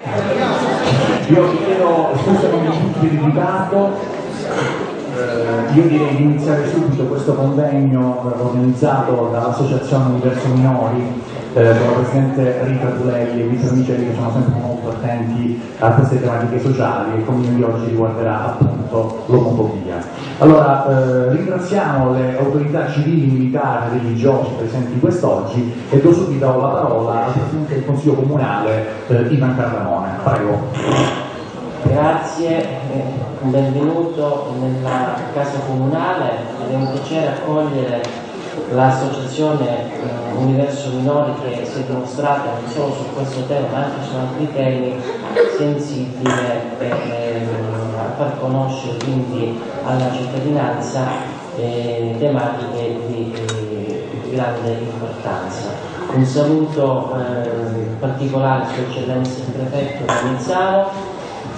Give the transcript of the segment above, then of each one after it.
Io chiedo scusa per i minuti di ritardo, eh, io direi di iniziare subito questo convegno organizzato dall'Associazione Universo Minori eh, con la Presidente Rita Tulelli e Vittorio Micheli che sono sempre molto attenti a queste tematiche sociali e come di oggi riguarderà appunto l'omofobia. Allora eh, ringraziamo le autorità civili, militari, religiose presenti quest'oggi e do subito la parola al Presidente del Consiglio Comunale eh, Ivan Cardamone. Prego. Grazie, benvenuto nella Casa Comunale, è un piacere accogliere l'associazione eh, Universo Minori che si è dimostrata non solo su questo tema ma anche su altri temi sensibile eh, a far conoscere quindi alla cittadinanza eh, tematiche di, di, grande importanza. Un saluto eh, particolare a Sua Eccellenza il Prefetto Damizzano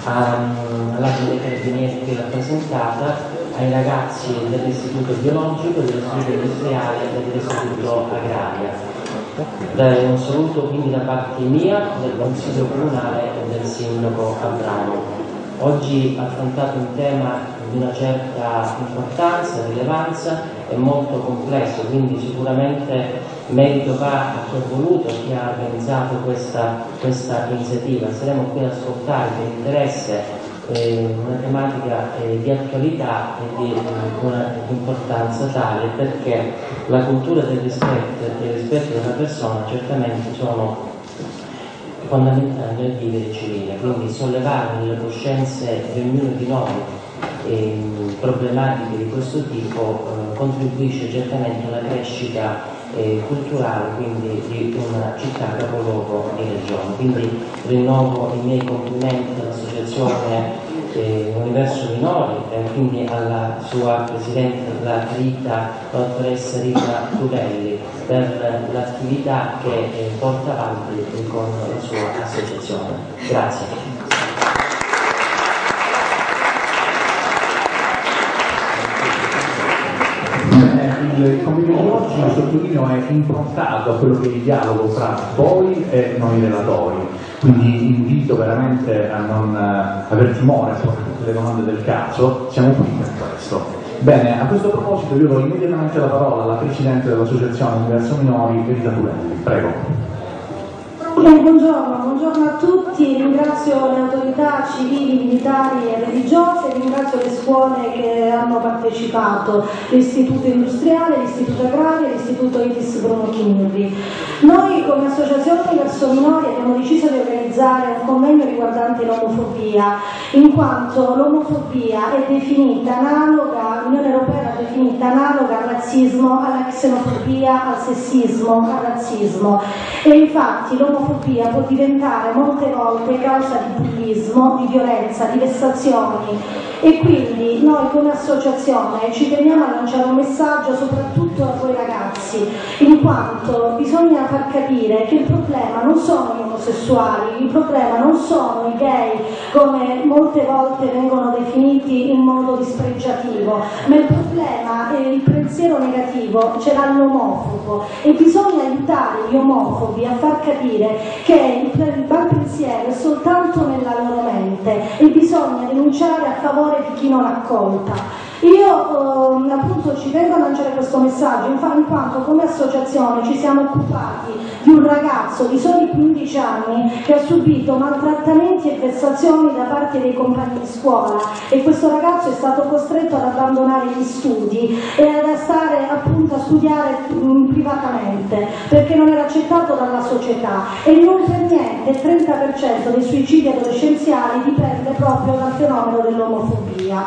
alla Carabinieri qui rappresentata, ai ragazzi dell'Istituto Biologico, dell'Istituto Industriale e dell'Istituto Agraria. Un saluto quindi da parte mia, del Consiglio Comunale e del Sindaco Abramo. Oggi affrontato un tema di una certa importanza, rilevanza e molto complesso, quindi sicuramente merito va a chi ha voluto, a chi ha organizzato questa, questa iniziativa. Saremo qui ad ascoltare per interesse eh, una tematica eh, di attualità e di eh, una importanza tale perché la cultura del rispetto e il rispetto della persona certamente sono fondamentali nel vivere civile, quindi sollevare nelle coscienze di ognuno di noi eh, problematiche di questo tipo eh, contribuisce certamente alla crescita eh, culturale quindi di una città capoluogo di regione. Quindi rinnovo i miei complimenti all'associazione eh, Universo Minori e quindi alla sua presidente, la Rita, dottoressa Rita Tudelli, per l'attività che eh, porta avanti con la sua associazione. Grazie. il convegno di oggi, lo sottolineo, è improntato a quello che è il dialogo fra voi e noi relatori, quindi invito veramente a non uh, aver timore tutte le domande del caso, siamo qui per questo. Bene, a questo proposito io do immediatamente la parola alla Presidente dell'Associazione Universo Minori, Rita Turelli. Prego. Buongiorno, buongiorno, a tutti, ringrazio le autorità civili, militari e religiose, ringrazio le scuole che hanno partecipato, l'Istituto Industriale, l'Istituto Agrario e l'Istituto Itis Bruno Chinurri. Noi come associazione verso minori abbiamo deciso di organizzare un convegno riguardante l'omofobia, in quanto l'omofobia è definita analoga, l'Unione Europea l'ha definita analoga al razzismo, alla xenofobia, al sessismo, al razzismo e infatti l'omofobia l'omofobia può diventare molte volte causa di bullismo, di violenza, di vessazioni. E quindi noi come associazione ci teniamo a lanciare un messaggio soprattutto a voi ragazzi, in quanto bisogna far capire che il problema non sono gli omosessuali, il problema non sono i gay come molte volte vengono definiti in modo dispregiativo, ma il problema e il pensiero negativo ce l'ha l'omofobo e bisogna aiutare gli omofobi a far capire che il, il pensiero è soltanto nella loro mente e bisogna denunciare a favore di chi non accolta. Io eh, appunto ci tengo a lanciare questo messaggio in quanto come associazione ci siamo occupati di un ragazzo di soli 15 anni che ha subito maltrattamenti e vessazioni da parte dei compagni di scuola e questo ragazzo è stato costretto ad abbandonare gli studi e ad stare appunto a studiare mh, privatamente perché non era accettato dalla società e non per niente il 30% dei suicidi adolescenziali dipende proprio dal fenomeno dell'omofobia.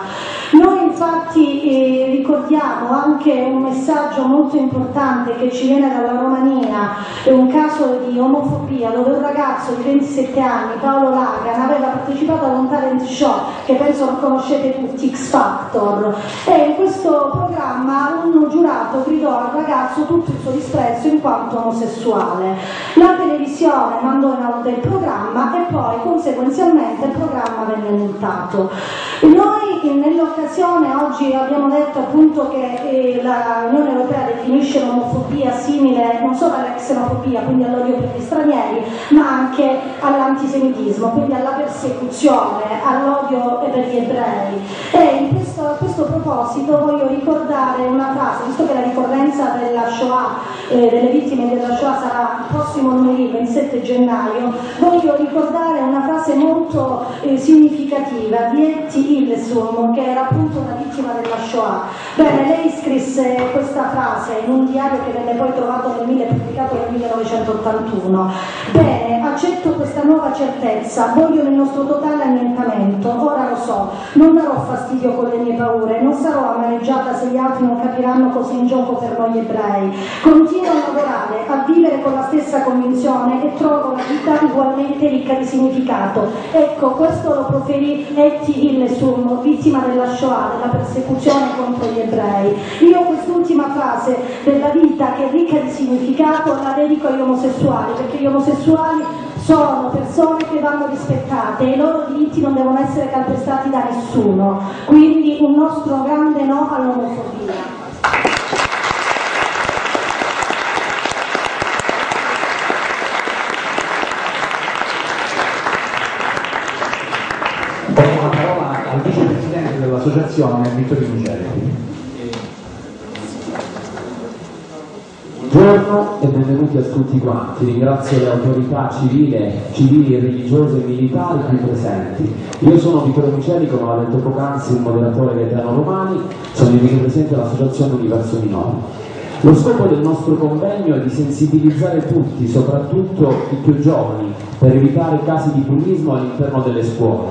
Noi infatti eh, ricordiamo anche un messaggio molto importante che ci viene dalla Romania, è un caso di omofobia dove un ragazzo di 27 anni, Paolo Lagan, aveva partecipato ad un talent show che penso lo conoscete tutti, X Factor, e in questo programma un giurato gridò al ragazzo tutto il suo disprezzo in quanto omosessuale. La televisione mandò in onda il programma e poi conseguenzialmente il programma venne multato. Noi nell'occasione oggi abbiamo detto appunto che eh, l'Unione Europea definisce l'omofobia simile non solo alla xenofobia, quindi all'odio per gli stranieri, ma anche all'antisemitismo, quindi alla persecuzione, all'odio per gli ebrei. E in questo, a questo proposito voglio ricordare una frase, visto che la ricorrenza della Shoah, eh, delle vittime della Shoah sarà il prossimo lunedì 27 gennaio, voglio ricordare una frase molto eh, significativa. Di Etty Hillesum, che era appunto una vittima della Shoah. Bene, lei scrisse questa frase in un diario che venne poi trovato nel 1000, pubblicato nel 1981. Bene, accetto questa nuova certezza, voglio nel nostro totale annientamento, ora lo so, non darò fastidio con le mie paure, non sarò amareggiata se gli altri non capiranno cosa in gioco per noi ebrei. Continuo a lavorare, a vivere con la stessa convinzione e trovo la vita ugualmente ricca di significato. Ecco, questo lo proferì Etty Hillesum, vittima della Shoah, della persecuzione contro gli ebrei. Io quest'ultima frase della vita che è ricca di significato la dedico agli omosessuali, perché gli omosessuali sono persone che vanno rispettate e i loro diritti non devono essere calpestati da nessuno. Quindi un nostro grande no all'omofobia. la parola al vicepresidente dell'associazione Vittorio Micheli. Buongiorno e benvenuti a tutti quanti. Ringrazio le autorità civile, civili, religiose e militari qui presenti. Io sono Vittorio Micheli, come aveva detto poc'anzi il moderatore Gaetano Romani, sono il vicepresidente dell'Associazione Universo Minore. Lo scopo del nostro convegno è di sensibilizzare tutti, soprattutto i più giovani, per evitare casi di bullismo all'interno delle scuole.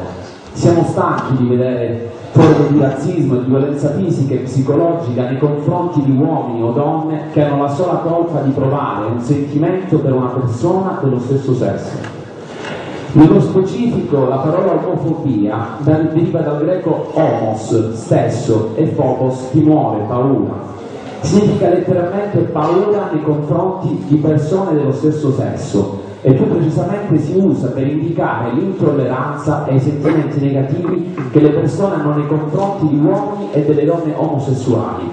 Siamo stanchi di vedere forme di razzismo di violenza fisica e psicologica nei confronti di uomini o donne che hanno la sola colpa di provare un sentimento per una persona dello stesso sesso. Nello specifico la parola omofobia deriva dal greco homos, stesso, e phobos, timore, paura. Significa letteralmente paura nei confronti di persone dello stesso sesso, e più precisamente si usa per indicare l'intolleranza e i sentimenti negativi che le persone hanno nei confronti di uomini e delle donne omosessuali.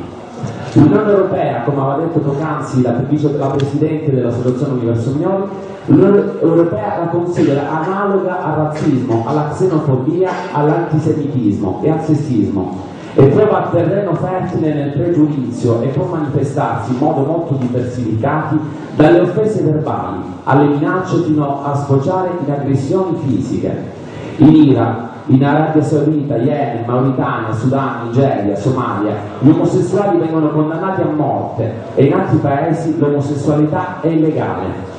L'Unione Europea, come aveva detto poc'anzi la, la Presidente dell'Associazione Universo Mignoli, l'Unione Europea la considera analoga al razzismo, alla xenofobia, all'antisemitismo e al sessismo e trova terreno fertile nel pregiudizio e può manifestarsi in modo molto diversificato dalle offese verbali alle minacce fino a sfociare in aggressioni fisiche. In Iraq, in Arabia Saudita, Yemen, Mauritania, Sudan, Nigeria, Somalia, gli omosessuali vengono condannati a morte e in altri paesi l'omosessualità è illegale.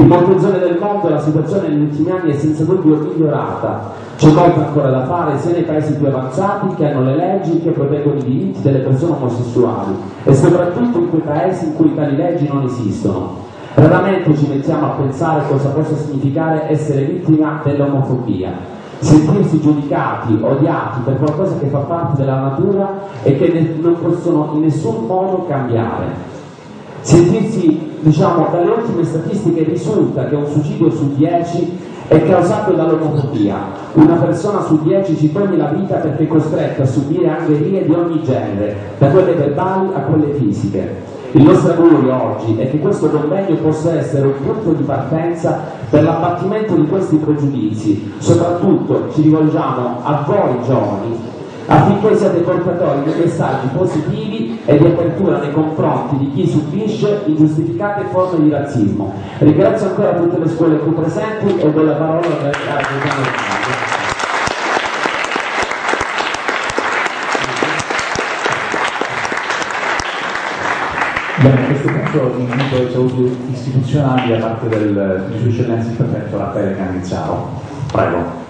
In molte zone del mondo la situazione negli ultimi anni è senza dubbio migliorata. C'è molto ancora da fare sia nei paesi più avanzati che hanno le leggi che proteggono i diritti delle persone omosessuali e soprattutto in quei paesi in cui tali leggi non esistono. Raramente ci mettiamo a pensare cosa possa significare essere vittima dell'omofobia. Sentirsi giudicati, odiati per qualcosa che fa parte della natura e che non possono in nessun modo cambiare. Sentirsi, diciamo, dalle ultime statistiche risulta che un suicidio su 10 è causato dall'omofobia. Una persona su 10 ci toglie la vita perché è costretta a subire angherie di ogni genere, da quelle verbali a quelle fisiche. Il nostro augurio oggi è che questo convegno possa essere un punto di partenza per l'abbattimento di questi pregiudizi. Soprattutto ci rivolgiamo a voi giovani affinché siate portatori di messaggi positivi e di apertura nei confronti di chi subisce ingiustificate forme di razzismo. Ringrazio ancora tutte le scuole qui presenti e do la parola a Gaetano Bene, a questo punto invito ai saluti istituzionali da parte del, di Sua Eccellenza Prefetto Raffaele Cannizzaro. Prego.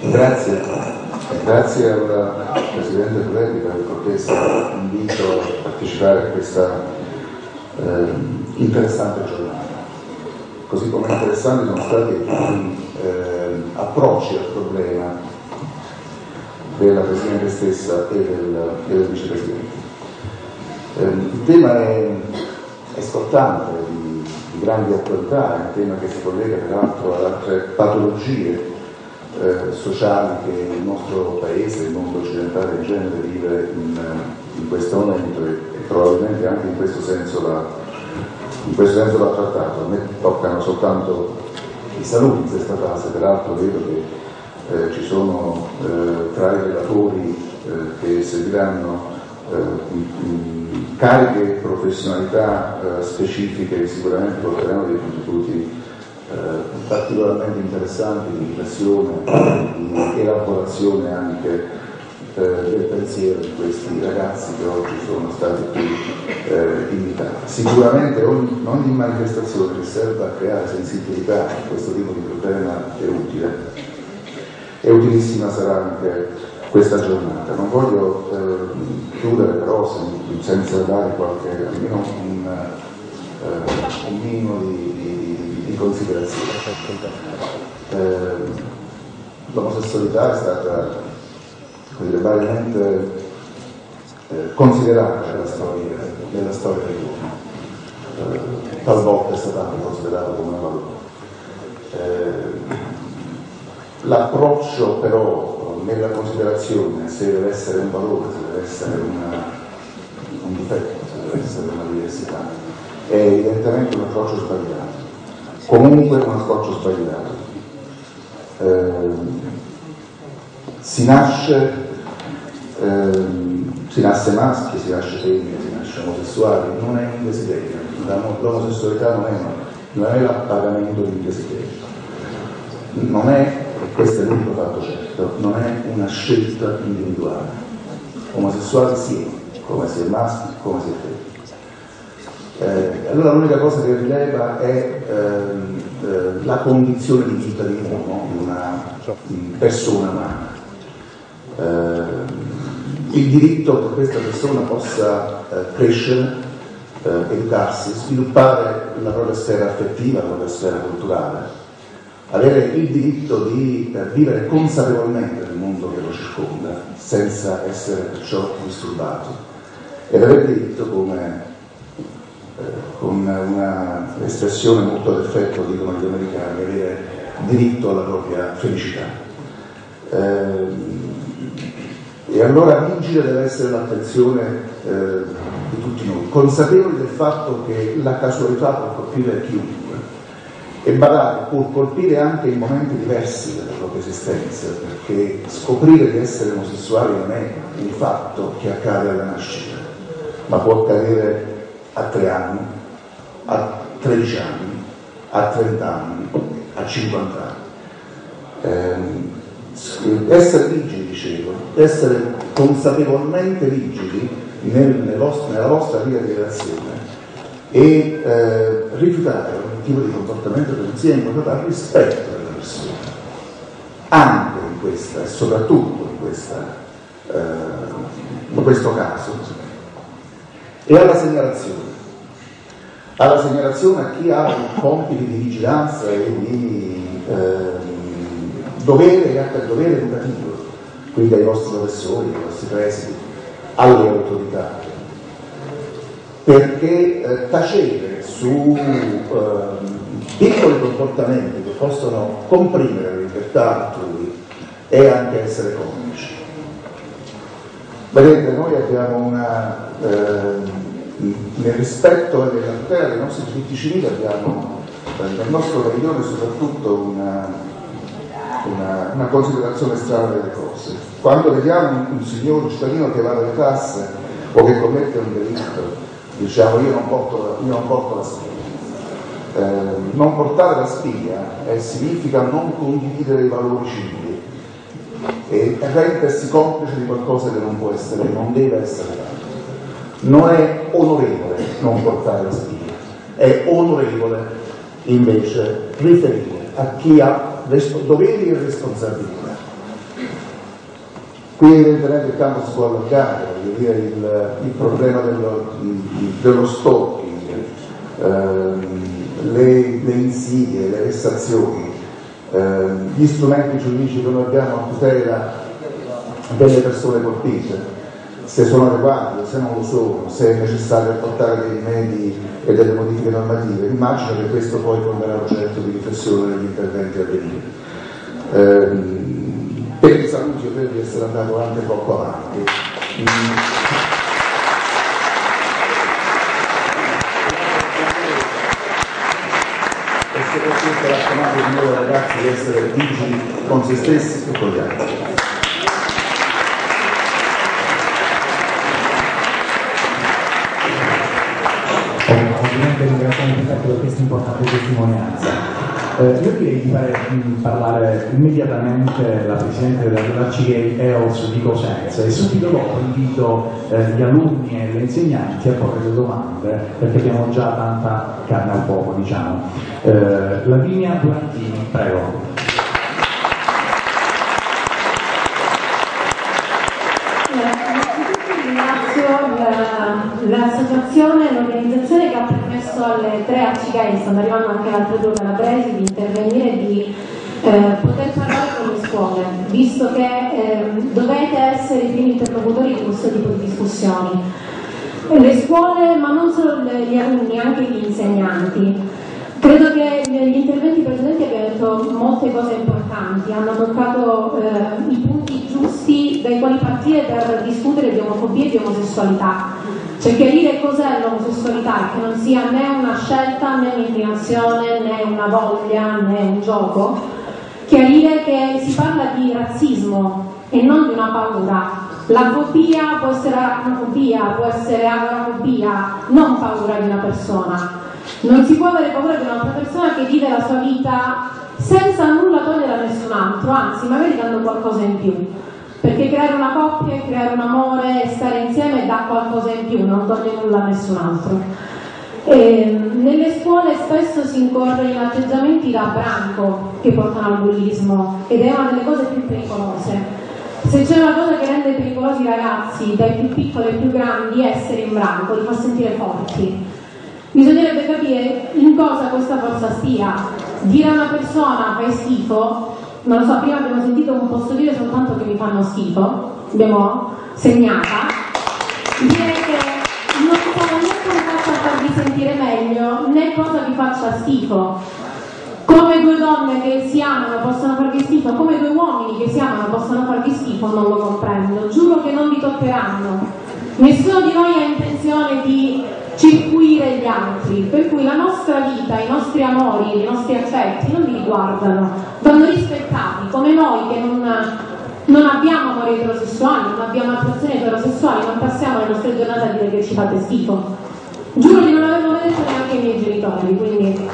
Grazie, grazie al Presidente Ferretti per il invito a partecipare a questa eh, interessante giornata. Così come interessanti sono stati i eh, approcci al problema della Presidente stessa e del, del Vicepresidente. Eh, il tema è, è scottante, di, di grande attualità, è un tema che si collega peraltro ad altre patologie eh, sociali che il nostro paese, il mondo occidentale in genere vive in, in questo momento e, e, probabilmente anche in questo senso l'ha, in questo senso l'ha trattato. A me toccano soltanto i saluti in questa fase, peraltro vedo che eh, ci sono eh, tra i relatori eh, che seguiranno eh, cariche e professionalità eh, specifiche che sicuramente porteranno dei contributi particolarmente interessanti di riflessione, di elaborazione anche del pensiero di questi ragazzi che oggi sono stati qui eh, invitati. Sicuramente ogni, ogni, manifestazione che serva a creare sensibilità a questo tipo di problema è utile e utilissima sarà anche questa giornata. Non voglio eh, chiudere però senza dare qualche, almeno un, eh, un minimo di, di considerazione. Eh, l'omosessualità è stata dire, variamente eh, considerata nella storia, nella storia dell'uomo. Eh, talvolta è stata anche considerata come una valore. Eh, l'approccio però nella considerazione se deve essere un valore, se deve essere una, un difetto, se deve essere una diversità, è evidentemente un approccio sbagliato. Comunque un approccio sbagliato. Eh, si nasce, eh, si nasce maschi, si nasce femmine, si nasce omosessuali, non è un desiderio, l'omosessualità non è, non è l'appagamento di un desiderio, non è e questo è l'unico fatto certo, non è una scelta individuale. Omosessuali sì, come si è maschi, come si è femmine. Eh, allora l'unica cosa che rileva è ehm, eh, la condizione di vita di un uomo, di una persona umana. Eh, il diritto che questa persona possa eh, crescere, eh, educarsi, sviluppare la propria sfera affettiva, la propria sfera culturale, avere il diritto di eh, vivere consapevolmente nel mondo che lo circonda, senza essere perciò disturbato, ed avere il diritto, come eh, con una espressione molto ad effetto dicono gli americani, avere diritto alla propria felicità. Eh, e allora vigile deve essere l'attenzione eh, di tutti noi, consapevoli del fatto che la casualità può colpire chiunque e badate può colpire anche in momenti diversi della propria esistenza, perché scoprire di essere omosessuali non è un fatto che accade alla nascita, ma può accadere a tre anni, a 13 anni, a 30 anni, a 50 anni. Eh, essere vigili, dicevo, essere consapevolmente vigili nel, nel vostro, nella vostra via di relazione e eh, rifiutare tipo di comportamento che non sia inquadrato al rispetto della persona, anche in questa e soprattutto in, questa, eh, in questo caso, e alla segnalazione. Alla segnalazione a chi ha compiti di vigilanza e di eh, dovere e anche dovere educativo, quindi ai vostri professori, ai vostri presidi, alle autorità, perché eh, tacere su eh, piccoli comportamenti che possono comprimere la libertà altrui e anche essere comici. Vedete, noi abbiamo una, eh, nel rispetto e nella tutela dei nostri diritti civili abbiamo eh, nel nostro regione soprattutto una, una, una, considerazione strana delle cose. Quando vediamo un, un signore, un cittadino che va alle tasse o che commette un delitto, diciamo io non porto, io non porto la spia eh, non portare la spia eh, significa non condividere i valori civili e rendersi complice di qualcosa che non può essere, non deve essere fatto. Non è onorevole non portare la spia, è onorevole invece riferire a chi ha doveri e responsabilità. Qui evidentemente il campo si può allargare, dire, il, il problema dello, dello stalking, ehm, le, le insidie, le vessazioni, eh, gli strumenti giuridici che noi abbiamo a tutela delle persone colpite, se sono adeguati, se non lo sono, se è necessario apportare dei rimedi e delle modifiche normative. Immagino che questo poi tornerà oggetto di riflessione negli interventi a venire. Eh, e risaluto io credo di essere andato anche troppo avanti. Mm. E soprattutto raccomando di nuovo ragazzi di essere vigili con se stessi e con gli altri. Ovviamente ringraziamo per questa importante testimonianza. Eh, io direi di fare mh, parlare immediatamente la Presidente dell'Arcigay EOS di Cosenza e subito dopo invito eh, gli alunni e le insegnanti a porre le domande perché abbiamo già tanta carne al fuoco diciamo. Eh, Lavinia Durantini, prego. L'associazione, l'organizzazione che ha permesso alle tre ACGAI, stanno arrivando anche le altre due calabresi, di intervenire e di eh, poter parlare con le scuole, visto che eh, dovete essere i primi interlocutori di questo tipo di discussioni. Le scuole, ma non solo gli alunni, anche gli insegnanti. Credo che negli interventi precedenti abbiano detto molte cose importanti, hanno toccato eh, i punti giusti dai quali partire per discutere di omofobia e di omosessualità. Cioè chiarire cos'è l'omosessualità, che non sia né una scelta, né un'inclinazione, né una voglia, né un gioco. Chiarire che si parla di razzismo e non di una paura. La fobia può essere aracnofobia, può essere agorafobia, non paura di una persona. Non si può avere paura di un'altra persona che vive la sua vita senza nulla togliere a nessun altro, anzi magari dando qualcosa in più perché creare una coppia, creare un amore, stare insieme dà qualcosa in più, non toglie nulla a nessun altro. E, nelle scuole spesso si incorre in atteggiamenti da branco che portano al bullismo ed è una delle cose più pericolose. Se c'è una cosa che rende pericolosi i ragazzi, dai più piccoli ai più grandi, essere in branco, li fa sentire forti. Bisognerebbe capire in cosa questa forza stia. Dire a una persona fai schifo non lo so, prima abbiamo sentito un posso dire soltanto che mi fanno schifo, abbiamo segnata, direi che non sono né faccia a farvi sentire meglio né cosa vi faccia schifo. Come due donne che si amano possono farvi schifo, come due uomini che si amano possono farvi schifo, non lo comprendo. Giuro che non vi toccheranno. Nessuno di noi ha intenzione di circuire gli altri, per cui la nostra vita, i nostri amori, i nostri affetti non vi riguardano, vanno rispettati, come noi che non, non abbiamo amori eterosessuali, non abbiamo attrazioni eterosessuali, non passiamo le nostre giornate a dire che ci fate schifo. Giuro di non averlo detto neanche i miei genitori, quindi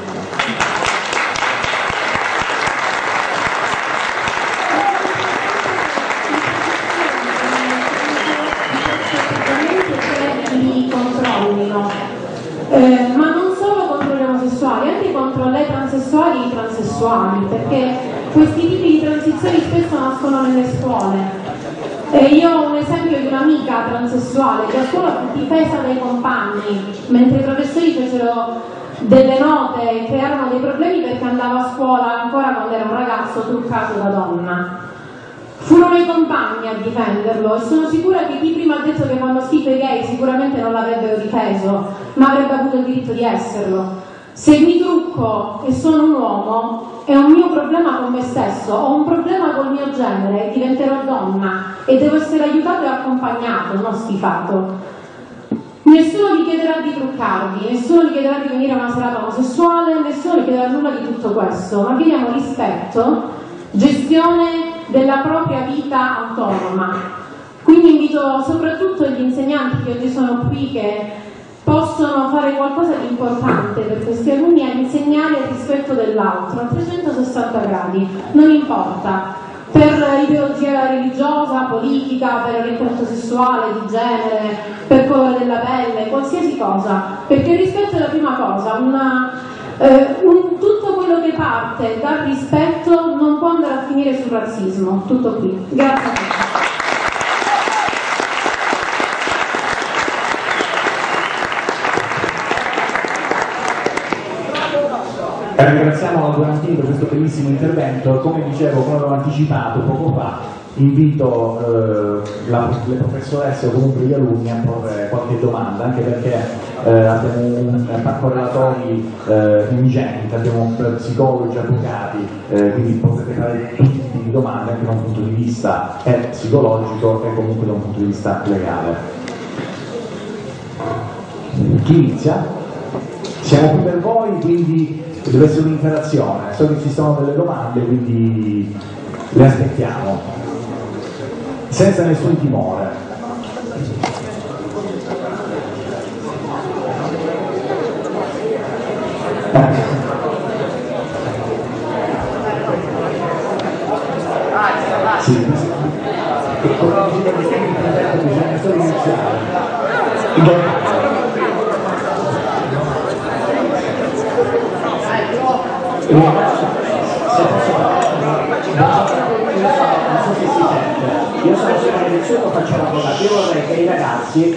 Eh, ma non solo contro gli omosessuali, anche contro le transessuali i transessuali, perché questi tipi di transizioni spesso nascono nelle scuole. Eh, io ho un esempio di un'amica transessuale che a scuola fu difesa dai compagni, mentre i professori fecero delle note e crearono dei problemi perché andava a scuola ancora quando era un ragazzo truccato da donna. Furono i compagni a difenderlo e sono sicura che chi prima ha detto che fanno schifo i gay sicuramente non l'avrebbero difeso, ma avrebbe avuto il diritto di esserlo. Se mi trucco e sono un uomo, è un mio problema con me stesso, ho un problema col mio genere, diventerò donna e devo essere aiutato e accompagnato, non schifato. Nessuno vi chiederà di truccarvi, nessuno vi chiederà di venire a una serata omosessuale, nessuno vi chiederà nulla di tutto questo, ma chiediamo rispetto, gestione della propria vita autonoma. Quindi invito soprattutto gli insegnanti che oggi sono qui, che possono fare qualcosa di importante per questi alunni, a insegnare il rispetto dell'altro a 360 gradi, non importa, per ideologia religiosa, politica, per orientamento sessuale, di genere, per colore della pelle, qualsiasi cosa, perché il rispetto è la prima cosa, una, eh, un, tutto quello che parte dal rispetto non può andare a finire sul razzismo. Tutto qui. Grazie a tutti. Eh, ringraziamo la Durantini per questo bellissimo intervento. Come dicevo, come avevo anticipato poco fa, invito eh, la, le professoresse o comunque gli alunni a porre qualche domanda, anche perché eh, abbiamo un parco relatori eh, ingente, abbiamo psicologi, avvocati, eh, quindi potete fare tutti domande anche da un punto di vista eh, psicologico e comunque da un punto di vista legale. Chi inizia? Siamo qui per voi, quindi deve essere un'interazione. So che ci sono delle domande, quindi le aspettiamo. Senza nessun timore. Sì, bisogna solo iniziare. Io vorrei che i ragazzi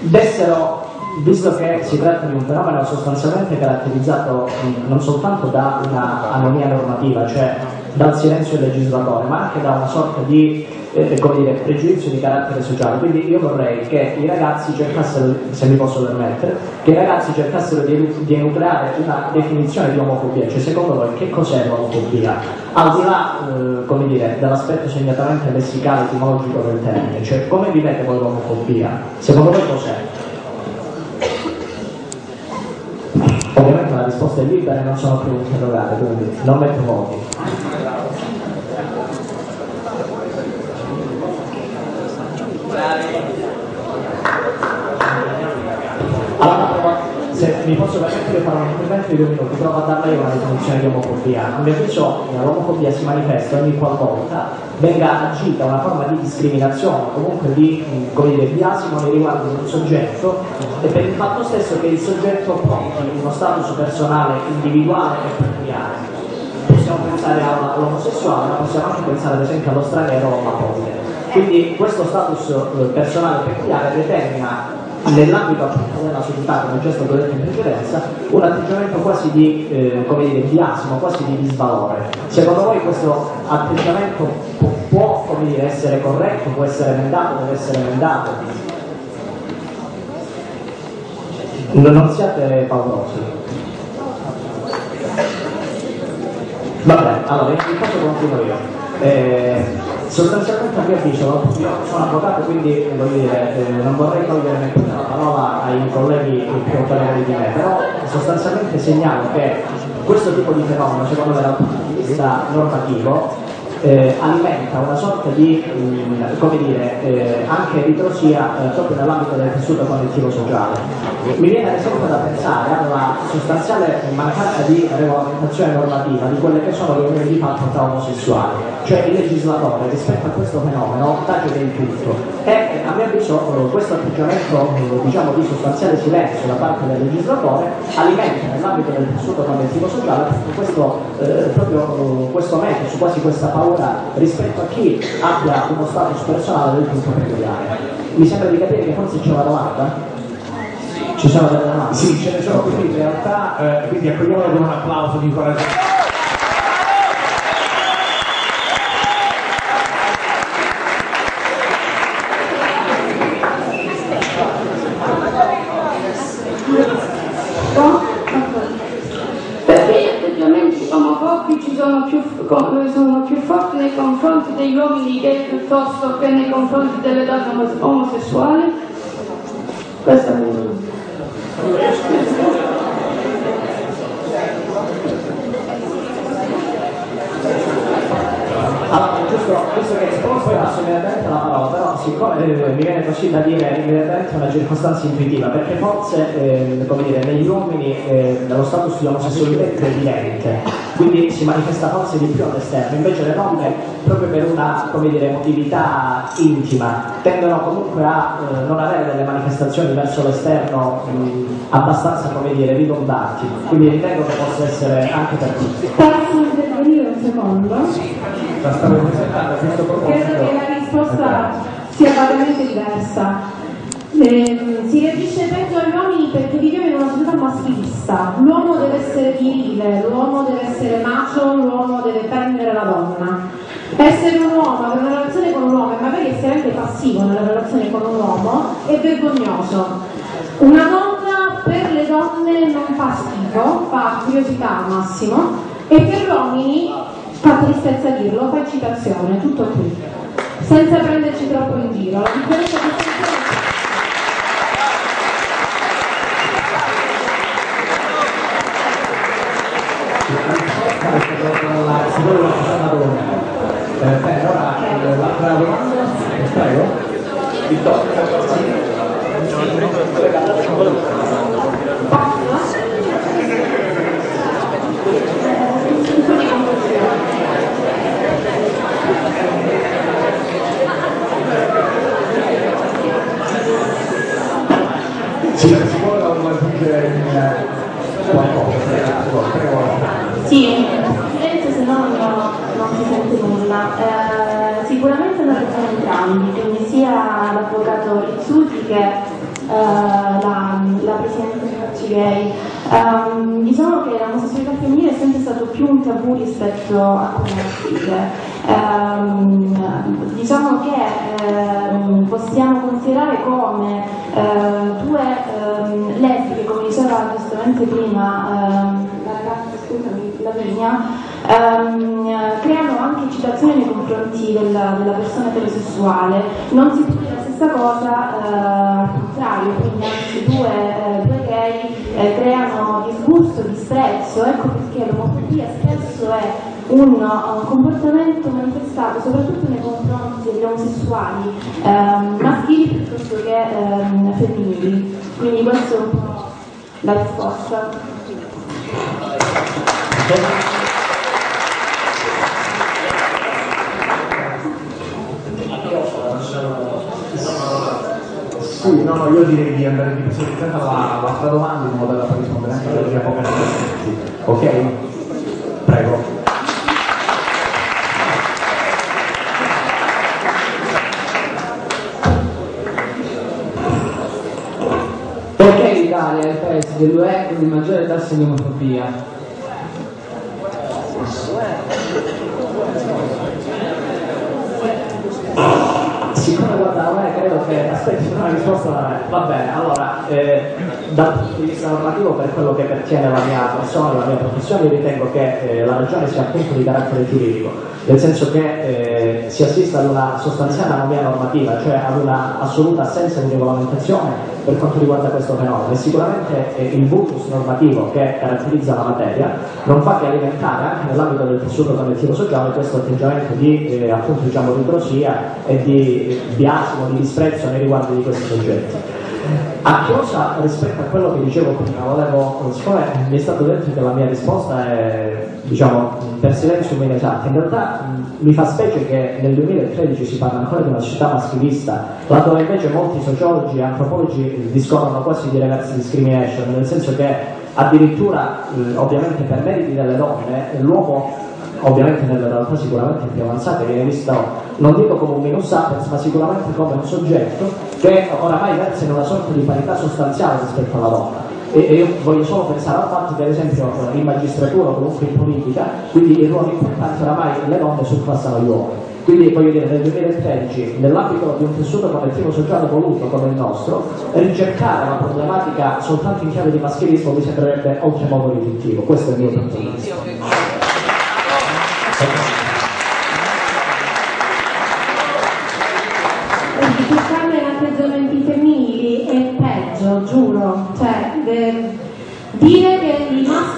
dessero, visto che si tratta di un fenomeno sostanzialmente caratterizzato non soltanto da una anomia normativa, cioè dal silenzio del legislatore, ma anche da una sorta di eh, come dire, pregiudizio di carattere sociale. Quindi io vorrei che i ragazzi cercassero, se mi posso permettere, che i ragazzi cercassero di, di enucleare una definizione di omofobia, cioè secondo voi che cos'è l'omofobia? Al di là, eh, come dire, dell'aspetto segnatamente lessicale etimologico del termine, cioè come vivete voi l'omofobia? Secondo voi cos'è? Ovviamente la risposta è libera e non sono più interrogate, quindi non metto voti. Allora, se mi posso permettere di fare un intervento di due minuti, provo a darle una definizione di omofobia. A mio l'omofobia si manifesta ogni qualvolta venga agita una forma di discriminazione comunque di come dire, biasimo nei riguardi di un soggetto e per il fatto stesso che il soggetto porti uno status personale individuale e peculiare. Possiamo pensare all'omosessuale, ma possiamo anche pensare ad esempio allo straniero o all'apoide. Quindi questo status eh, personale peculiare determina nell'ambito appunto della società, come già stato detto in precedenza, un atteggiamento quasi di, eh, dire, biasimo, quasi di disvalore. Secondo voi questo atteggiamento può, può dire, essere corretto, può essere emendato, deve essere emendato? Non siate paurosi. Vabbè, allora intanto continuo io. Eh, sostanzialmente a mio avviso, io sono avvocato quindi dire, eh, non vorrei togliere neppure la parola ai colleghi più autorevoli di me, però sostanzialmente segnalo che questo tipo di fenomeno, secondo me dal punto di vista normativo, eh, alimenta una sorta di, mh, come dire, eh, anche ritrosia eh, proprio nell'ambito del tessuto connettivo sociale. Mi viene esempio da pensare alla sostanziale mancanza di regolamentazione normativa di quelle che sono le unioni di fatto tra omosessuali, cioè il legislatore rispetto a questo fenomeno tace del tutto e a mio avviso eh, questo atteggiamento eh, diciamo, di sostanziale silenzio da parte del legislatore alimenta nell'ambito del tessuto connettivo sociale questo, eh, proprio questo metodo, quasi questa paura rispetto a chi abbia uno status personale del tutto peculiare. Mi sembra di capire che forse c'è una domanda. Ci sono delle domande? Sì, ce ne sono qui in realtà, eh, quindi accogliamolo con un applauso di incoraggiamento. omofobici più, sono più forti nei confronti degli uomini gay piuttosto che nei confronti delle donne omosessuali? Questa è la mia domanda. Allora, giusto, visto che poi passo immediatamente la parola, però siccome eh, mi viene così da dire immediatamente una circostanza intuitiva, perché forse, eh, come dire, negli uomini eh, nello status di omosessualità è più evidente, quindi si manifesta forse di più all'esterno, invece le donne, proprio per una, come dire, motività intima, tendono comunque a eh, non avere delle manifestazioni verso l'esterno mh, abbastanza, come dire, ridondanti, quindi ritengo che possa essere anche per tutti. Posso intervenire un secondo? La stavo presentando questo proposito. Credo che la risposta sia vagamente diversa. Eh, si reagisce peggio agli uomini perché viviamo in una società maschilista. L'uomo deve essere virile, l'uomo deve essere macio, l'uomo deve prendere la donna. Essere un uomo, avere una relazione con un uomo e magari essere anche passivo nella relazione con un uomo è vergognoso. Una donna per le donne non fa schifo, fa curiosità al massimo e per gli uomini fa tristezza dirlo, fa partecipazione, tutto qui, senza prenderci troppo in giro. La differenza sostanziale la signora Rossana Colombo. Eh, bene, ora eh, l'altra domanda, prego. Sì, si può aggiungere in, qualcosa, prego, prego. Sì, Presidente, se no no, non si sente nulla. Eh, sicuramente hanno ragione entrambi, quindi sia l'avvocato Rizzuti che eh, la, la Presidente Facigay. Um, diciamo che l'omosessualità femminile è sempre stato più un tabù rispetto a come maschile. Ehm, diciamo che ehm, possiamo considerare come eh, due ehm, lesbiche, come diceva giustamente prima ehm, la ragazza, scusami, Lavinia, ehm, creano anche citazioni nei confronti della, della eterosessuale. Non si dire la stessa cosa eh, al contrario, quindi anzi due, eh, due gay eh, creano disgusto, disprezzo, ecco perché l'omofobia spesso è un, uh, comportamento manifestato soprattutto nei confronti degli omosessuali ehm, maschili piuttosto che ehm, femminili. Quindi questa è un po' la risposta. Sì, no, no, io direi di andare di personalizzata alla- all'altra domanda in modo da poi rispondere anche alle mie poche risposte. Ok? Prego. Perché l'Italia è il paese dell'UE con il maggiore tasso di omofobia? Siccome guarda, a me credo che aspetti una risposta, va bene, allora, eh, dal punto di vista normativo per quello che pertiene la mia persona, la mia professione, io ritengo che eh, la ragione sia appunto di carattere giuridico, nel senso che eh, si assiste ad una sostanziale anomia normativa, cioè ad una assoluta assenza di regolamentazione per quanto riguarda questo fenomeno e sicuramente eh, il vultus normativo che caratterizza la materia non fa che alimentare anche nell'ambito del tessuto connettivo sociale questo atteggiamento di eh, appunto diciamo ritrosia e di eh, biasimo, di disprezzo nei riguardi di questi soggetti. A cosa rispetto a quello che dicevo prima, volevo, siccome mi è stato detto che la mia risposta è diciamo per silenzio inesatta, in realtà mi fa specie che nel 2013 si parla ancora di una società maschilista, laddove invece molti sociologi e antropologi discorrono quasi di reverse discrimination, nel senso che addirittura mh, ovviamente per meriti delle donne l'uomo ovviamente nelle realtà sicuramente più avanzate viene visto non dico come un minus sapens ma sicuramente come un soggetto che oramai versa in una sorta di parità sostanziale rispetto alla donna e, e io voglio solo pensare al fatto che ad esempio in magistratura o comunque in politica quindi i ruoli importanti oramai le donne surpassano gli uomini. Quindi voglio dire nel 2013 nell'ambito di un tessuto collettivo sociale voluto come il nostro ricercare la problematica soltanto in chiave di maschilismo mi sembrerebbe oltremodo riduttivo questo è il mio punto di vista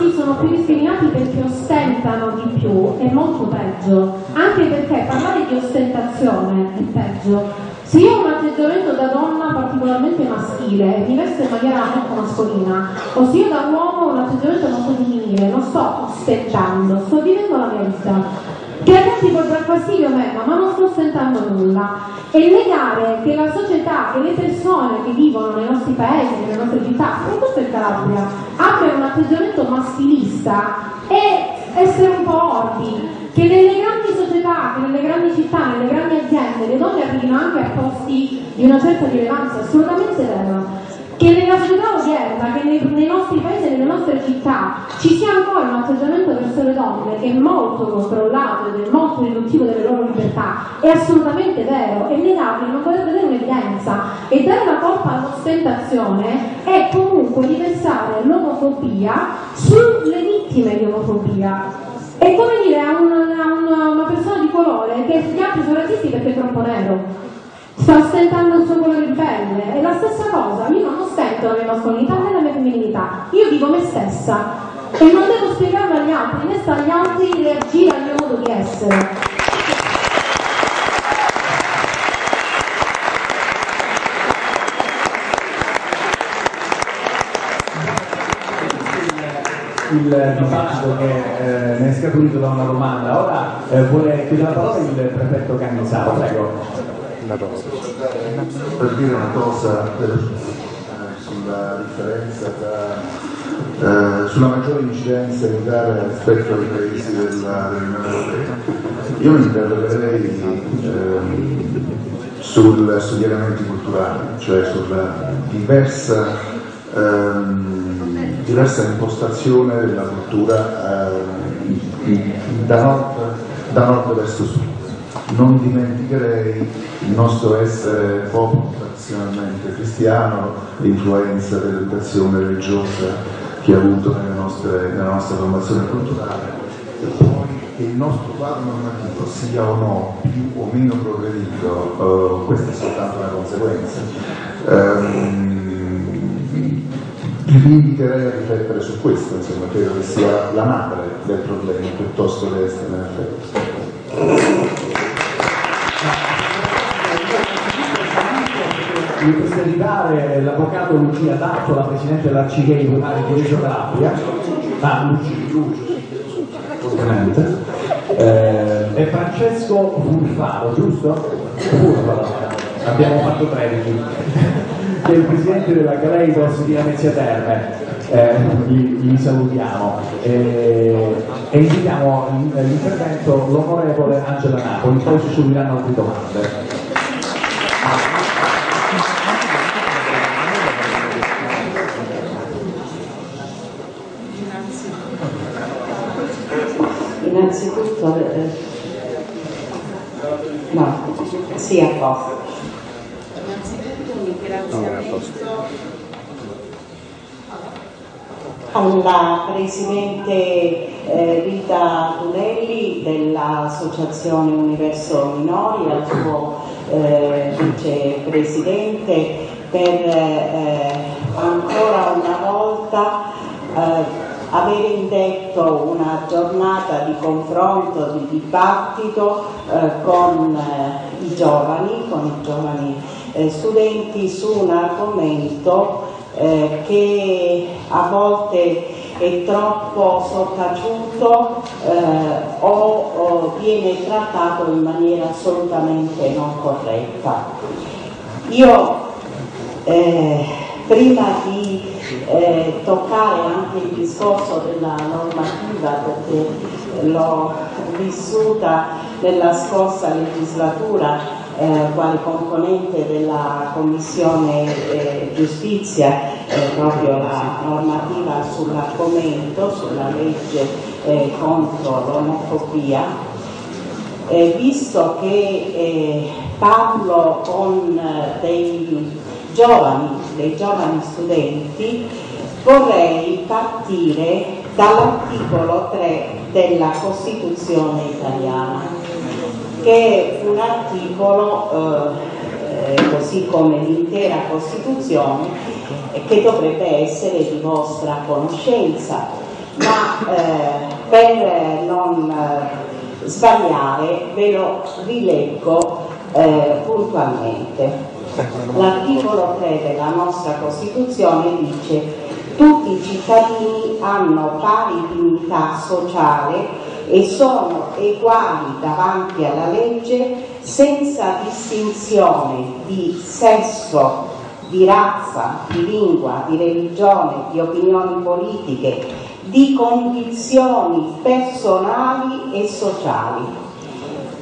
maschi sono più discriminati perché ostentano di più è molto peggio. Anche perché parlare di ostentazione è peggio. Se io ho un atteggiamento da donna particolarmente maschile mi vesto in maniera molto mascolina, o se io da uomo ho un atteggiamento molto femminile, non sto ostentando, sto vivendo la mia vita. Che tutti può dar fastidio a me, ma non sto ostentando nulla. E negare che la società, che le persone che vivono nei nostri paesi, nelle nostre città, soprattutto in Calabria, abbiano un atteggiamento maschilista è essere un po' orbi. Che nelle grandi società, che nelle grandi città, nelle grandi aziende, le donne arrivino anche a posti di una certa rilevanza, assolutamente vero che nella società odierna, che nei, nei nostri paesi e nelle nostre città ci sia ancora un atteggiamento verso le donne che è molto controllato ed è molto riduttivo delle loro libertà, è assolutamente vero, è negabile, non dovrebbe avere un'evidenza e dare la colpa all'ostentazione è comunque riversare l'omofobia sulle vittime di omofobia. È come dire a una, a una- persona di colore gli altri sono razzisti perché è troppo nero. Sta ostentando il suo colore di pelle. È la stessa cosa. Io non ostento la mia mascolinità né la mia femminilità. Io dico me stessa. E non devo spiegarlo agli altri, né sta agli altri reagire al mio modo di essere. il dibattito che eh, è scaturito da una domanda. Ora eh, vuole chiudere la parola il prefetto Cannizzaro, prego. Per dire una cosa eh, sulla differenza tra, eh, sulla maggiore incidenza in Italia rispetto ai paesi dell'Unione Europea. Io mi interrogerei ehm, sul, sugli elementi culturali, cioè sulla diversa ehm, diversa impostazione della cultura eh, da, nord, da nord verso sud. Non dimenticherei il nostro essere popolo tradizionalmente cristiano, l'influenza dell'educazione religiosa che ha avuto nostre, nella nostra formazione culturale e poi che il nostro quadro normativo sia o no più o meno progredito, uh, questa è soltanto una conseguenza. Um, vi inviterei a riflettere su questo, insomma, credo che sia la madre del problema piuttosto che l'estrema effetto. Mi presentare l'avvocato Lucia D'Atto, la Presidente dell'Arcichei Primari di Reggio Calabria, ah Luci, Luci, eh, e Francesco Furfaro, giusto? Furfaro, abbiamo fatto 13 che è il presidente della Caleidos di Lamezia Terme. Eh, gli, gli, salutiamo eh, e invitiamo l'intervento l'onorevole Angela Napoli, poi si subiranno altre domande. Innanzitutto, eh, no, sì, a posto. Alla Presidente eh, Rita Tunelli dell'Associazione Universo Minori, al suo eh, Vicepresidente per eh, ancora una volta eh, aver indetto una giornata di confronto, di dibattito eh, con eh, i giovani, con i giovani eh, studenti su un argomento eh, che a volte è troppo sottaciuto eh, o, o, viene trattato in maniera assolutamente non corretta. Io eh, prima di eh, toccare anche il discorso della normativa perché l'ho vissuta nella scorsa legislatura eh, quale componente della Commissione eh, Giustizia eh, proprio la normativa sull'argomento, sulla legge eh, contro l'omofobia, eh, visto che eh, parlo con dei giovani, dei giovani studenti, vorrei partire dall'articolo 3 della Costituzione italiana che è un articolo, eh, eh, così come l'intera Costituzione, che dovrebbe essere di vostra conoscenza, ma eh, per non eh, sbagliare ve lo rileggo eh, puntualmente. L'articolo 3 della nostra Costituzione dice tutti i cittadini hanno pari dignità sociale e sono uguali davanti alla legge senza distinzione di sesso, di razza, di lingua, di religione, di opinioni politiche, di condizioni personali e sociali.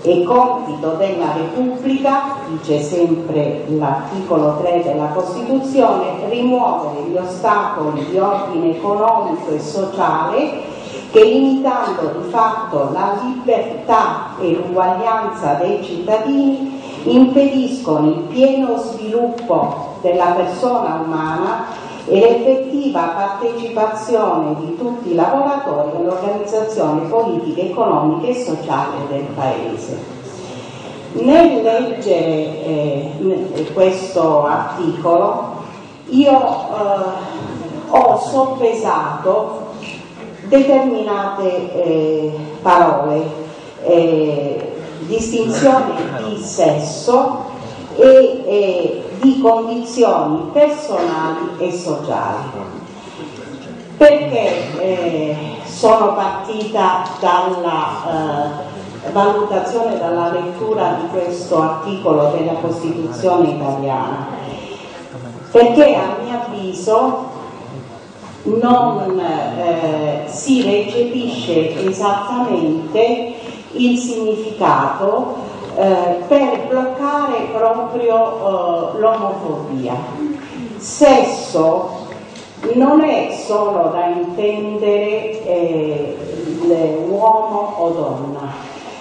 È compito della Repubblica, dice sempre l'articolo 3 della Costituzione, rimuovere gli ostacoli di ordine economico e sociale che limitando di fatto la libertà e l'uguaglianza dei cittadini impediscono il pieno sviluppo della persona umana e l'effettiva partecipazione di tutti i lavoratori all'organizzazione politica, economica e sociale del Paese. nel leggere eh, questo articolo io eh, ho soppesato determinate eh, parole, eh, distinzioni di sesso e eh, di condizioni personali e sociali. Perché eh, sono partita dalla eh, valutazione, dalla lettura di questo articolo della Costituzione italiana? Perché a mio avviso non eh, si recepisce esattamente il significato eh, per bloccare proprio eh, l'omofobia. Sesso non è solo da intendere eh, uomo o donna,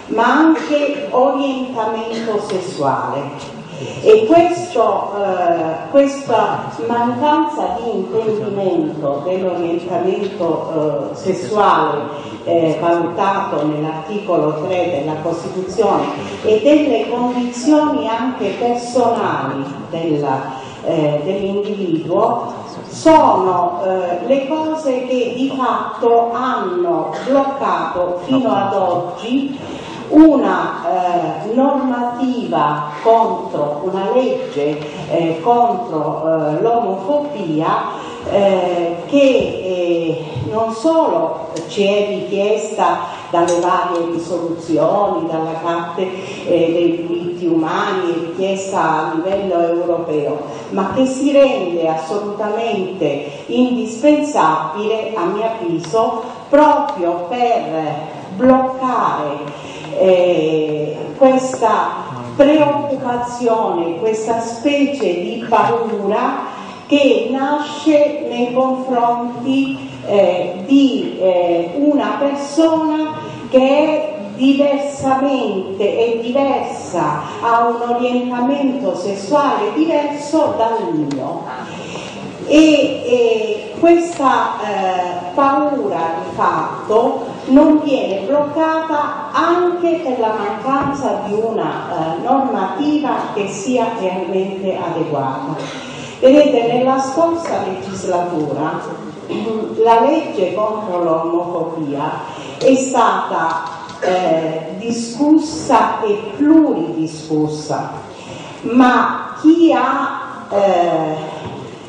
ma anche orientamento sessuale. E questo, eh, questa mancanza di intendimento dell'orientamento eh, sessuale eh, valutato nell'articolo 3 della Costituzione e delle condizioni anche personali della, eh, dell'individuo sono eh, le cose che di fatto hanno bloccato fino ad oggi una eh, normativa contro, una legge eh, contro eh, l'omofobia eh, che eh, non solo ci è richiesta dalle varie risoluzioni, dalla Carta eh, dei diritti umani, richiesta a livello europeo, ma che si rende assolutamente indispensabile, a mio avviso, proprio per bloccare eh, questa preoccupazione, questa specie di paura che nasce nei confronti eh, di eh, una persona che è diversamente e diversa, ha un orientamento sessuale diverso dal mio. E, e questa eh, paura di fatto non viene bloccata anche per la mancanza di una eh, normativa che sia realmente adeguata. Vedete, nella scorsa legislatura la legge contro l'omofobia è stata eh, discussa e pluridiscussa, ma chi ha eh,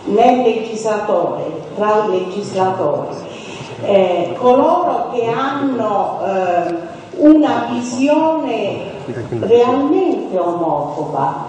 nel legislatore, tra i legislatori, eh, coloro che hanno eh, una visione realmente omofoba.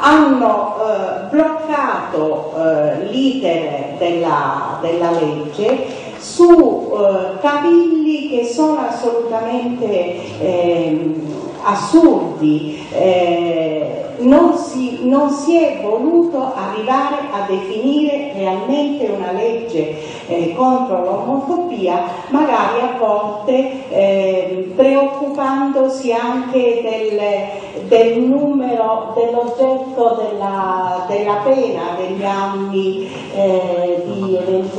Hanno eh, bloccato eh, l'iter della, della, legge su eh, cavilli che sono assolutamente ehm, assurdi. Eh, non si, non si, è voluto arrivare a definire realmente una legge eh, contro l'omofobia, magari a volte eh, preoccupandosi anche del, del numero, dell'oggetto della, della, pena, degli anni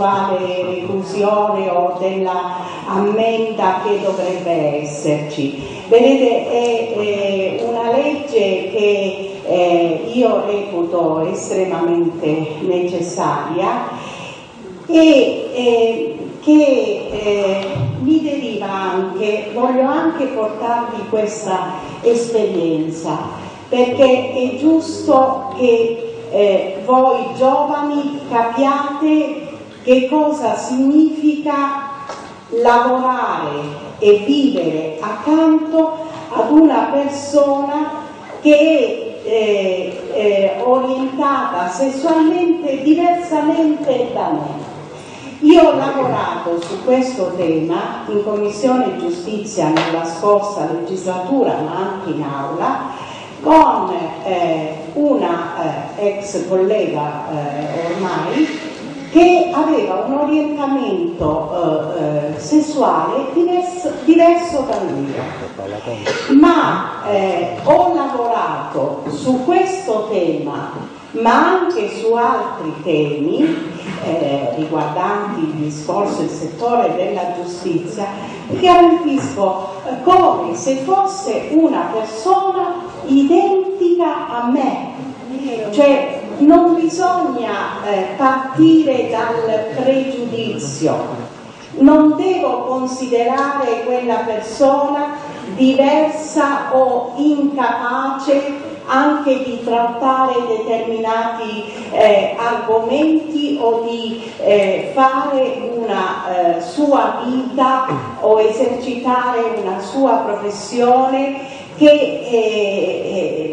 eventuale reclusione o della ammenda che dovrebbe esserci. Vedete, è, è una legge che eh, io reputo estremamente necessaria e eh, che eh, mi deriva anche, voglio anche portarvi questa esperienza, perché è giusto che eh, voi giovani capiate che cosa significa lavorare e vivere accanto ad una persona che è eh, eh, orientata sessualmente diversamente da me. Io ho lavorato su questo tema in Commissione Giustizia nella scorsa legislatura, ma anche in aula, con eh, una eh, ex collega eh, ormai che aveva un orientamento eh, eh, sessuale diverso, diverso dal mio. Ma eh, ho lavorato su questo tema, ma anche su altri temi eh, riguardanti il discorso del settore della giustizia, garantisco eh, come se fosse una persona identica a me, cioè non bisogna eh, partire dal pregiudizio, non devo considerare quella persona diversa o incapace anche di trattare determinati eh, argomenti o di eh, fare una eh, sua vita o esercitare una sua professione che eh, eh,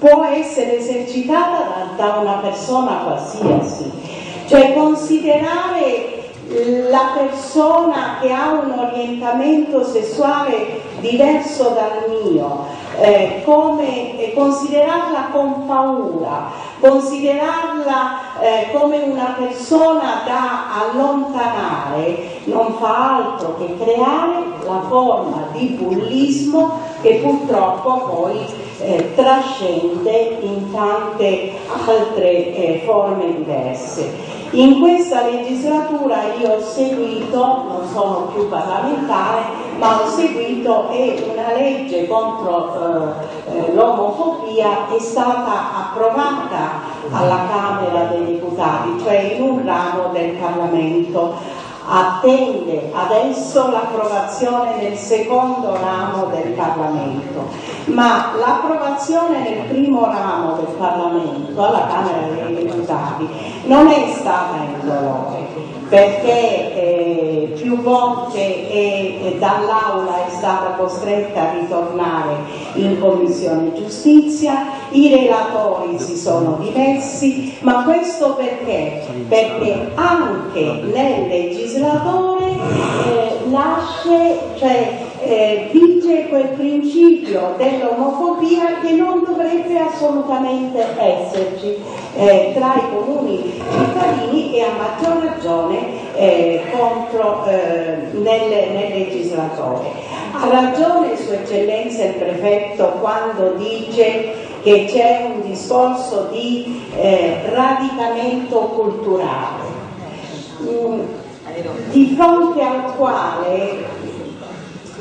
può essere esercitata da, da una persona qualsiasi. Cioè considerare la persona che ha un orientamento sessuale diverso dal mio, eh, come eh, considerarla con paura, considerarla eh, come una persona da allontanare, non fa altro che creare la forma di bullismo che purtroppo poi eh, trascende in tante altre eh, forme diverse. In questa legislatura io ho seguito, non sono più parlamentare, ma ho seguito e una legge contro eh, eh, l'omofobia è stata approvata alla Camera dei Deputati, cioè in un ramo del Parlamento attende adesso l'approvazione nel secondo ramo del Parlamento, ma l'approvazione nel primo ramo del Parlamento, alla Camera dei Deputati, non è stata indolore perché eh, più volte dall'Aula è stata costretta a ritornare in Commissione Giustizia, i relatori si sono dimessi, ma questo perché? Perché anche nel legislatore eh, nasce, cioè eh, vige quel principio dell'omofobia che non dovrebbe assolutamente esserci eh, tra i comuni cittadini e a maggior ragione eh, contro, eh, nel, nel legislatore. Ha ragione Sua Eccellenza il Prefetto quando dice che c'è un discorso di eh, radicamento culturale. Mm, di fronte al quale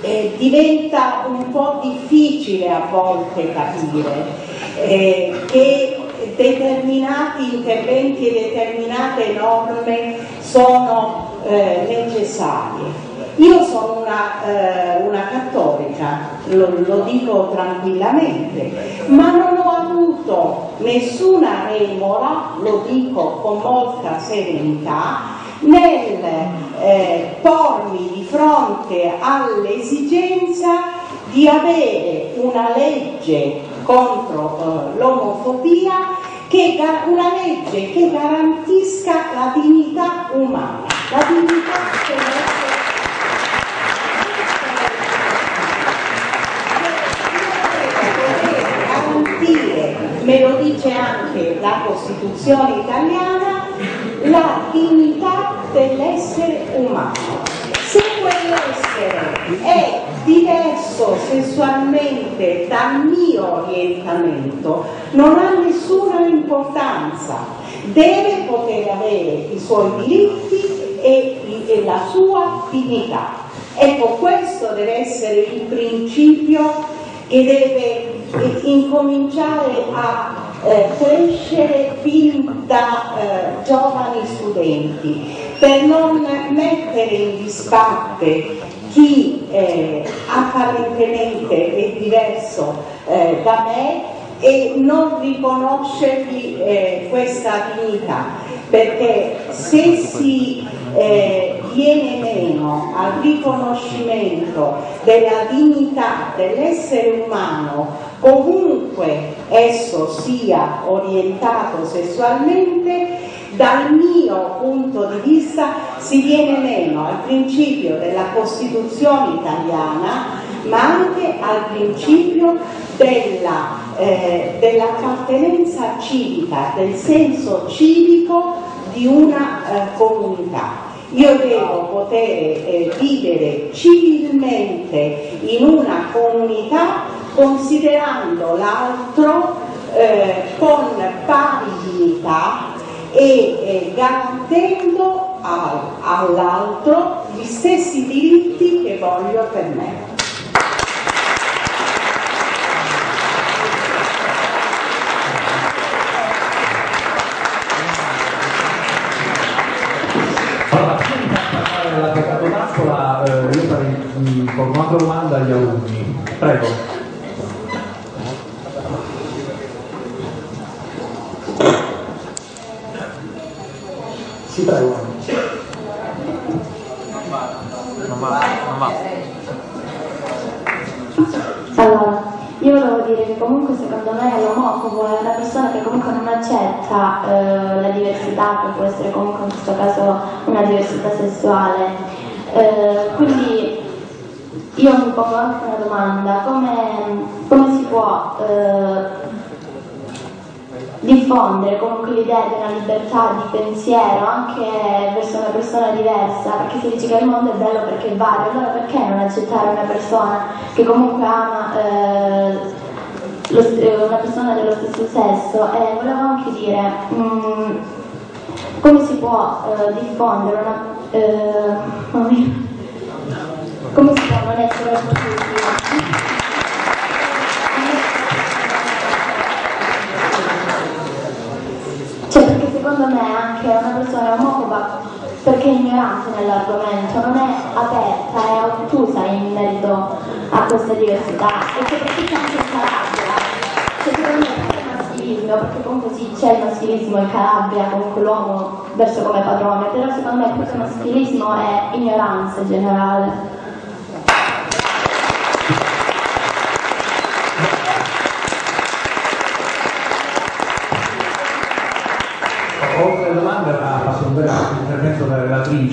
eh, diventa un po' difficile a volte capire eh, che determinati interventi e determinate norme sono eh, necessarie. Io sono una, eh, una cattolica, lo, lo, dico tranquillamente, ma non ho avuto nessuna remora, lo dico con molta serenità, nel eh, pormi di fronte all'esigenza di avere una legge contro eh, l'omofobia, una legge che garantisca la dignità umana, la dignità garantire, me lo dice anche la Costituzione italiana, la dignità dell'essere umano. Se quell'essere è diverso sessualmente dal mio orientamento, non ha nessuna importanza, deve poter avere i suoi diritti e, e la sua dignità. Ecco, questo deve essere il principio che deve incominciare a eh, crescere fin da eh, giovani studenti per non mettere in disparte chi eh, apparentemente è diverso eh, da me e non riconoscergli eh, questa dignità. Perché se si eh, viene meno al riconoscimento della dignità dell'essere umano ovunque esso sia orientato sessualmente, dal mio punto di vista si viene meno al principio della Costituzione italiana, ma anche al principio della, eh, dell'appartenenza civica, del senso civico di una eh, comunità. Io devo poter eh, vivere civilmente in una comunità considerando l'altro eh, con pari dignità e eh, garantendo al, all'altro gli stessi diritti che voglio per me. Allora, la eh, io farei mm, con un'altra domanda agli alunni. Prego. Sì, prego. Non va, non va. Allora, io volevo dire che comunque secondo me l'omofobo è una persona che comunque non accetta eh, la diversità, che può essere comunque in questo caso una diversità sessuale. Eh, quindi io mi pongo anche una domanda, come, come si può eh, diffondere comunque l'idea di una libertà di pensiero anche verso una persona diversa, perché si dice che il mondo è bello perché è vario, allora perché non accettare una persona che comunque ama eh, lo, eh, una persona dello stesso sesso? E volevo anche dire, mh, mm, come si può eh, diffondere una... Eh, come si può non essere positivi? Cioè perché secondo me anche una persona omofoba perché è ignorante nell'argomento, non è aperta, è ottusa in merito a questa diversità e soprattutto anche in Calabria. Cioè secondo me è maschilismo, perché comunque sì c'è il maschilismo in Calabria, comunque l'uomo verso come padrone, però secondo me che maschilismo è ignoranza in generale. oltre alle domande ha fatto un bel intervento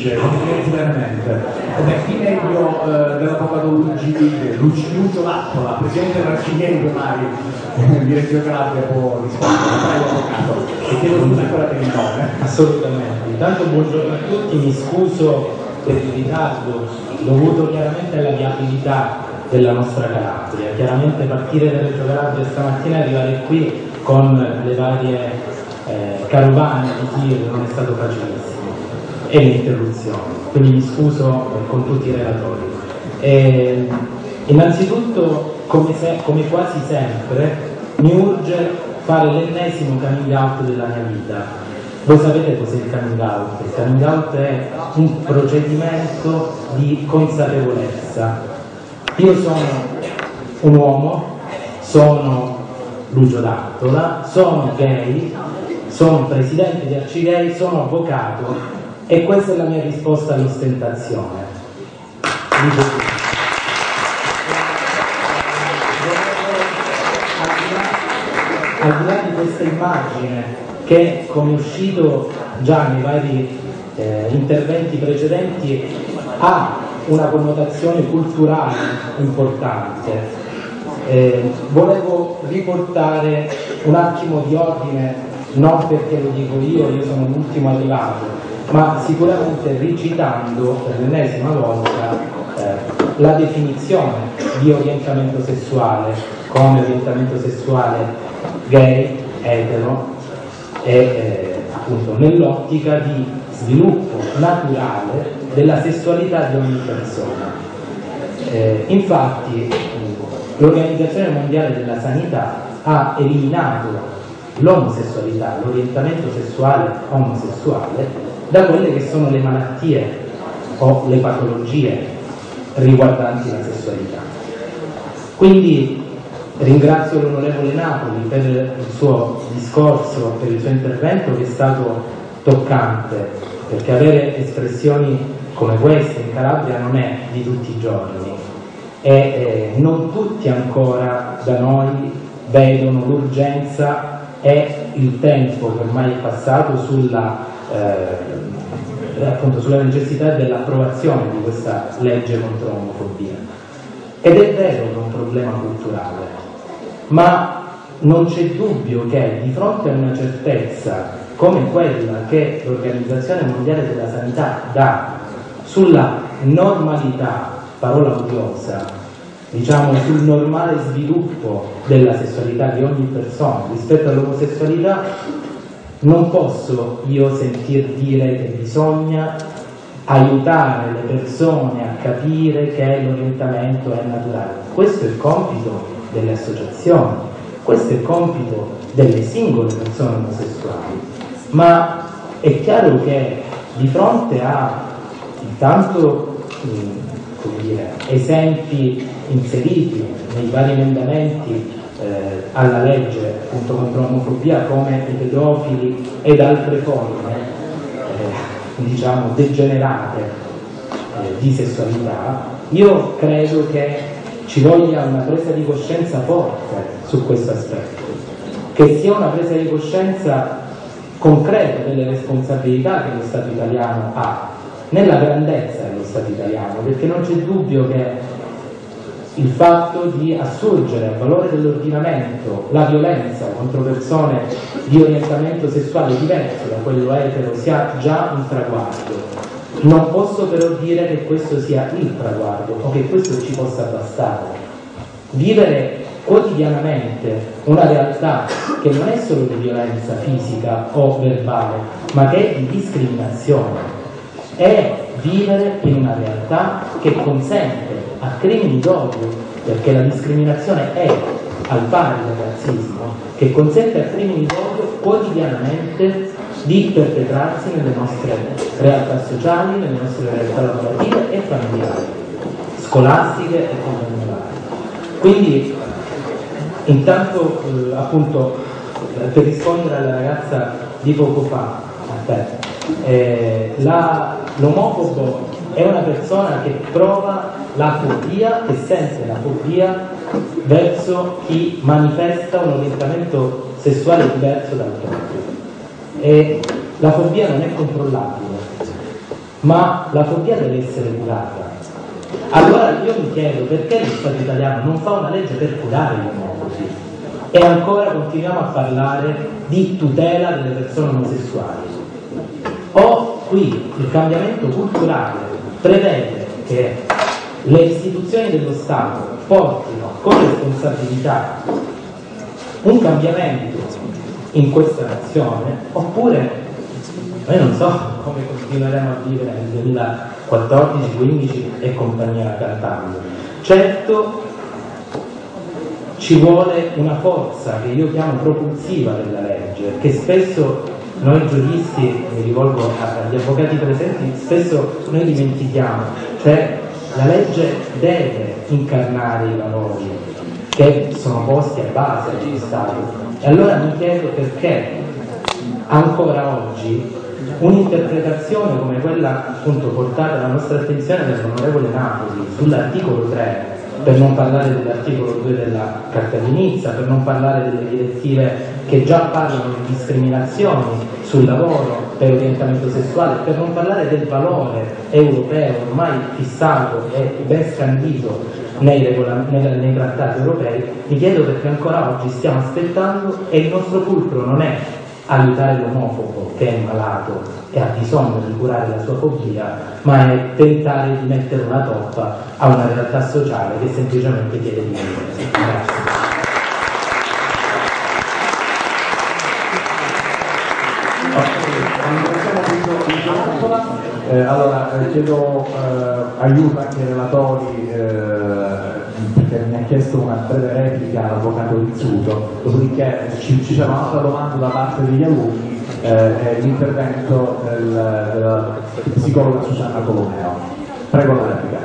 della complimenti veramente. Ed è chi meglio eh, dell'avvocato Luigi, Luigi Lucio Lattola, presidente dell'arcidieri domani di Reggio Calabria può rispondere. Prego ancora per il nome. Assolutamente. Intanto buongiorno a tutti, mi scuso per il ritardo dovuto chiaramente alla viabilità della nostra Calabria. Chiaramente partire da Reggio Calabria stamattina e arrivare qui con le varie eh, carovane di tir non è stato facilissimo e le interruzioni, quindi mi scuso eh, con tutti i relatori. E, innanzitutto, come, se, come quasi sempre, mi urge fare l'ennesimo coming out della mia vita. Voi sapete cos'è il coming out? Il coming out è un procedimento di consapevolezza. Io sono un uomo, sono Lucio D'Attola, sono gay, sono presidente di Arcigay, sono avvocato e questa è la mia risposta all'ostentazione. Al di là di questa immagine che come è uscito già nei vari eh, interventi precedenti ha una connotazione culturale importante, eh, volevo riportare un attimo di ordine non perché lo dico io, io sono l'ultimo arrivato, ma sicuramente ricitando per l'ennesima volta eh, la definizione di orientamento sessuale come orientamento sessuale gay, etero e eh, appunto nell'ottica di sviluppo naturale della sessualità di ogni persona. Eh, infatti l'Organizzazione Mondiale della Sanità ha eliminato l'omosessualità, l'orientamento sessuale omosessuale, da quelle che sono le malattie o le patologie riguardanti la sessualità. Quindi ringrazio l'onorevole Napoli per il suo discorso, per il suo intervento che è stato toccante, perché avere espressioni come queste in Calabria non è di tutti i giorni e eh, non tutti ancora da noi vedono l'urgenza è il tempo che ormai è passato sulla, eh, appunto, sulla necessità dell'approvazione di questa legge contro l'omofobia. Ed è vero che è un problema culturale, ma non c'è dubbio che di fronte a una certezza come quella che l'Organizzazione Mondiale della Sanità dà sulla normalità, parola odiosa, diciamo, sul normale sviluppo della sessualità di ogni persona rispetto all'omosessualità, non posso io sentir dire che bisogna aiutare le persone a capire che l'orientamento è naturale. Questo è il compito delle associazioni, questo è il compito delle singole persone omosessuali, ma è chiaro che di fronte a intanto dire, esempi inseriti nei vari emendamenti eh, alla legge appunto contro l'omofobia come i pedofili ed altre forme eh, diciamo degenerate eh, di sessualità, io credo che ci voglia una presa di coscienza forte su questo aspetto, che sia una presa di coscienza concreta delle responsabilità che lo Stato italiano ha, nella grandezza dello Stato italiano, perché non c'è dubbio che il fatto di assurgere al valore dell'ordinamento la violenza contro persone di orientamento sessuale diverso da quello etero sia già un traguardo. Non posso però dire che questo sia il traguardo o che questo ci possa bastare. Vivere quotidianamente una realtà che non è solo di violenza fisica o verbale, ma che è di discriminazione, è vivere in una realtà che consente a crimini d'odio, perché la discriminazione è al pari del razzismo, che consente a crimini d'odio quotidianamente di perpetrarsi nelle nostre realtà sociali, nelle nostre realtà lavorative e familiari, scolastiche e comunitarie. Quindi, intanto, eh, appunto, per rispondere alla ragazza di poco fa, eh, l'omofobo è una persona che prova la fobia, che sente la fobia verso chi manifesta un orientamento sessuale diverso dal proprio. E la fobia non è controllabile, ma la fobia deve essere curata. Allora io mi chiedo perché lo Stato italiano non fa una legge per curare gli omofobi e ancora continuiamo a parlare di tutela delle persone omosessuali. O qui il cambiamento culturale prevede che le istituzioni dello Stato portino con responsabilità un cambiamento in questa nazione, oppure noi non so come continueremo a vivere nel 2014, 2015 e compagnia cantando. Certo ci vuole una forza che io chiamo propulsiva della legge, che spesso noi giuristi, mi rivolgo agli avvocati presenti, spesso noi dimentichiamo, cioè la legge deve incarnare i valori che sono posti a base dello Stato. E allora mi chiedo perché ancora oggi un'interpretazione come quella appunto portata alla nostra attenzione dall'onorevole Napoli sull'articolo 3 per non parlare dell'articolo 2 della Carta di Nizza, per non parlare delle direttive che già parlano di discriminazioni sul lavoro per orientamento sessuale, per non parlare del valore europeo ormai fissato e ben scandito nei, regola- nei, trattati europei, mi chiedo perché ancora oggi stiamo aspettando e il nostro fulcro non è aiutare l'omofobo che è malato e ha bisogno di curare la sua fobia, ma è tentare di mettere una toppa a una realtà sociale che semplicemente chiede di vivere. Grazie. Eh, allora eh, chiedo eh, aiuto anche ai relatori eh, perché mi ha chiesto una breve replica l'avvocato Rizzuto, dopodiché ci, ci c'era un'altra domanda da parte degli alunni eh, l'intervento del, della psicologa Susanna Colomeo. Prego la replica.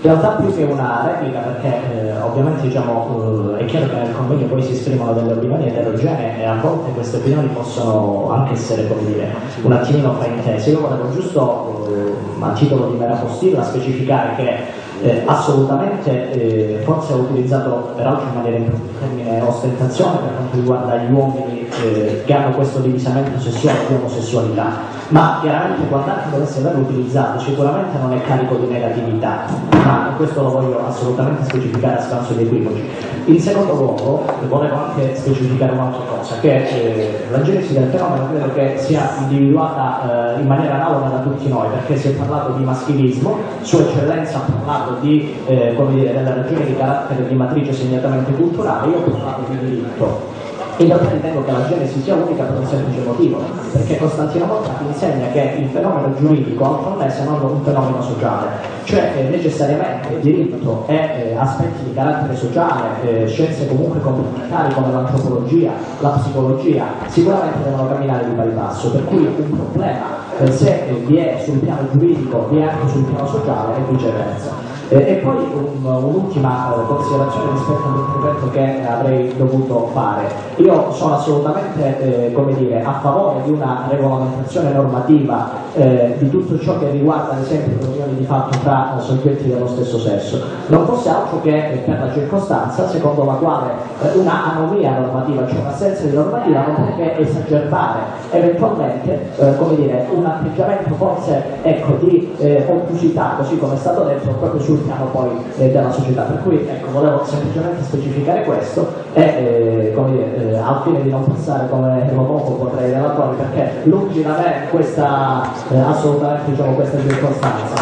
In realtà più che una replica perché eh, ovviamente diciamo, eh, è chiaro che nel convegno poi si esprimono delle opinioni eterogenee e a volte queste opinioni possono anche essere come dire, un attimino fraintese. Io volevo giusto eh, a titolo di mera postilla specificare che eh, assolutamente eh, forse ho utilizzato peraltro in maniera in termine ostentazione per quanto riguarda gli uomini eh, che hanno questo divisamento sessuale di omosessualità ma chiaramente quando anche dovesse averlo utilizzato sicuramente non è carico di negatività, ma questo lo voglio assolutamente specificare a scanso di equivoci. In secondo luogo volevo anche specificare un'altra cosa, che eh, la genesi del fenomeno credo che sia individuata eh, in maniera analoga da tutti noi, perché si è parlato di maschilismo, Sua Eccellenza ha parlato di, eh, dire, della ragione di carattere di matrice segnatamente culturale, io ho parlato di diritto. In realtà ritengo che la genesi sia unica per un semplice motivo, perché Costantino Motta insegna che il fenomeno giuridico non è se non un fenomeno sociale, cioè che necessariamente diritto e eh, aspetti di carattere sociale, eh, scienze comunque complementari come l'antropologia, la psicologia, sicuramente devono camminare di pari passo, per cui un problema eh, se vi è sul piano giuridico vi è anche sul piano sociale e viceversa. Eh, e poi un- un'ultima eh, considerazione rispetto all'intervento che avrei dovuto fare. Io sono assolutamente eh, dire, a favore di una regolamentazione normativa eh, di tutto ciò che riguarda ad esempio le unioni di fatto tra soggetti dello stesso sesso. Non fosse altro che eh, per la circostanza secondo la quale eh, una anomia normativa, cioè un'assenza di normativa, non può che esagerbare eventualmente dire, un atteggiamento forse ecco, di eh, ottusità, così come è stato detto, proprio sul piano poi eh, della società. Per cui ecco, volevo semplicemente specificare questo e eh, dire, eh, al fine di non passare come l'omofobo tra i relatori, perché lungi da me questa eh, assolutamente diciamo, questa circostanza.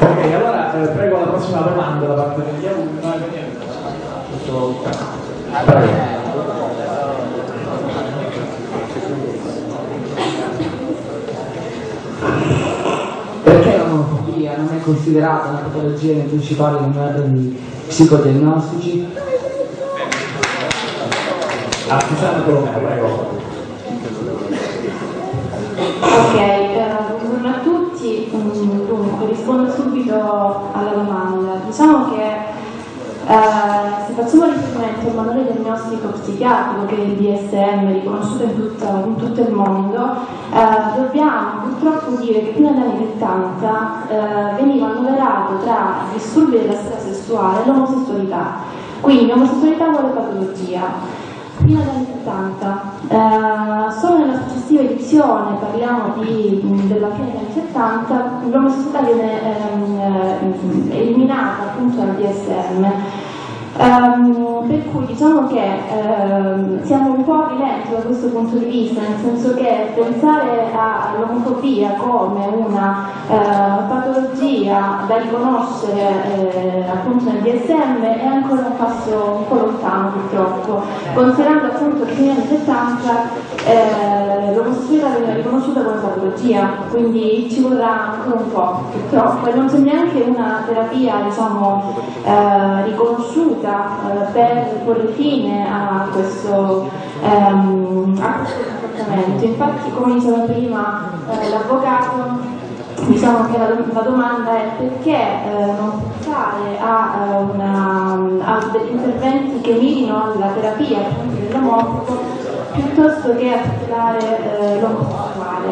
Ok, allora eh, prego la prossima domanda da parte degli alunni. Prego. Perché l'omofobia non è considerata una patologia nei principali metodi psicodiagnostici? Ah, prego. Ok, eh, buongiorno a tutti. Mm, Dunque, rispondo subito alla domanda. Diciamo che se facciamo riferimento al manuale diagnostico psichiatrico che è il DSM riconosciuto in, tutta- in tutto il mondo, eh, dobbiamo purtroppo dire che fino agli anni 70 eh, veniva annoverato tra disturbi della sfera sessuale e l'omosessualità. Quindi omosessualità uguale patologia fino agli anni 70. Eh, solo nella successiva edizione, parliamo di- della fine degli anni 70, l'omosessualità viene ehm, eh, eliminata appunto dal DSM. Ehm, per cui diciamo che ehm, siamo un po' rilenti da questo punto di vista, nel senso che pensare all'omofobia come una eh, patologia da riconoscere eh, appunto nel DSM è ancora un passo un po' lontano purtroppo, considerando appunto che negli anni 70 eh, l'omosessualità veniva riconosciuta come patologia, quindi ci vorrà ancora un po' purtroppo. E non c'è neanche una terapia diciamo eh, riconosciuta eh, per porre fine a questo, ehm, a questo comportamento. Infatti come diceva prima eh, l'avvocato Diciamo che la, la domanda è perché eh, non pensare a, eh, una- a degli interventi che mirino alla terapia appunto dell'omofobo piuttosto che a tutelare eh, l'omosessuale.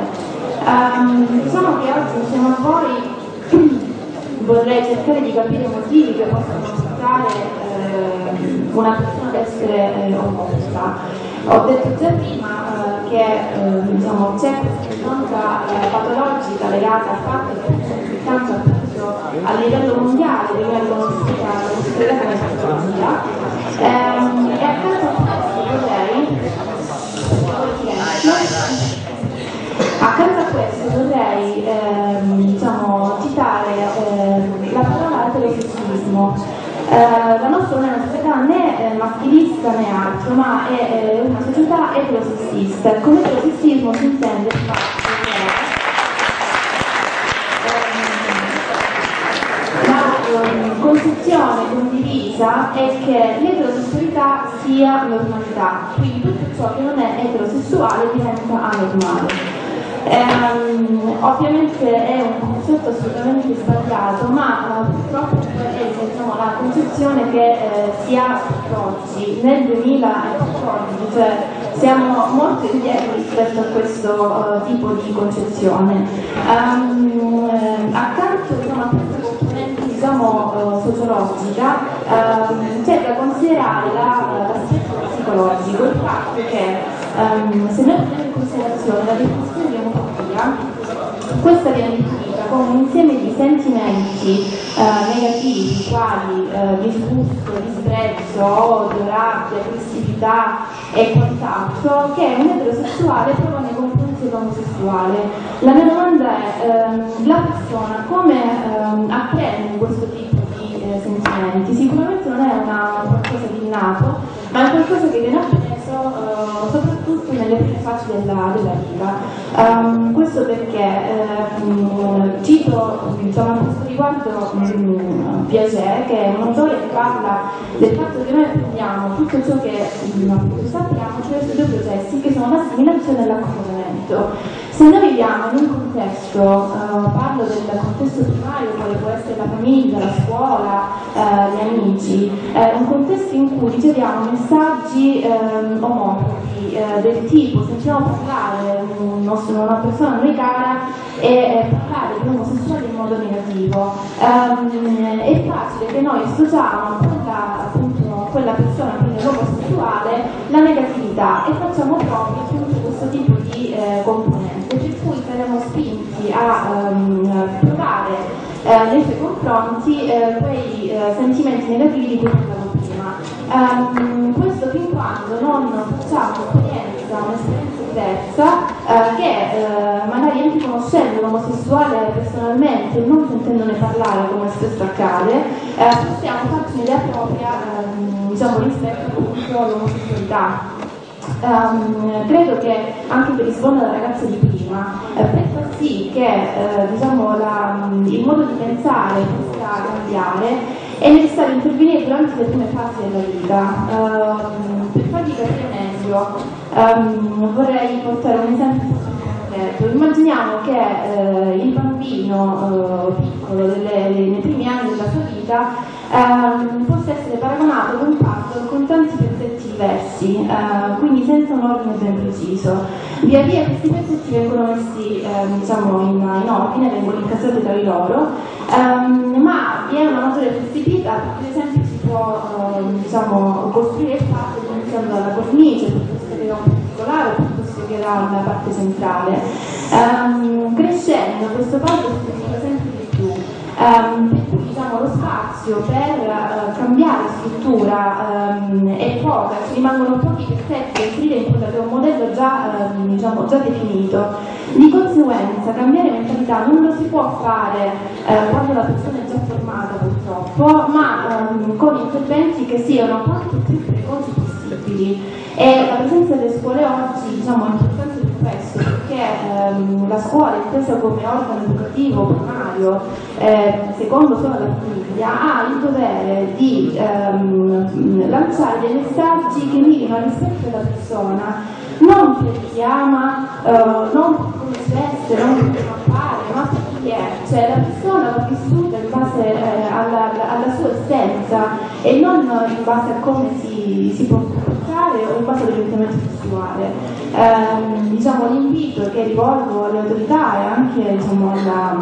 Ehm, diciamo che oggi insieme a voi vorrei cercare di capire i motivi che possono portare eh, una persona ad essere eh, omofoba. Ho detto già prima eh, che eh, diciamo, c'è questa impronta eh, patologica legata al fatto che soltanto appunto a livello mondiale riconosciuta l'omosessualità come patologia Ehm, e accanto a questo vorrei Accanto a questo vorrei ehm, diciamo, citare ehm, la parola eterosessuismo. Eh, la nostra non è una società né eh, maschilista né altro, ma è eh, una società eterosessista. Con eterosessismo si intende il la ehm, concezione condivisa è che l'eterosessualità sia normalità, quindi tutto ciò che non è eterosessuale diventa anormale. Ehm, ovviamente è un concetto assolutamente sbagliato, ma eh, purtroppo è diciamo, la concezione che eh, si ha oggi, nel 2014, cioè siamo molto indietro rispetto a questo eh, tipo di concezione. Eh, accanto diciamo, a questa componente diciamo, eh, sociologica ehm, c'è da considerare la- l'aspetto psicologico, il fatto che ehm, se noi prendiamo in considerazione la definizione di omofobia, questa viene definita come un insieme di sentimenti eh, negativi, quali eh, disgusto, disprezzo, odio, rabbia, aggressività e quant'altro, che un eterosessuale prova nei confronti dell'omosessuale. La mia domanda è, ehm, la persona come ehm, apprende questo tipo di eh, sentimenti? Sicuramente non è una, qualcosa di innato, ma è qualcosa che viene appreso eh, soprattutto nelle prime fasi della, della vita. Ehm, questo perché, ehm, cito diciamo, a questo riguardo riguardo mm, Piaget, che è un autore che parla del fatto che noi apprendiamo tutto ciò che appunto sappiamo attraverso due processi che sono l'assimilazione e l'accomodamento. Se noi viviamo in un contesto, eh, parlo del contesto primario, quale può essere la famiglia, la scuola, eh, gli amici, eh, un contesto in cui riceviamo messaggi ehm, omofobi eh, del tipo sentiamo parlare un nostro- una persona a noi cara e eh, parlare di omosessuali in modo negativo, ehm, è facile che noi associamo quella, appunto, quella persona, quindi l'omosessuale, la negatività e facciamo proprio appunto questo tipo di eh, componente, per cui saremo spinti a ehm, provare eh, nei suoi confronti eh, quei eh, sentimenti negativi di cui parlavo prima. Ehm, questo fin quando non facciamo esperienza, un'esperienza diversa, eh, che eh, magari anche conoscendo l'omosessuale personalmente, non sentendone parlare come spesso accade, eh, possiamo farci un'idea propria ehm, diciamo, rispetto all'omosessualità. Ehm, credo che anche per rispondere alla ragazza di prima, eh, per far sì che eh, diciamo, la- il modo di pensare possa cambiare, è necessario intervenire durante le prime fasi della vita. Ehm, per farvi capire meglio, ehm, vorrei portare un esempio. Immaginiamo che eh, il bambino eh, piccolo delle- nei primi anni della sua vita ehm, possa essere paragonato ad un puzzle con tanti pezzetti diversi, eh, quindi senza un ordine ben preciso. Via via questi pezzetti vengono messi ehm, diciamo, in, in ordine, vengono incastrati tra di loro, ehm, ma vi è una maggiore flessibilità, per esempio si può ehm, diciamo, costruire il puzzle iniziando dalla cornice, piuttosto che da un particolare, piuttosto che dalla parte centrale. Ehm, crescendo questo puzzle si sempre di più. Cui diciamo, lo spazio per eh, cambiare struttura ehm, è poca, ci rimangono pochi pezzetti da inserire in quello che un modello già, ehm, diciamo, già definito. Di conseguenza cambiare mentalità non lo si può fare eh, quando la persona è già formata purtroppo, ma ehm, con interventi che siano quanto più precoci possibili. E la presenza delle scuole oggi diciamo, è importante per questo, ehm, la scuola, intesa come organo educativo primario, eh, secondo solo la famiglia, ha il dovere di ehm, lanciare dei messaggi che mirino al rispetto della persona, non per chi ama, eh, non per come si veste, non per come appare, ma per chi è. Cioè la persona va vissuta in base eh, alla, alla sua essenza e non in base a come si, si può comportare o in base all'orientamento sessuale. Ehm, diciamo, l'invito che rivolgo alle autorità e anche diciamo, alla,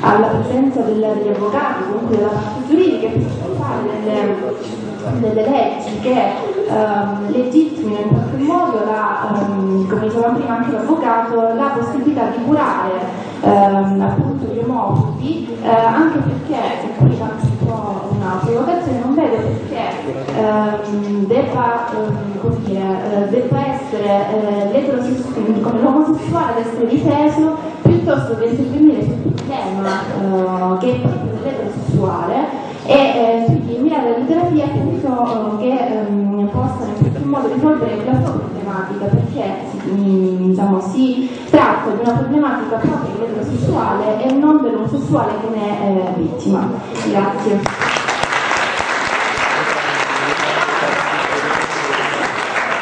alla presenza del- degli avvocati, comunque della parte giuridica, per fare delle, delle leggi che ehm, legittimino in qualche modo la, ehm, come diceva prima anche l'avvocato, la possibilità di curare ehm, appunto gli omofobi, eh, anche perché, e qui un po' una provocazione, vedo perché ehm, debba, ehm, dire, eh, debba essere eh, come l'omosessuale ad essere difeso piuttosto che intervenire sul problema eh, che è proprio dell'eterosessuale e eh, quindi mirare alle terapie appunto eh, che ehm, possano in qualche modo risolvere la sua problematica perché mm, diciamo, si tratta di una problematica proprio dell'eterosessuale e non dell'omosessuale che ne è eh, vittima. Grazie.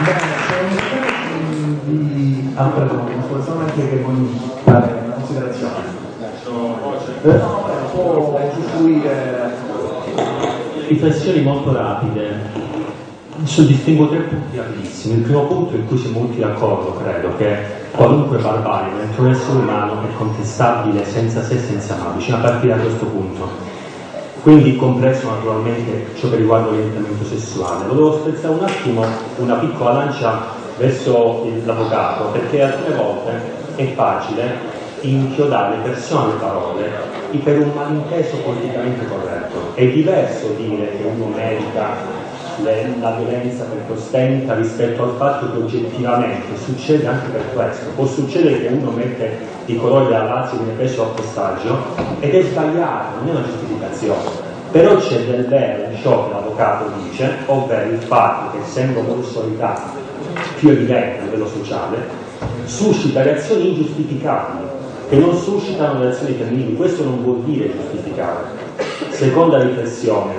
Bene, c'è un di Alfredo, una solamente che una considerazione. Eh, può usufruire Riflessioni molto rapide. Su distingo tre punti rapidissimi. Il primo punto in cui siamo tutti d'accordo, credo, che qualunque barbarie dentro l'essere umano è contestabile senza se e senza ma. Bisogna partire da questo punto. Quindi compreso naturalmente ciò che riguarda l'orientamento sessuale. Volevo spezzare un attimo una piccola lancia verso l'avvocato, perché alcune volte è facile inchiodare persone alle parole per un malinteso politicamente corretto. È diverso dire che uno merita le- la violenza perché ostenta rispetto al fatto che oggettivamente succede anche per questo. Può succedere che uno mette i colori della Lazio viene preso a pestaggio ed è sbagliato, non è una giustificazione. Però c'è del vero in ciò che l'avvocato dice, ovvero il fatto che essendo omosessualità più evidente a livello sociale, suscita reazioni ingiustificabili, che non suscitano reazioni femminili, questo non vuol dire giustificare. Seconda riflessione,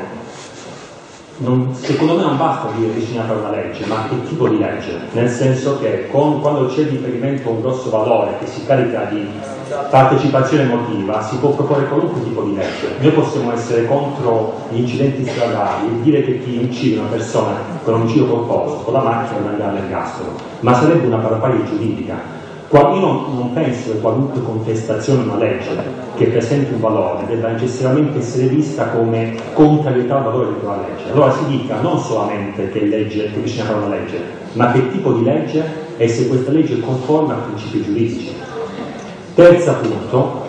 non, secondo me non basta dire bisogna fare una legge, ma che tipo di legge? Nel senso che con, quando c'è riferimento a un grosso valore che si carica di partecipazione emotiva, si può proporre qualunque tipo di legge. Noi possiamo essere contro gli incidenti stradali e dire che chi incide una persona con omicidio colposo con la macchina deve andare all'ergastolo, ma sarebbe una barbarie giuridica. Io non, non penso che qualunque contestazione a una legge che presenti un valore debba necessariamente essere vista come contrarietà al valore di quella legge. Allora si dica non solamente che, legge, che bisogna fare una legge, ma che tipo di legge e se questa legge è conforme a principi giuridici. Terza punto,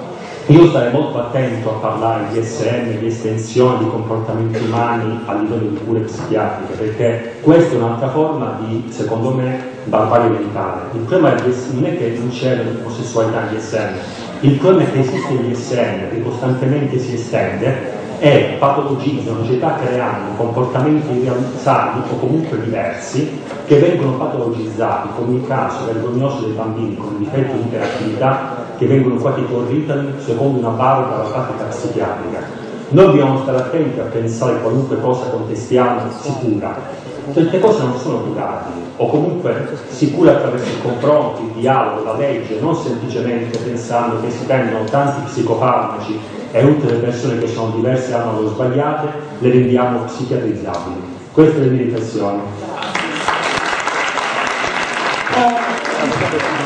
io starei molto attento a parlare di SM, di estensione di comportamenti umani a livello di cure psichiatriche, perché questa è un'altra forma di, secondo me, barbarie mentale. Il problema è che non è che non c'è l'omosessualità in DSM, il problema è che esiste il DSM che costantemente si estende e patologizza una società creando comportamenti irrealizzabili o comunque diversi che vengono patologizzati, come il caso vergognoso dei bambini con difetto di interattività che vengono fatti con Ritalin secondo una barbara pratica psichiatrica. Noi dobbiamo stare attenti a pensare qualunque cosa contestiamo si cura. Certe cose non sono curabili, o comunque si cura attraverso il confronto, il dialogo, la legge, non semplicemente pensando che si prendono tanti psicofarmaci e tutte le persone che sono diverse hanno le sbagliate, le rendiamo psichiatrizzabili. Queste le mie riflessioni. un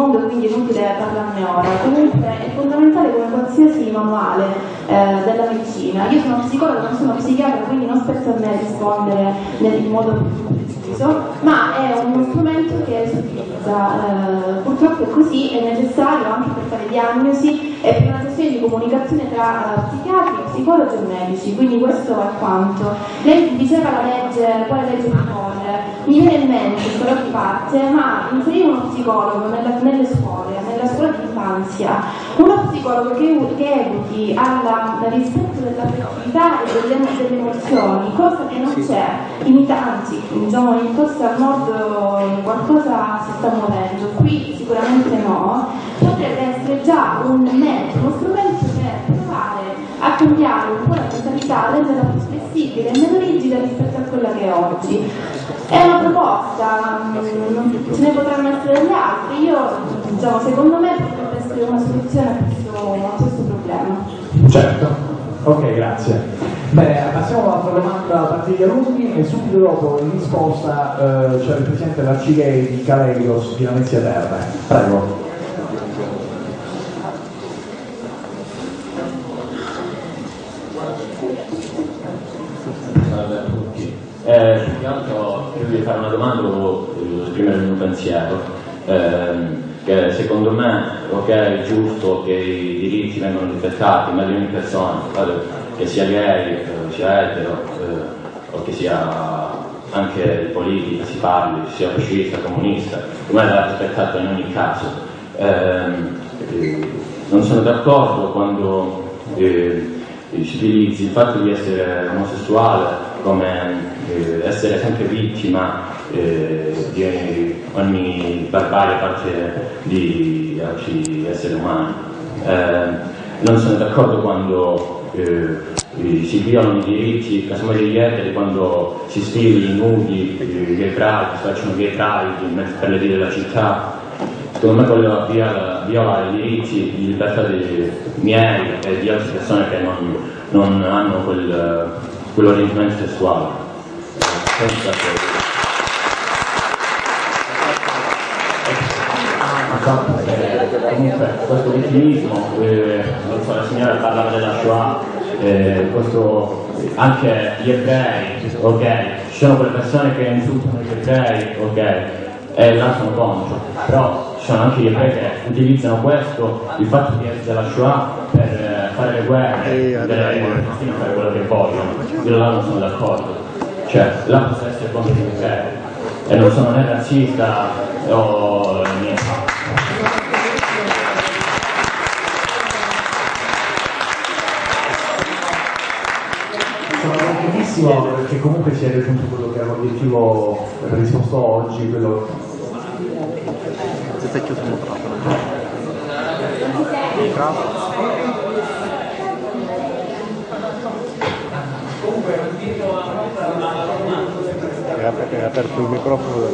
mondo, quindi è inutile parlarne ora. Comunque è fondamentale come qualsiasi manuale eh, della medicina. Io sono psicologa, non sono psichiatra, quindi non spetta a me rispondere nel modo più preciso, ma è uno strumento che si utilizza. Eh, purtroppo è così, è necessario anche per fare diagnosi e per una questione di comunicazione tra eh, psichiatri, psicologi e medici, quindi questo è quanto. Lei diceva la legge, quale legge proporre? Mi viene in mente, sarò di parte, ma inserire uno psicologo nella- nelle scuole, nella scuola di infanzia, uno psicologo che, che educhi al rispetto dell'affettività e delle, delle emozioni, cosa che non c'è in Italia, anzi, diciamo in Costa al Nord qualcosa si sta muovendo, qui sicuramente no, potrebbe essere già un mezzo, uno strumento per provare a cambiare un po' la mentalità, renderla più flessibile e meno rigida rispetto a quella che è oggi. È una proposta, mm, ce ne potranno essere delle altre, io diciamo secondo me potrebbe essere una soluzione a questo, a questo problema. Certo, ok, grazie. Bene, passiamo all'altra domanda da parte degli alunni e subito dopo in risposta eh, c'è il presidente dell'Arcigay di Caleidos di Lamezia Terre. Prego. Salve a tutti. Eh, più che altro prima di fare una domanda volevo eh, esprimere mio pensiero, ehm, che secondo me ok, è giusto che i diritti vengano rispettati, ma di ogni persona, che sia gay, eh, sia etero, eh, o che sia anche politica, si parli, sia fascista, comunista, come va rispettato in ogni caso. Ehm, eh, non sono d'accordo quando eh, si utilizzi il fatto di essere omosessuale come eh, essere sempre vittima eh, di ogni barbarie parte di altri esseri umani. Eh, non sono d'accordo quando eh, si violano i diritti, casomai degli eteri, quando si sfili nudi, eh, gay pride, si facciano gay pride per le vie della città, secondo me quello viola, viola i diritti di libertà dei miei e di altre persone che non, non hanno quel, quell'orientamento sessuale. Eh, Esatto, eh, comunque questo vittimismo, eh, non so, la signora parlava della Shoah, eh, questo, anche gli ebrei, ok, ci sono quelle persone che insultano gli ebrei, ok, e là sono contro, però ci sono anche gli ebrei che utilizzano questo, il fatto di della Shoah per eh, fare le guerre, delle palestine, fare quello che vogliono, io là non sono d'accordo, cioè là posso essere contro gli ebrei. E non sono né razzista o brevissimo perché comunque si è raggiunto quello che era l'obiettivo risposto oggi, quello Si sta chiuso il microfono. Ap- è aperto il microfono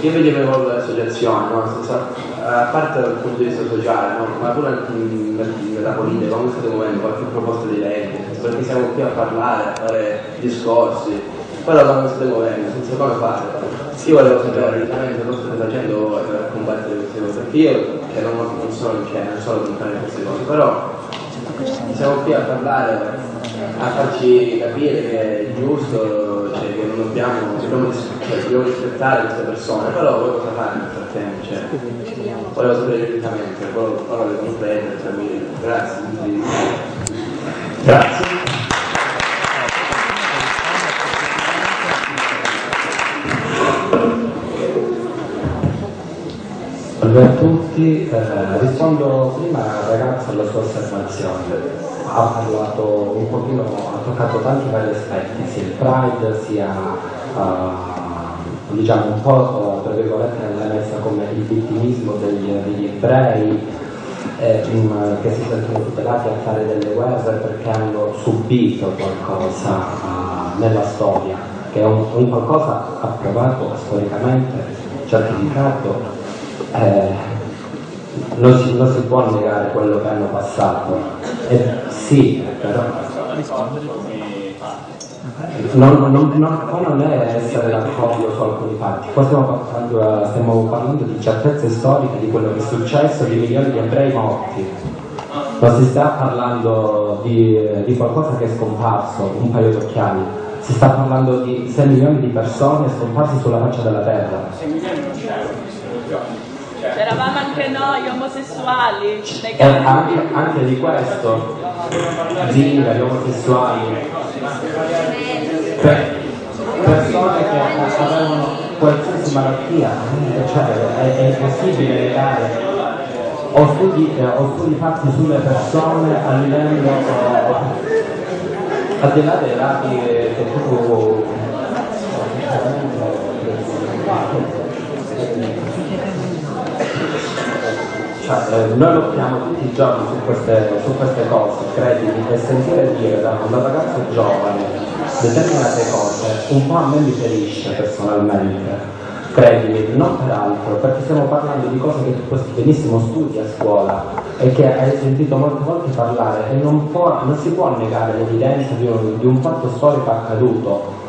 Io vedevo l'associazione, no? Senso, a parte dal punto di vista sociale, no? ma pure nella politica, come state muovendo qualche proposta di legge, perché siamo qui a parlare, a fare discorsi, però come state muovendo, senso come fate? Io volevo sapere esattamente cosa state facendo per combattere queste cose, perché io che non, non sono cioè, non sono contrario a queste cose, però siamo qui a parlare, a farci capire che è giusto, cioè, che non dobbiamo, cioè, dobbiamo rispettare queste persone, però voi cosa fate nel frattempo? Cioè, volevo sapere direttamente, poi parole concrete, capire. Grazie. Grazie. Salve a tutti, eh, rispondo prima al ragazzo alla sua osservazione. Ha parlato un pochino, ha toccato tanti vari aspetti, sia il Pride sia eh, diciamo un po' eh, tra virgolette nella messa come il vittimismo degli, degli ebrei eh, che si sentono tutelati a fare delle guerre perché hanno subito qualcosa eh, nella storia, che è un, un qualcosa approvato storicamente, certificato eh, non, si, non si può negare quello che hanno passato. Eh, sì, però non, non, non è essere d'accordo su alcuni fatti, qua stiamo parlando, stiamo parlando di certezze storiche di quello che è successo, di milioni di ebrei morti. Non si sta parlando di, di qualcosa che è scomparso, un paio di occhiali, si sta parlando di 6 milioni di persone scomparse sulla faccia della terra. Anche noi omosessuali E campi. anche, anche di questo, zingari, omosessuali, per persone che avevano qualsiasi malattia, eh, cioè è, è impossibile negare. Ho studi, eh, ho studi fatti sulle persone a livello, eh, al di là dei dati che tu Cioè, eh, noi lottiamo tutti i giorni su queste, su queste cose, credimi, e sentire dire da un ragazzo giovane determinate cose un po' a me mi ferisce personalmente. Credimi, non per altro, perché stiamo parlando di cose che tu potresti benissimo studi a scuola e che hai sentito molte volte parlare e non, può- non si può negare l'evidenza di un, di un fatto storico accaduto.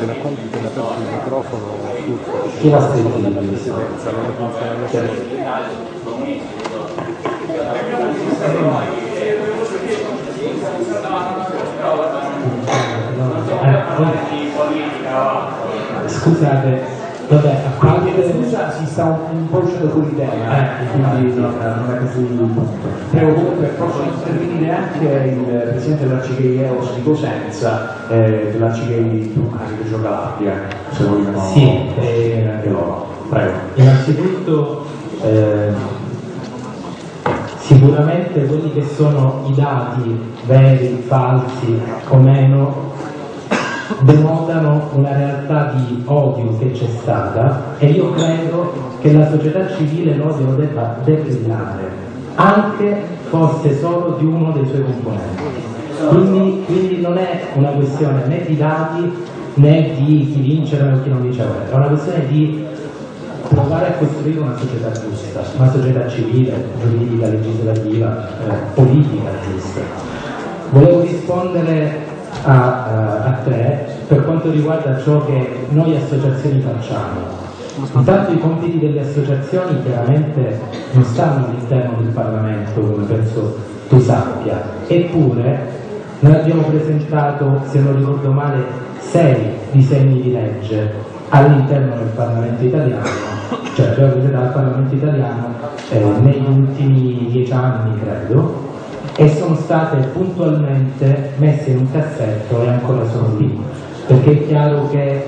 Appena quando appena aperto tutto. Chi l'ha di questo? Scusate, vabbè, a parte Scusa, si sta un, po' uscendo fuori tema, eh, quindi non, non è così. Prego comunque posso intervenire anche il presidente dell'Arcigay Eos di Cosenza e dell'Arcigay Truccani di Reggio Calabria, se vogliono Sì, eh, anche loro. Prego. Innanzitutto eh, sicuramente quelli che sono i dati veri, falsi o meno denotano una realtà di odio che c'è stata e io credo che la società civile l'odio lo debba declinare, anche fosse solo di uno dei suoi componenti. Quindi, quindi non è una questione né di dati né di chi vincere o chi non vincere, è una questione di provare a costruire una società giusta, una società civile, giuridica, legislativa, eh, politica giusta. Volevo rispondere a, eh, a te per quanto riguarda ciò che noi associazioni facciamo. Intanto i compiti delle associazioni chiaramente non stanno all'interno del Parlamento, come penso tu sappia, eppure noi abbiamo presentato, se non ricordo male, sei disegni di legge all'interno del Parlamento italiano, cioè abbiamo presentato al Parlamento italiano eh, negli ultimi dieci anni credo, e sono state puntualmente messe in un cassetto e ancora sono lì, perché è chiaro che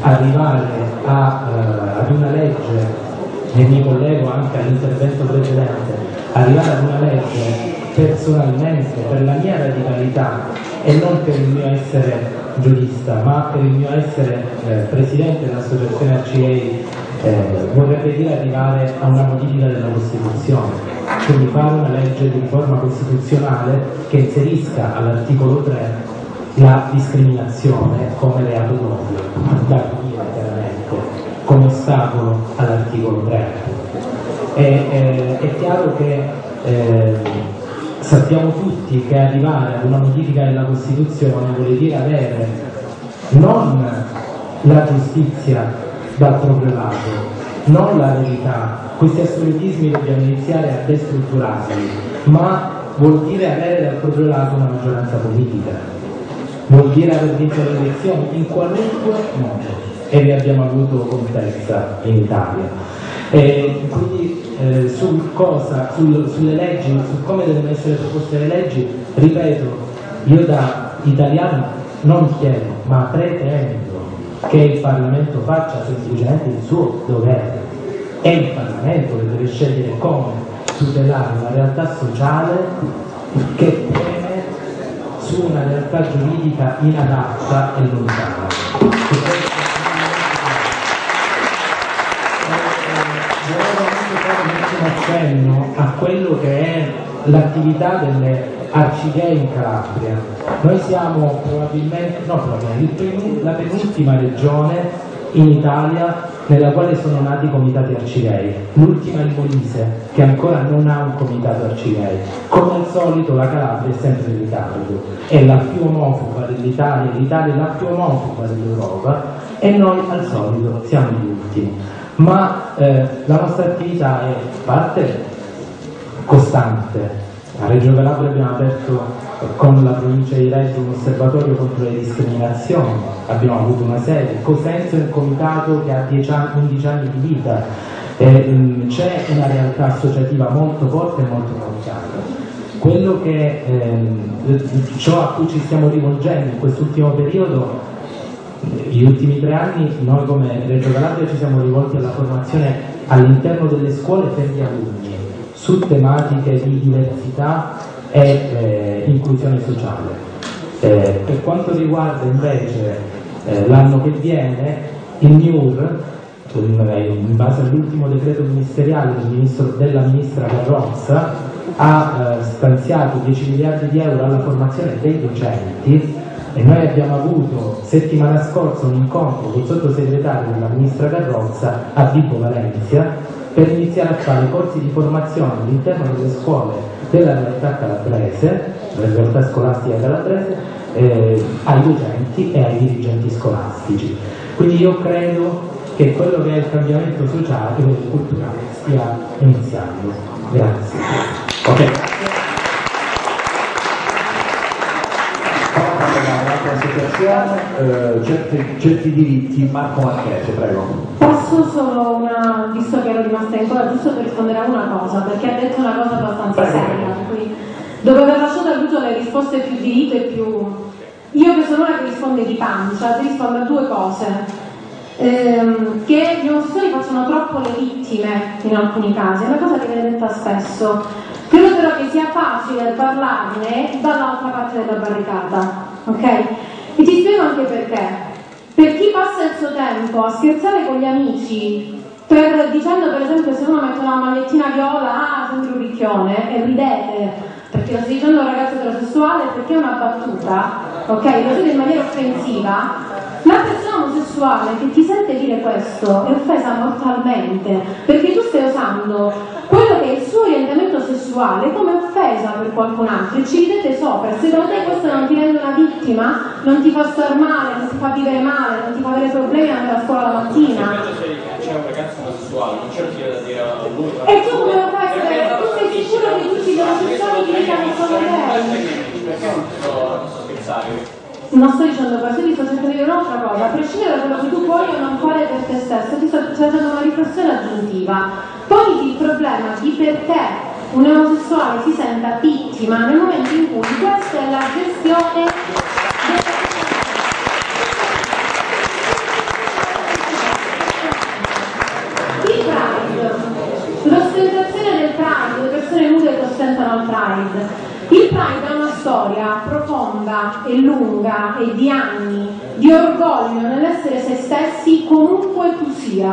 arrivare a, eh, ad una legge, e mi collego anche all'intervento precedente, arrivare ad una legge personalmente per la mia radicalità e non per il mio essere giurista, ma per il mio essere eh, presidente dell'associazione ACEI eh, vorrebbe dire arrivare a una modifica della Costituzione, quindi fare una legge di riforma costituzionale che inserisca all'articolo 3 la discriminazione come reato doppio, da punire chiaramente come ostacolo all'articolo 3. E, eh, è chiaro che eh, sappiamo tutti che arrivare ad una modifica della Costituzione vuol dire avere non la giustizia dal proprio lato, non la verità. Questi assolutismi dobbiamo iniziare a destrutturarli, ma vuol dire avere dal proprio lato una maggioranza politica, vuol dire aver vinto le elezioni in qualunque modo e ne abbiamo avuto contezza in Italia. E quindi eh, sul cosa, sul, sulle leggi, su come devono essere proposte le leggi, ripeto, io da italiano non chiedo, ma pretendo che il Parlamento faccia semplicemente il suo dovere. È il Parlamento che deve scegliere come tutelare una realtà sociale che preme su una realtà giuridica inadatta e lontana. un accenno a quello che è l'attività delle arcigay in Calabria. Noi siamo probabilmente, no probabilmente, la penultima regione in Italia nella quale sono nati i comitati arcigay. L'ultima è il Molise, che ancora non ha un comitato arcigay. Come al solito la Calabria è sempre in ritardo, è la più omofoba dell'Italia, l'Italia è la più omofoba dell'Europa e noi al solito siamo gli ultimi ma eh, la nostra attività è parte costante. A Reggio Calabria abbiamo aperto con la provincia di Reggio un osservatorio contro le discriminazioni, abbiamo avuto una sede, Cosenza è un comitato che ha anni, 11 anni di vita, eh, c'è una realtà associativa molto forte e molto marcata. Quello che eh, ciò a cui ci stiamo rivolgendo in quest'ultimo periodo negli ultimi tre anni noi come Reggio Calabria ci siamo rivolti alla formazione all'interno delle scuole per gli alunni su tematiche di diversità e eh, inclusione sociale. Eh, per quanto riguarda invece eh, l'anno che viene, il MIUR, in base all'ultimo decreto ministeriale del ministro, della ministra Carrozza, ha eh, stanziato 10 miliardi di euro alla formazione dei docenti e noi abbiamo avuto settimana scorsa un incontro con il sottosegretario della ministra Carrozza a Vibo Valencia per iniziare a fare corsi di formazione all'interno delle scuole della realtà calabrese, della realtà scolastica calabrese, eh, ai docenti e ai dirigenti scolastici. Quindi io credo che quello che è il cambiamento sociale e culturale stia iniziando. Grazie. Okay. Associazione eh, certi, certi, diritti, Marco Marchese, prego. Posso solo una, visto che ero rimasta in coda, giusto per rispondere a una cosa, perché ha detto una cosa abbastanza prego. seria, cui, dopo aver lasciato a Lucio le risposte più di rito e più... Io che sono una che risponde di pancia, ti rispondo a due cose. Ehm, che gli omosessuali facciano troppo le vittime in alcuni casi, è una cosa che viene detta spesso. Credo però che sia facile parlarne dall'altra parte della barricata, ok? E ti spiego anche perché. Per chi passa il suo tempo a scherzare con gli amici, per, dicendo per esempio se uno mette una magliettina viola, ah, sembri un ricchione, e ridete, perché lo stai dicendo a un ragazzo eterosessuale perché è una battuta, ok? Lo dite in maniera offensiva, la persona omosessuale che ti sente dire questo è offesa mortalmente, perché tu stai usando quello che è il suo orientamento sessuale come offesa per qualcun altro e ci ridete sopra. Secondo te questo non ti rende una vittima? Non ti fa star male, non ti fa vivere male, non ti fa avere problemi ad andare a scuola la mattina? C'è un ragazzo omosessuale, non c'è da dire a lui. E tu come lo fai sapere? Tu sei sicuro che tutti gli omosessuali ti dicano solo lei? Non sto scherzare? Non sto dicendo questo, ti sto cercando di dire un'altra cosa, a prescindere da quello che tu puoi o non fare per te stesso, ti sto facendo una riflessione aggiuntiva. Poniti il problema di perché un omosessuale si senta vittima nel momento in cui questa è la gestione il Pride, l'ostentazione del Pride, le persone nude che ostentano il Pride. Il Pride ha una storia profonda e lunga e di anni di orgoglio nell'essere se stessi comunque tu sia.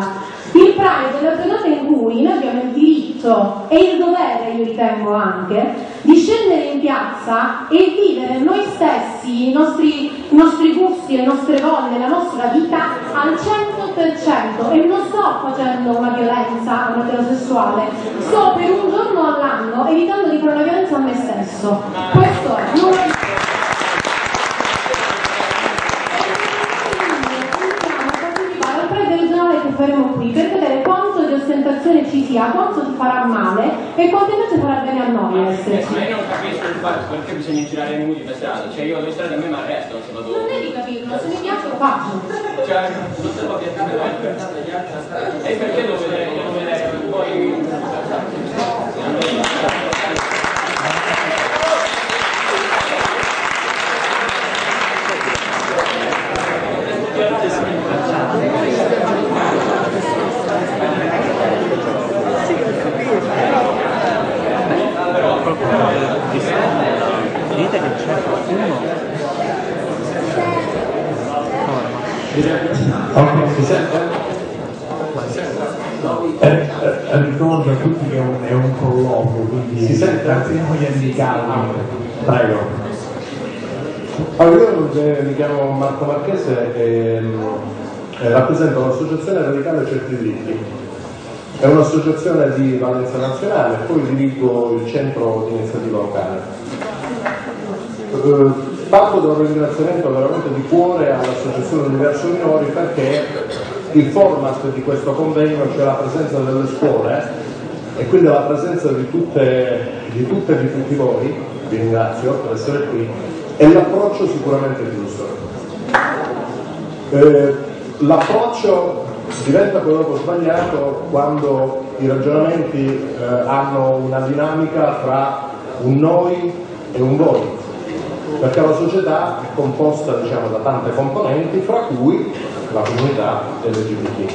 Il Pride è giornata in cui noi abbiamo il diritto e il dovere, io ritengo anche, di scendere in piazza e vivere noi stessi, i nostri, i nostri gusti, le nostre voglie, la nostra vita al 100% e non sto facendo una violenza a un eterosessuale, sto per un giorno all'anno evitando di fare una violenza a me stesso. Questo è. Non partecipare al Pride regionale che faremo qui per vedere quanto di ostentazione ci sia, quanto ci farà male e quanto invece farà bene a noi Eh, esserci. ma io non capisco il fatto perché bisogna girare nudi per strada. Cioè io per strada a me mi arrestano se vado. Non devi capirlo, se mi piace lo faccio. Cioè, non se lo E perché devo vedere? Dite che c'è qualcuno. Ok, si sente? Eh, eh, ricordo a tutti che è un, è un colloquio, quindi Si sente? alziamo gli indicati. Prego. Allora, io eh, mi chiamo Marco Marchese e mm, eh, rappresento l'associazione radicale Certi Diritti. È un'associazione di valenza nazionale, poi dirigo il centro di iniziativa locale. Eh, Parto da un ringraziamento veramente di cuore all'Associazione Universo Minori perché il format di questo convegno, cioè la presenza delle scuole e quindi la presenza di tutte, di tutte e di tutti voi, vi ringrazio per essere qui, è l'approccio sicuramente giusto. Eh, l'approccio diventa poi sbagliato quando i ragionamenti eh, hanno una dinamica tra un noi e un voi perché la società è composta diciamo, da tante componenti, fra cui la comunità LGBT.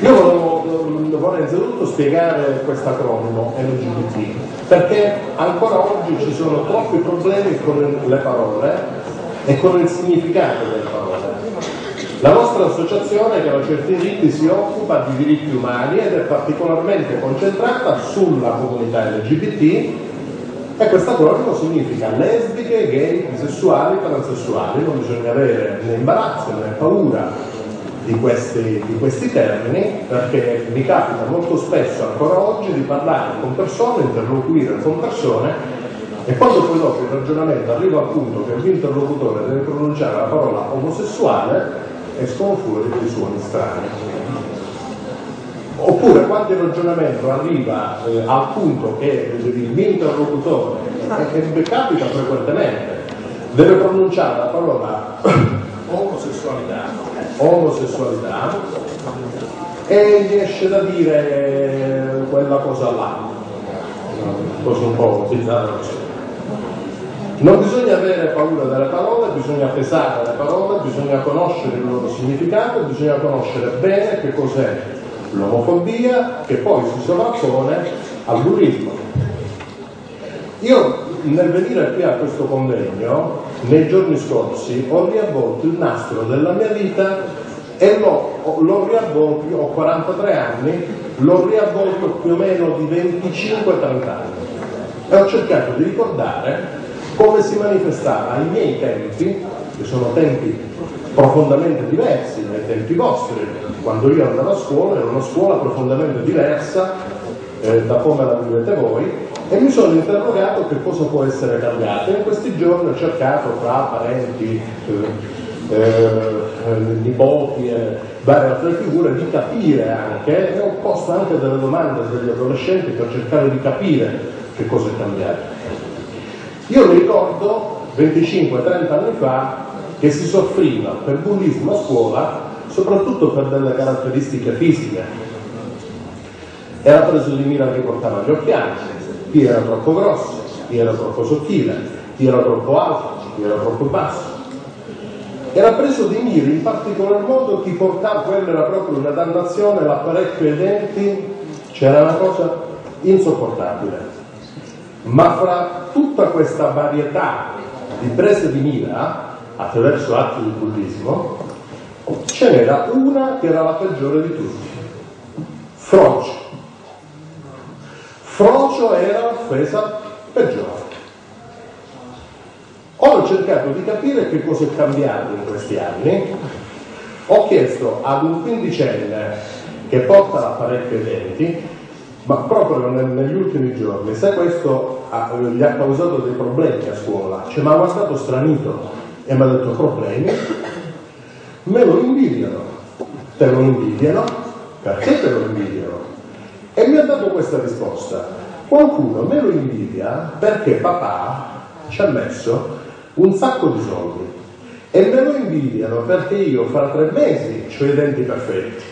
Io volevo, vorrei innanzitutto spiegare questo acronimo LGBT, perché ancora oggi ci sono troppi problemi con le parole e con il significato delle parole. La nostra associazione, che da certi diritti, si occupa di diritti umani ed è particolarmente concentrata sulla comunità LGBT e questo acronimo significa lesbiche, gay, bisessuali, transessuali. Non bisogna avere né imbarazzo né paura di questi, di questi termini, perché mi capita molto spesso ancora oggi di parlare con persone, interloquire con persone e quando poi dopo il ragionamento arriva al punto che l'interlocutore deve pronunciare la parola omosessuale, escono fuori dei suoni strani. Oppure quando il ragionamento arriva eh, al punto che il mio interlocutore, e e capita frequentemente, deve pronunciare la parola omosessualità, omosessualità e gli esce da dire quella cosa là, cosa un po' bizzarra così. Non bisogna avere paura delle parole, bisogna pesare le parole, bisogna conoscere il loro significato, bisogna conoscere bene che cos'è l'omofobia che poi si sovrappone al bullismo. Io nel venire qui a questo convegno, nei giorni scorsi, ho riavvolto il nastro della mia vita e l'ho, l'ho riavvolto, ho 43 anni, l'ho riavvolto più o meno di 25-30 anni e ho cercato di ricordare come si manifestava ai miei tempi, che sono tempi profondamente diversi dai tempi vostri, quando io andavo a scuola era una scuola profondamente diversa eh, da come la vivete voi e mi sono interrogato che cosa può essere cambiato in questi giorni ho cercato tra parenti, eh, eh, nipoti e varie altre figure di capire anche e ho posto anche delle domande agli adolescenti per cercare di capire che cosa è cambiato. Io ricordo 25-30 anni fa che si soffriva per bullismo a scuola soprattutto per delle caratteristiche fisiche. Era preso di mira chi portava gli occhiali, chi era troppo grosso, chi era troppo sottile, chi era troppo alto, chi era troppo basso. Era preso di mira in particolar modo chi portava, quella era proprio una dannazione, l'apparecchio ai denti, c'era una cosa insopportabile. Ma fra tutta questa varietà di prese di mira, attraverso atti di bullismo, ce n'era una che era la peggiore di tutti. Frocio. Frocio era l'offesa peggiore. Ho cercato di capire che cosa è cambiato in questi anni. Ho chiesto ad un quindicenne che porta l'apparecchio ai denti, ma proprio negli ultimi giorni, se questo ha- gli ha causato dei problemi a scuola, cioè mi ha guardato stranito e mi ha detto problemi, me lo invidiano, te lo invidiano, perché te lo invidiano? E mi ha dato questa risposta, qualcuno me lo invidia perché papà ci ha messo un sacco di soldi e me lo invidiano perché io fra tre mesi ho i denti perfetti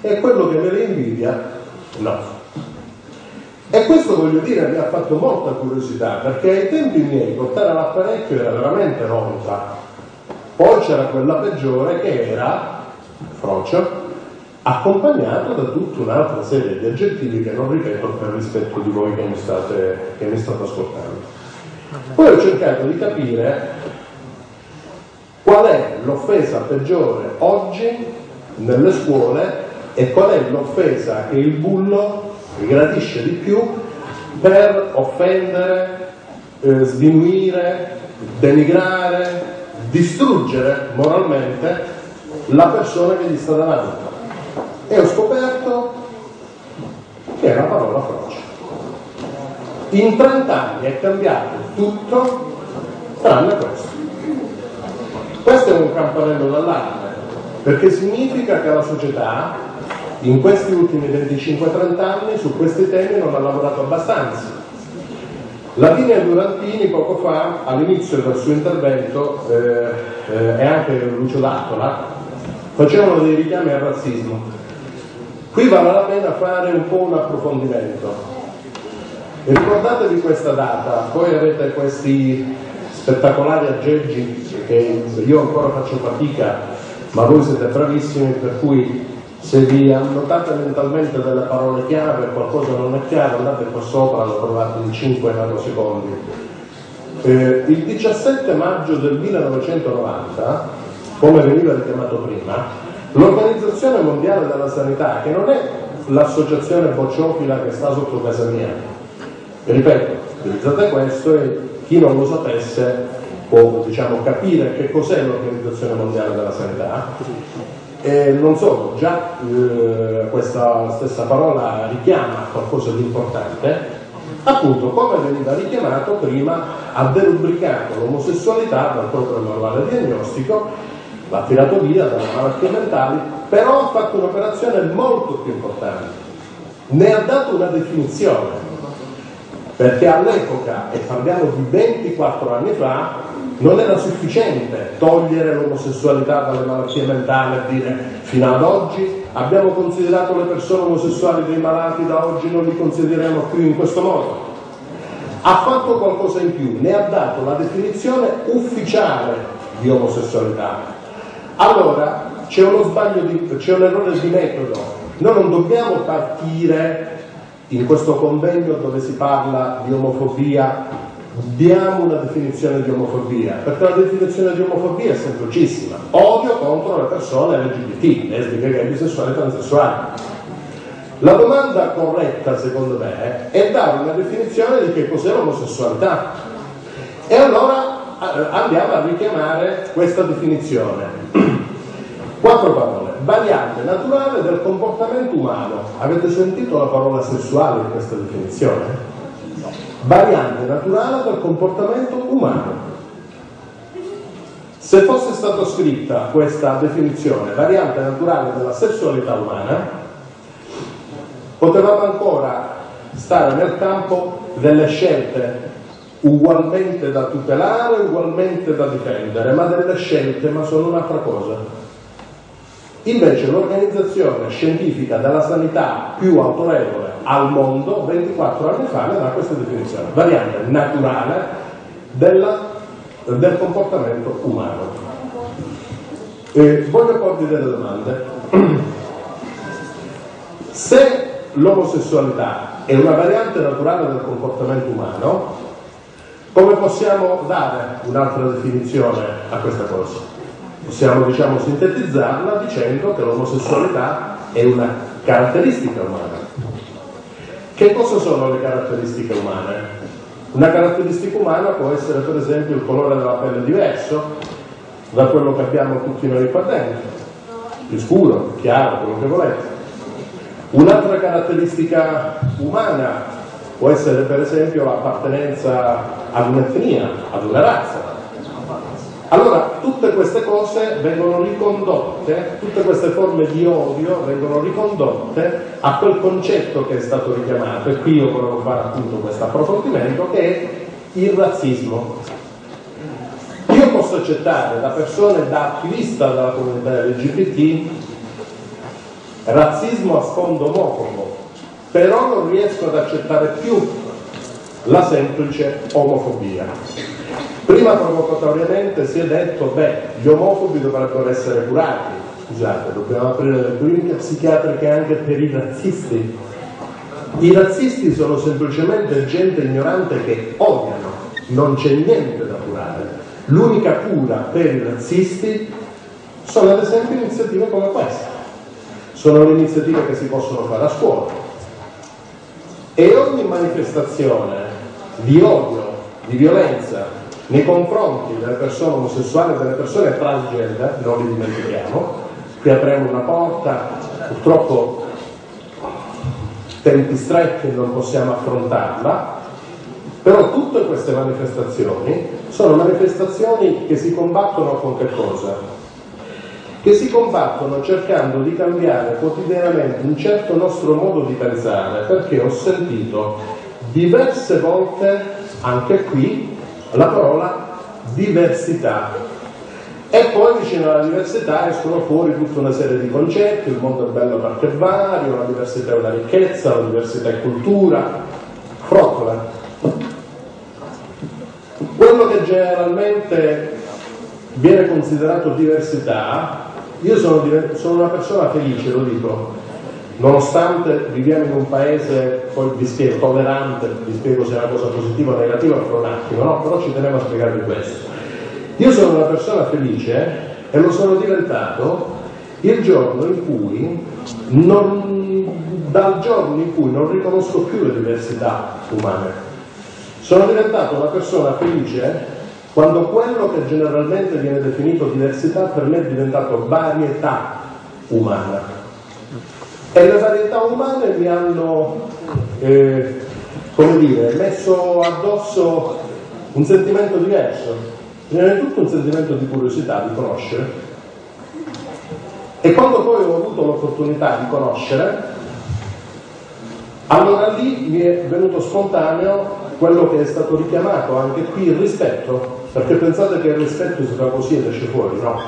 e quello che me li invidia no. E questo voglio dire mi ha fatto molta curiosità perché ai tempi miei portare l'apparecchio era veramente nota. Poi c'era quella peggiore che era frocio, accompagnato da tutta un'altra serie di aggettivi che non ripeto per rispetto di voi che mi state, che mi state ascoltando. Poi ho cercato di capire qual è l'offesa peggiore oggi nelle scuole e qual è l'offesa che il bullo gradisce di più per offendere, eh, sminuire, denigrare, distruggere moralmente la persona che gli sta davanti. E ho scoperto che è la parola froce. In 30 anni è cambiato tutto tranne questo. Questo è un campanello d'allarme, perché significa che la società in questi ultimi 25-30 anni su questi temi non ha lavorato abbastanza. Lavinia Durantini poco fa, all'inizio del suo intervento, eh, eh, e anche Lucio D'Attola, facevano dei richiami al razzismo. Qui vale la pena fare un po' un approfondimento. E ricordatevi questa data, poi avete questi spettacolari aggeggi che io ancora faccio fatica, ma voi siete bravissimi, per cui se vi annotate mentalmente delle parole chiave e qualcosa non è chiaro, andate qua sopra, lo trovate in 5 nanosecondi. Eh, il 17 maggio del 1990, come veniva richiamato prima, l'Organizzazione Mondiale della Sanità, che non è l'associazione bocciofila che sta sotto casa mia, ripeto, utilizzate questo e chi non lo sapesse può diciamo, capire che cos'è l'Organizzazione Mondiale della Sanità. E non solo, già eh, questa stessa parola richiama qualcosa di importante, appunto come veniva richiamato prima, ha derubricato l'omosessualità dal proprio manuale diagnostico, l'ha tirato via dalle malattie mentali, però ha fatto un'operazione molto più importante, ne ha dato una definizione, perché all'epoca, e parliamo di 24 anni fa, non era sufficiente togliere l'omosessualità dalle malattie mentali e dire fino ad oggi abbiamo considerato le persone omosessuali dei malati, da oggi non li consideriamo più in questo modo. Ha fatto qualcosa in più, ne ha dato la definizione ufficiale di omosessualità. Allora c'è uno sbaglio, di, c'è un errore di metodo. Noi non dobbiamo partire in questo convegno dove si parla di omofobia, diamo una definizione di omofobia, perché la definizione di omofobia è semplicissima, odio contro le persone LGBT, lesbiche, gay, bisessuali e transessuali. La domanda corretta, secondo me, è dare una definizione di che cos'è l'omosessualità. E allora eh, andiamo a richiamare questa definizione. Quattro parole. Variante naturale del comportamento umano. Avete sentito la parola sessuale in questa definizione? Variante naturale del comportamento umano. Se fosse stata scritta questa definizione, variante naturale della sessualità umana, potevamo ancora stare nel campo delle scelte ugualmente da tutelare, ugualmente da difendere, ma delle scelte, ma sono un'altra cosa. Invece l'organizzazione scientifica della sanità più autorevole al mondo 24 anni fa ne dà questa definizione, variante naturale della- del comportamento umano. Eh, voglio porvi delle domande. Se l'omosessualità è una variante naturale del comportamento umano, come possiamo dare un'altra definizione a questa cosa? Possiamo diciamo sintetizzarla dicendo che l'omosessualità è una caratteristica umana. Che cosa sono le caratteristiche umane? Una caratteristica umana può essere per esempio il colore della pelle diverso da quello che abbiamo tutti noi qua dentro, più scuro, chiaro, quello che volete. Un'altra caratteristica umana può essere per esempio l'appartenenza ad un'etnia, ad una razza. Allora, tutte queste cose vengono ricondotte, tutte queste forme di odio vengono ricondotte a quel concetto che è stato richiamato, e qui io volevo fare appunto questo approfondimento, che è il razzismo. Io posso accettare da persone, da attivista della comunità LGBT, razzismo a sfondo omofobo, però non riesco ad accettare più la semplice omofobia. Prima provocatoriamente si è detto, beh, gli omofobi dovrebbero essere curati. Scusate, dobbiamo aprire le cliniche psichiatriche anche per i razzisti. I razzisti sono semplicemente gente ignorante che odiano, non c'è niente da curare. L'unica cura per i razzisti sono ad esempio iniziative come questa. Sono le iniziative che si possono fare a scuola. E ogni manifestazione di odio, di violenza nei confronti delle persone omosessuali e delle persone transgender, non li dimentichiamo, qui apriamo una porta, purtroppo tempi stretti non possiamo affrontarla, però tutte queste manifestazioni sono manifestazioni che si combattono con che cosa? Che si combattono cercando di cambiare quotidianamente un certo nostro modo di pensare, perché ho sentito diverse volte, anche qui, la parola diversità. E poi vicino alla diversità escono fuori tutta una serie di concetti, il mondo è bello perché è vario, la diversità è una ricchezza, la diversità è cultura, frottole. Quello che generalmente viene considerato diversità, io sono, sono una persona felice, lo dico, nonostante viviamo in un paese, poi vi spiego, tollerante, vi spiego se è una cosa positiva o negativa fra un attimo, no? però ci tenevo a spiegarvi questo. Io sono una persona felice e lo sono diventato il giorno in cui non, dal giorno in cui non riconosco più le diversità umane. Sono diventato una persona felice quando quello che generalmente viene definito diversità per me è diventato varietà umana. E le varietà umane mi hanno, eh, come dire, messo addosso un sentimento diverso, prima di tutto un sentimento di curiosità, di conoscere. E quando poi ho avuto l'opportunità di conoscere, allora lì mi è venuto spontaneo quello che è stato richiamato anche qui il rispetto, perché pensate che il rispetto si fa così ed esce fuori, no?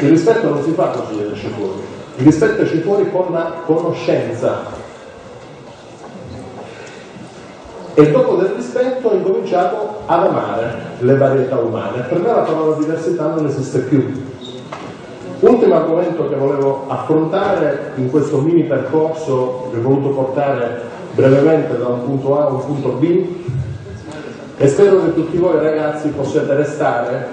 Il rispetto non si fa così ed esce fuori, il rispetto esce fuori con la conoscenza. E dopo del rispetto ho incominciato ad amare le varietà umane. Per me la parola diversità non esiste più. Ultimo argomento che volevo affrontare in questo mini percorso che ho voluto portare brevemente da un punto A a un punto B e spero che tutti voi ragazzi possiate restare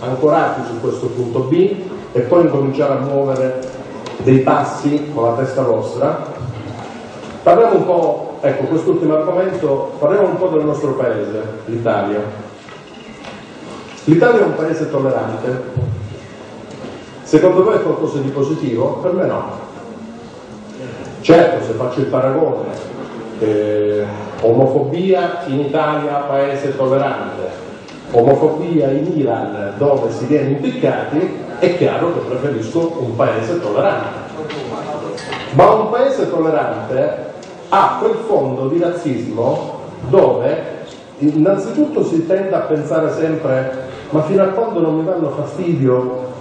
ancorati su questo punto B e poi incominciare a muovere dei passi con la testa vostra. Parliamo un po', ecco quest'ultimo argomento, parliamo un po' del nostro paese, l'Italia. L'Italia è un paese tollerante. Secondo voi è qualcosa di positivo? Per me no. Certo, se faccio il paragone, eh, omofobia in Italia, paese tollerante, omofobia in Iran, dove si viene impiccati, è chiaro che preferisco un paese tollerante. Ma un paese tollerante ha quel fondo di razzismo dove innanzitutto si tende a pensare sempre ma fino a quando non mi danno fastidio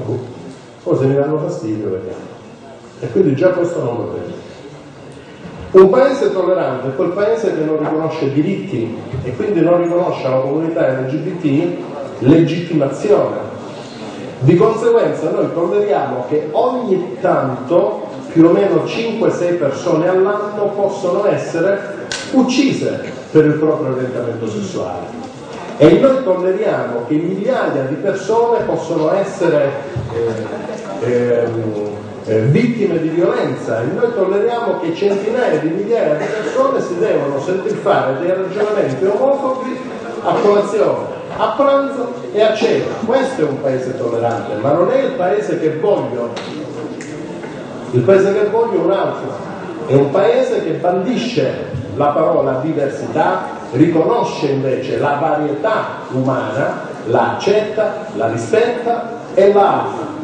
boh. Forse mi danno fastidio, vediamo. E quindi già questo non va bene. Un paese tollerante è quel paese che non riconosce diritti e quindi non riconosce alla comunità LGBT legittimazione. Di conseguenza noi tolleriamo che ogni tanto più o meno 5-6 persone all'anno possono essere uccise per il proprio orientamento sessuale. E noi tolleriamo che migliaia di persone possono essere eh, ehm, eh, vittime di violenza e noi tolleriamo che centinaia di migliaia di persone si devono sentir fare dei ragionamenti omofobi a colazione, a pranzo e a cena. Questo è un paese tollerante, ma non è il paese che voglio. Il paese che voglio è un altro, è un paese che bandisce la parola diversità, riconosce invece la varietà umana, la accetta, la rispetta e la ama.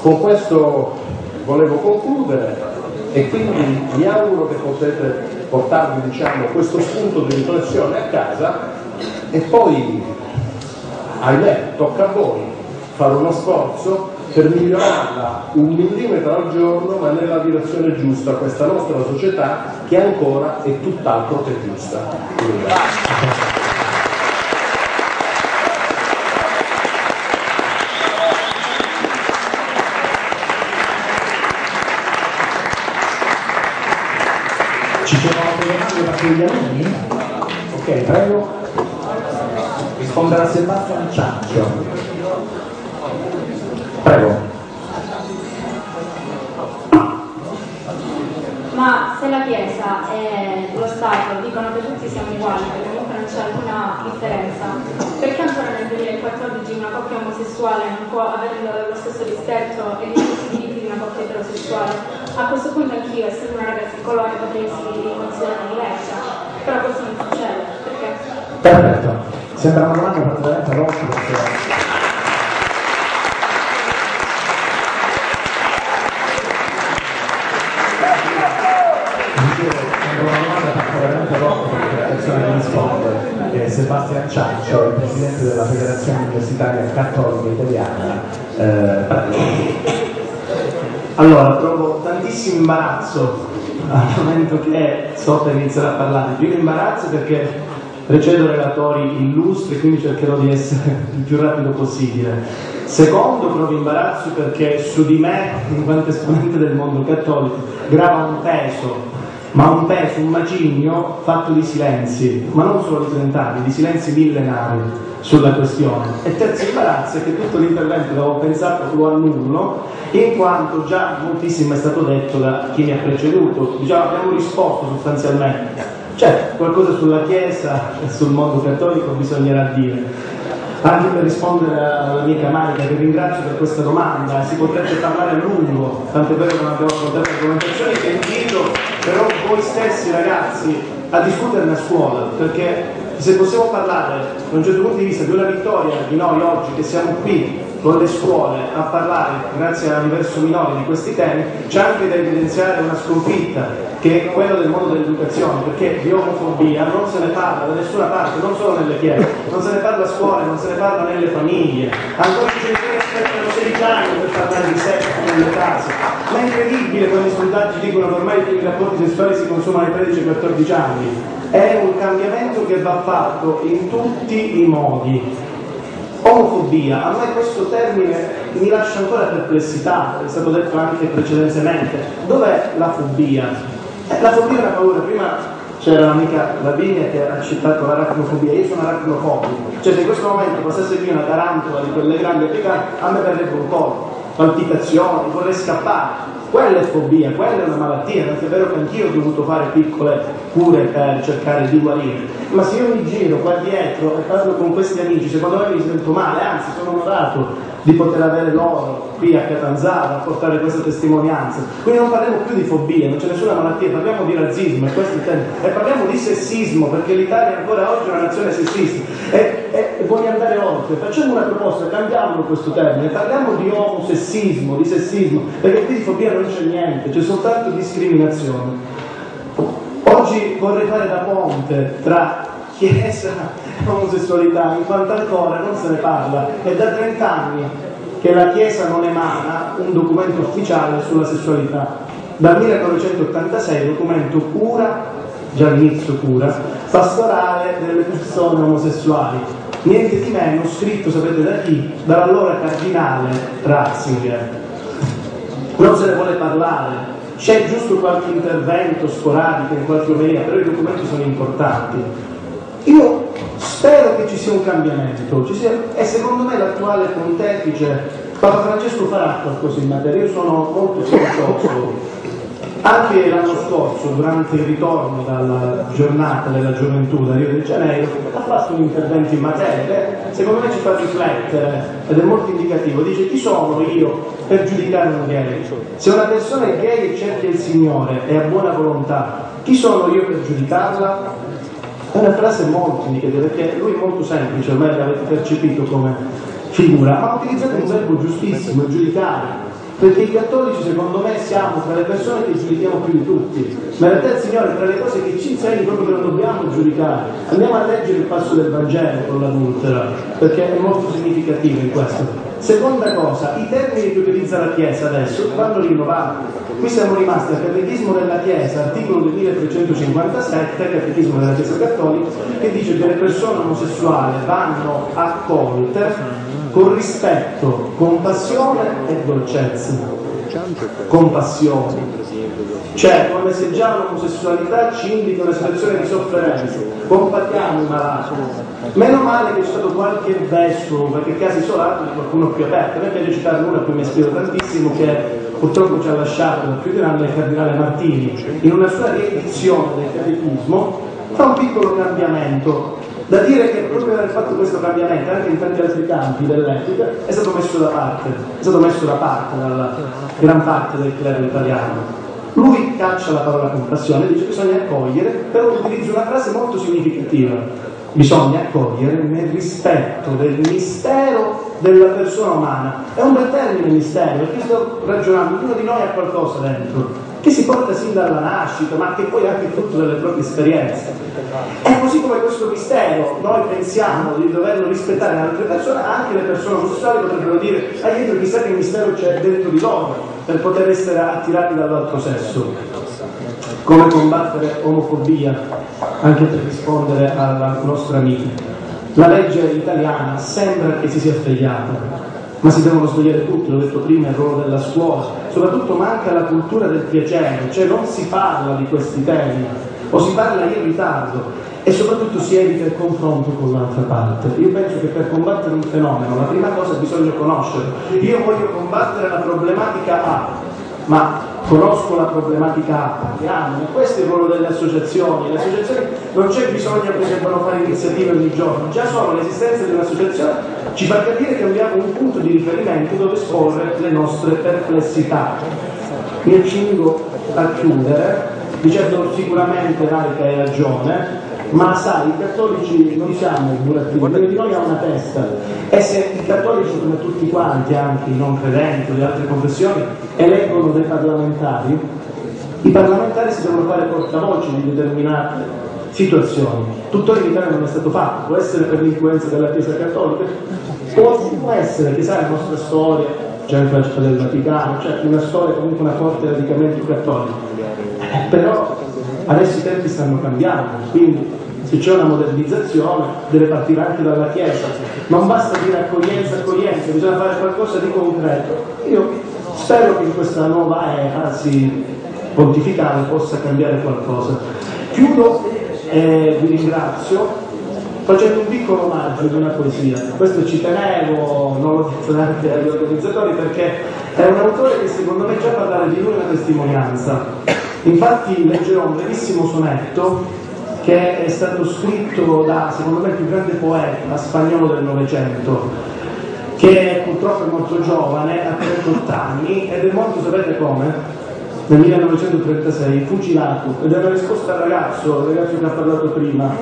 Con questo volevo concludere e quindi mi auguro che potete portarvi diciamo, questo spunto di riflessione a casa e poi, ahimè, tocca a voi fare uno sforzo per migliorarla un millimetro al giorno ma nella direzione giusta questa nostra società che ancora è tutt'altro che giusta. Quindi. Ci sono delle domande da degli alunni? Ok, prego. Risponderà Sebastian Ciaccio. Prego. Ma se la Chiesa e lo Stato dicono che tutti siamo uguali, che comunque non c'è alcuna differenza, perché ancora nel 2014 una coppia omosessuale non può avere lo stesso rispetto e gli stessi diritti di una coppia eterosessuale? A questo punto anch'io, essendo una ragazza in colonia, potrei essere considerata diversa, però questo non succede, perché? Perfetto. Sembra una domanda particolarmente veloce perché Dicevo, sembra una domanda particolarmente veloce perché la persona che risponde è Sebastian Ciaccio, il presidente della Federazione Universitaria Cattolica Italiana. Eh. Allora, provo tantissimo imbarazzo al momento che sto per iniziare a parlare. Primo imbarazzo perché precedo relatori illustri, quindi cercherò di essere il più rapido possibile. Secondo, provo imbarazzo perché su di me, in quanto esponente del mondo cattolico, grava un peso, ma un peso, un macigno fatto di silenzi, ma non solo di trent'anni, di silenzi millenari sulla questione. E terzo imbarazzo è che tutto l'intervento che avevo pensato lo annullo, in quanto già moltissimo è stato detto da chi mi ha preceduto, diciamo, abbiamo risposto sostanzialmente. Certo, qualcosa sulla Chiesa e sul mondo cattolico bisognerà dire. Anche per rispondere alla mia Marica, che ringrazio per questa domanda, si potrebbe parlare a lungo, tanto è vero che non abbiamo affrontato argomentazioni che invito però voi stessi ragazzi a discuterne a scuola, perché se possiamo parlare da un certo punto di vista di una vittoria di noi oggi che siamo qui con le scuole a parlare, grazie all'universo minore, di questi temi, c'è anche da evidenziare una sconfitta che è quella del mondo dell'educazione, perché di omofobia non se ne parla da nessuna parte, non solo nelle chiese, non se ne parla a scuola, non se ne parla nelle famiglie, ancora i genitori aspettano 16 anni per parlare di sesso nelle case, ma è incredibile quando i sondaggi dicono che ormai i rapporti sessuali si consumano ai 13-14 anni, è un cambiamento che va fatto in tutti i modi. Omofobia, a me questo termine mi lascia ancora perplessità, è stato detto anche precedentemente. Dov'è la fobia? Eh, la fobia è una paura, prima c'era l'amica Lavinia che ha citato l'arachnofobia, io sono arachnofobico, cioè se in questo momento passasse qui una tarantola di quelle grandi africane, a me verrebbe un colpo, palpitazioni, vorrei scappare. Quella è fobia, quella è una malattia, tant'è vero che anch'io ho dovuto fare piccole cure per cercare di guarire. Ma se io mi giro qua dietro e parlo con questi amici, secondo me mi sento male, anzi sono onorato di poter avere loro qui a Catanzaro a portare questa testimonianza. Quindi non parliamo più di fobie, non c'è nessuna malattia, parliamo di razzismo e. E parliamo di sessismo, perché l'Italia ancora oggi è una nazione sessista. E, e, e voglio andare oltre, facciamo una proposta, cambiamolo questo termine, parliamo di omosessismo, di sessismo, perché qui di fobia non c'è niente, c'è soltanto discriminazione. Oggi vorrei fare da ponte tra chiesa omosessualità, in quanto ancora non se ne parla e da 30 anni che la Chiesa non emana un documento ufficiale sulla sessualità. Dal 1986 il documento cura, già all'inizio cura, pastorale delle persone omosessuali. Niente di meno, scritto sapete da chi? Dall'allora cardinale Ratzinger. Non se ne vuole parlare, c'è giusto qualche intervento sporadico in qualche omelia, però i documenti sono importanti. Io spero che ci sia un cambiamento sia, e secondo me l'attuale pontefice Papa Francesco farà qualcosa in materia, io sono molto fiducioso. Anche l'anno scorso, durante il ritorno dalla giornata della gioventù da Rio de Janeiro, ha fatto un intervento in materia che secondo me ci fa riflettere ed è molto indicativo. Dice chi sono io per giudicare un gay? Se una persona è gay e cerca il Signore e ha buona volontà, chi sono io per giudicarla? È una frase molto indicativa perché lui è molto semplice, ormai l'avete percepito come figura, ma ha utilizzato un verbo giustissimo, giudicare. Perché i cattolici secondo me siamo tra le persone che giudichiamo più di tutti. Ma in realtà il Signore tra le cose che ci insegna proprio che non dobbiamo giudicare. Andiamo a leggere il passo del Vangelo con l'adultera, perché è molto significativo in questo. Seconda cosa, i termini che utilizza la Chiesa adesso vanno rinnovati. Qui siamo rimasti al Catechismo della Chiesa, articolo 2357, Catechismo della Chiesa Cattolica, che dice che le persone omosessuali vanno accolte con rispetto, compassione e dolcezza. Compassione. Cioè, come se già l'omosessualità ci indica una situazione di sofferenza, compatiamo i malati. Meno male che c'è stato qualche vescovo, qualche caso isolato qualcuno più aperto. A me piace citare uno a cui mi ispiro tantissimo, che purtroppo ci ha lasciato da più di un anno il cardinale Martini. In una sua riedizione del catechismo fa un piccolo cambiamento da dire che proprio per aver fatto questo cambiamento anche in tanti altri campi dell'etica è stato messo da parte, è stato messo da parte dalla gran parte del clero italiano. Lui caccia la parola compassione, dice che bisogna accogliere, però utilizza una frase molto significativa. Bisogna accogliere nel rispetto del mistero della persona umana. È un bel termine mistero, perché sto ragionando, ognuno di noi ha qualcosa dentro che si porta sin dalla nascita, ma che poi è anche frutto delle proprie esperienze. E così come questo mistero noi pensiamo di doverlo rispettare in altre persone, anche le persone omosessuali potrebbero dire, ah dietro chissà che mistero c'è dentro di loro per poter essere attirati dall'altro sesso. Come combattere omofobia, anche per rispondere alla nostra amica. La legge italiana sembra che si sia svegliata, ma si devono svegliare tutti, l'ho detto prima, il ruolo della scuola, soprattutto manca la cultura del piacere, cioè non si parla di questi temi, o si parla in ritardo e soprattutto si evita il confronto con l'altra parte. Io penso che per combattere un fenomeno la prima cosa bisogna conoscere. Io voglio combattere la problematica A, ma conosco la problematica A, parliamo, questo è il ruolo delle associazioni. Le associazioni non c'è bisogno che debbano fare iniziative ogni giorno, già solo l'esistenza di un'associazione ci fa capire che abbiamo un punto di riferimento dove esporre le nostre perplessità. Mi accingo a chiudere dicendo sicuramente Rarica hai ragione, ma sai, i cattolici non siamo burattini, ognuno di noi ha una testa e se i cattolici come tutti quanti, anche i non credenti o di altre confessioni, eleggono dei parlamentari, i parlamentari si devono fare portavoce di determinate situazioni. Tuttora in Italia non è stato fatto, può essere per l'influenza della Chiesa Cattolica, può, può essere che sai la nostra storia, c'è anche la città del Vaticano, cioè una storia comunque una forte radicamento cattolico. Eh, però adesso i tempi stanno cambiando, quindi se c'è una modernizzazione deve partire anche dalla Chiesa. Non basta dire accoglienza, accoglienza, bisogna fare qualcosa di concreto. Io spero che in questa nuova era, si pontificale, possa cambiare qualcosa. Chiudo e vi ringrazio facendo un piccolo omaggio di una poesia. Questo ci tenevo, non lo dico neanche agli organizzatori, perché è un autore che secondo me già parlare di lui è una testimonianza. Infatti leggerò un brevissimo sonetto che è stato scritto da, secondo me, il più grande poeta spagnolo del Novecento, che purtroppo è molto giovane, ha 38 anni ed è morto, sapete come? Nel 1936, fucilato, ed è una risposta al ragazzo, il ragazzo che ha parlato prima,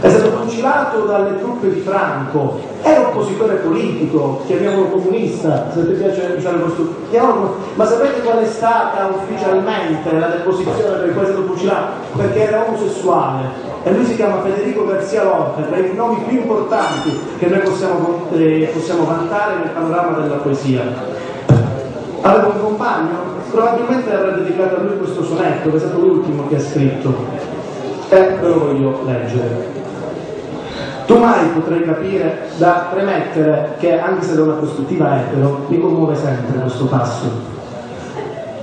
è stato fucilato dalle truppe di Franco, è oppositore politico, chiamiamolo comunista, se ti piace usare questo chiamiamolo, ma sapete qual è stata ufficialmente la deposizione per cui è stato fucilato? Perché era omosessuale e lui si chiama Federico Garcia Lorca, tra i nomi più importanti che noi possiamo, eh, possiamo vantare nel panorama della poesia. Avevo un compagno, probabilmente avrà dedicato a lui questo sonetto, che è stato l'ultimo che ha scritto, e ve lo voglio leggere. Tu mai potrai capire da premettere che, anche se da una prospettiva etero, mi commuove sempre questo passo.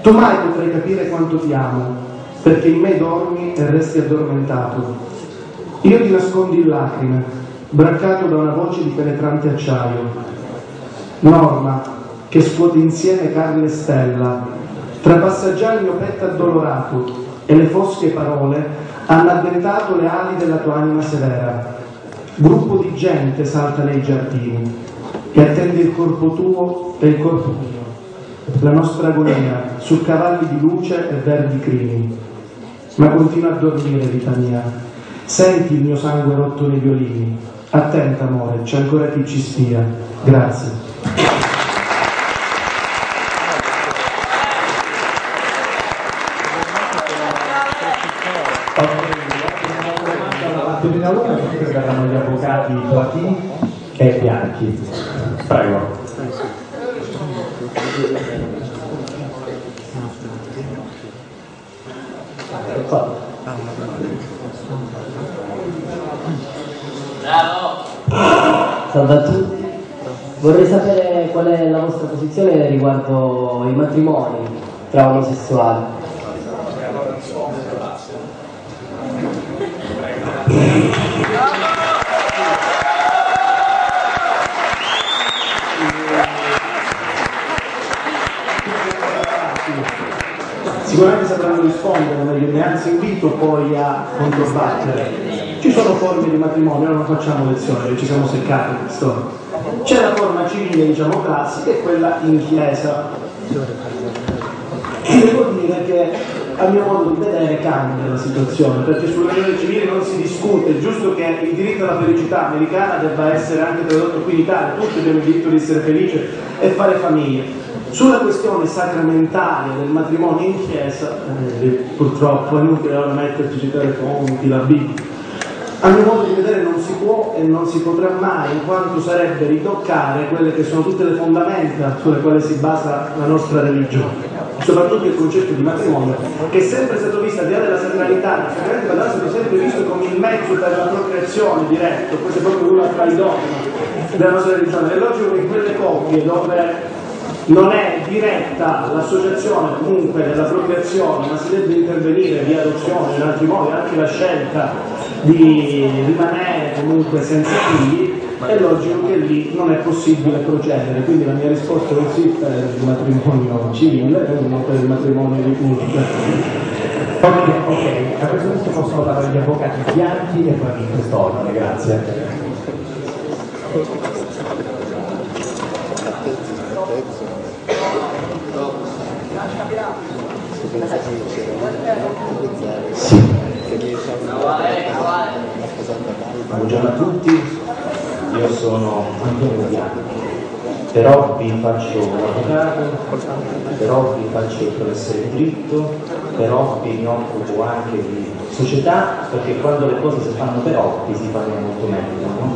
Tu mai potrai capire quanto ti amo, perché in me dormi e resti addormentato. Io ti nascondi in lacrime, braccato da una voce di penetrante acciaio. Norma, che scuote insieme carne e stella, trapassa già il mio petto addolorato e le fosche parole hanno addentato le ali della tua anima severa. Gruppo di gente salta nei giardini e attende il corpo tuo e il corpo mio, la nostra agonia su cavalli di luce e verdi crini. Ma continua a dormire, vita mia. Senti il mio sangue rotto nei violini. Attenta, amore, c'è ancora chi ci spia. Grazie. Mattina Luna che verranno gli avvocati Platini e Bianchi. Prego. Salve a tutti. Vorrei sapere qual è la vostra posizione riguardo i matrimoni tra omosessuali. Sicuramente sapranno rispondere meglio, ne anzi invito poi a controbattere. Ci sono forme di matrimonio, non facciamo lezioni, ci siamo seccati storia. C'è la forma civile, diciamo classica, e quella in chiesa. E devo dire che a mio modo di vedere cambia la situazione, perché sull'unione civile non si discute, è giusto che il diritto alla felicità americana debba essere anche tradotto qui in Italia, tutti abbiamo il diritto di essere felici e fare famiglia. Sulla questione sacramentale del matrimonio in chiesa, eh, purtroppo è inutile ora metterci citare fonti, la Bibbia. A mio modo di vedere non si può e non si potrà mai, in quanto sarebbe ritoccare quelle che sono tutte le fondamenta sulle quali si basa la nostra religione, soprattutto il concetto di matrimonio, che è sempre stato visto al di là della sacralità, la sacralità è stato sempre visto come il mezzo per la procreazione diretto, questo è proprio una tra i dogmi della nostra religione. Logico che in quelle coppie dove non è diretta l'associazione comunque della procreazione, ma si deve intervenire via adozione, in altri modi, anche la scelta di rimanere comunque senza figli, è logico che lì non è possibile procedere. Quindi la mia risposta è sì per il matrimonio civile e uno per il matrimonio di culto. Ok, ok, a questo punto possono parlare gli avvocati Bianchi e poi in quest'ordine, grazie. Buongiorno a tutti, io sono Antonio Bianchi, per hobby faccio l'avvocato, per hobby faccio il professore di diritto, per hobby mi occupo anche di società, perché quando le cose si fanno per hobby si fanno molto meglio, no?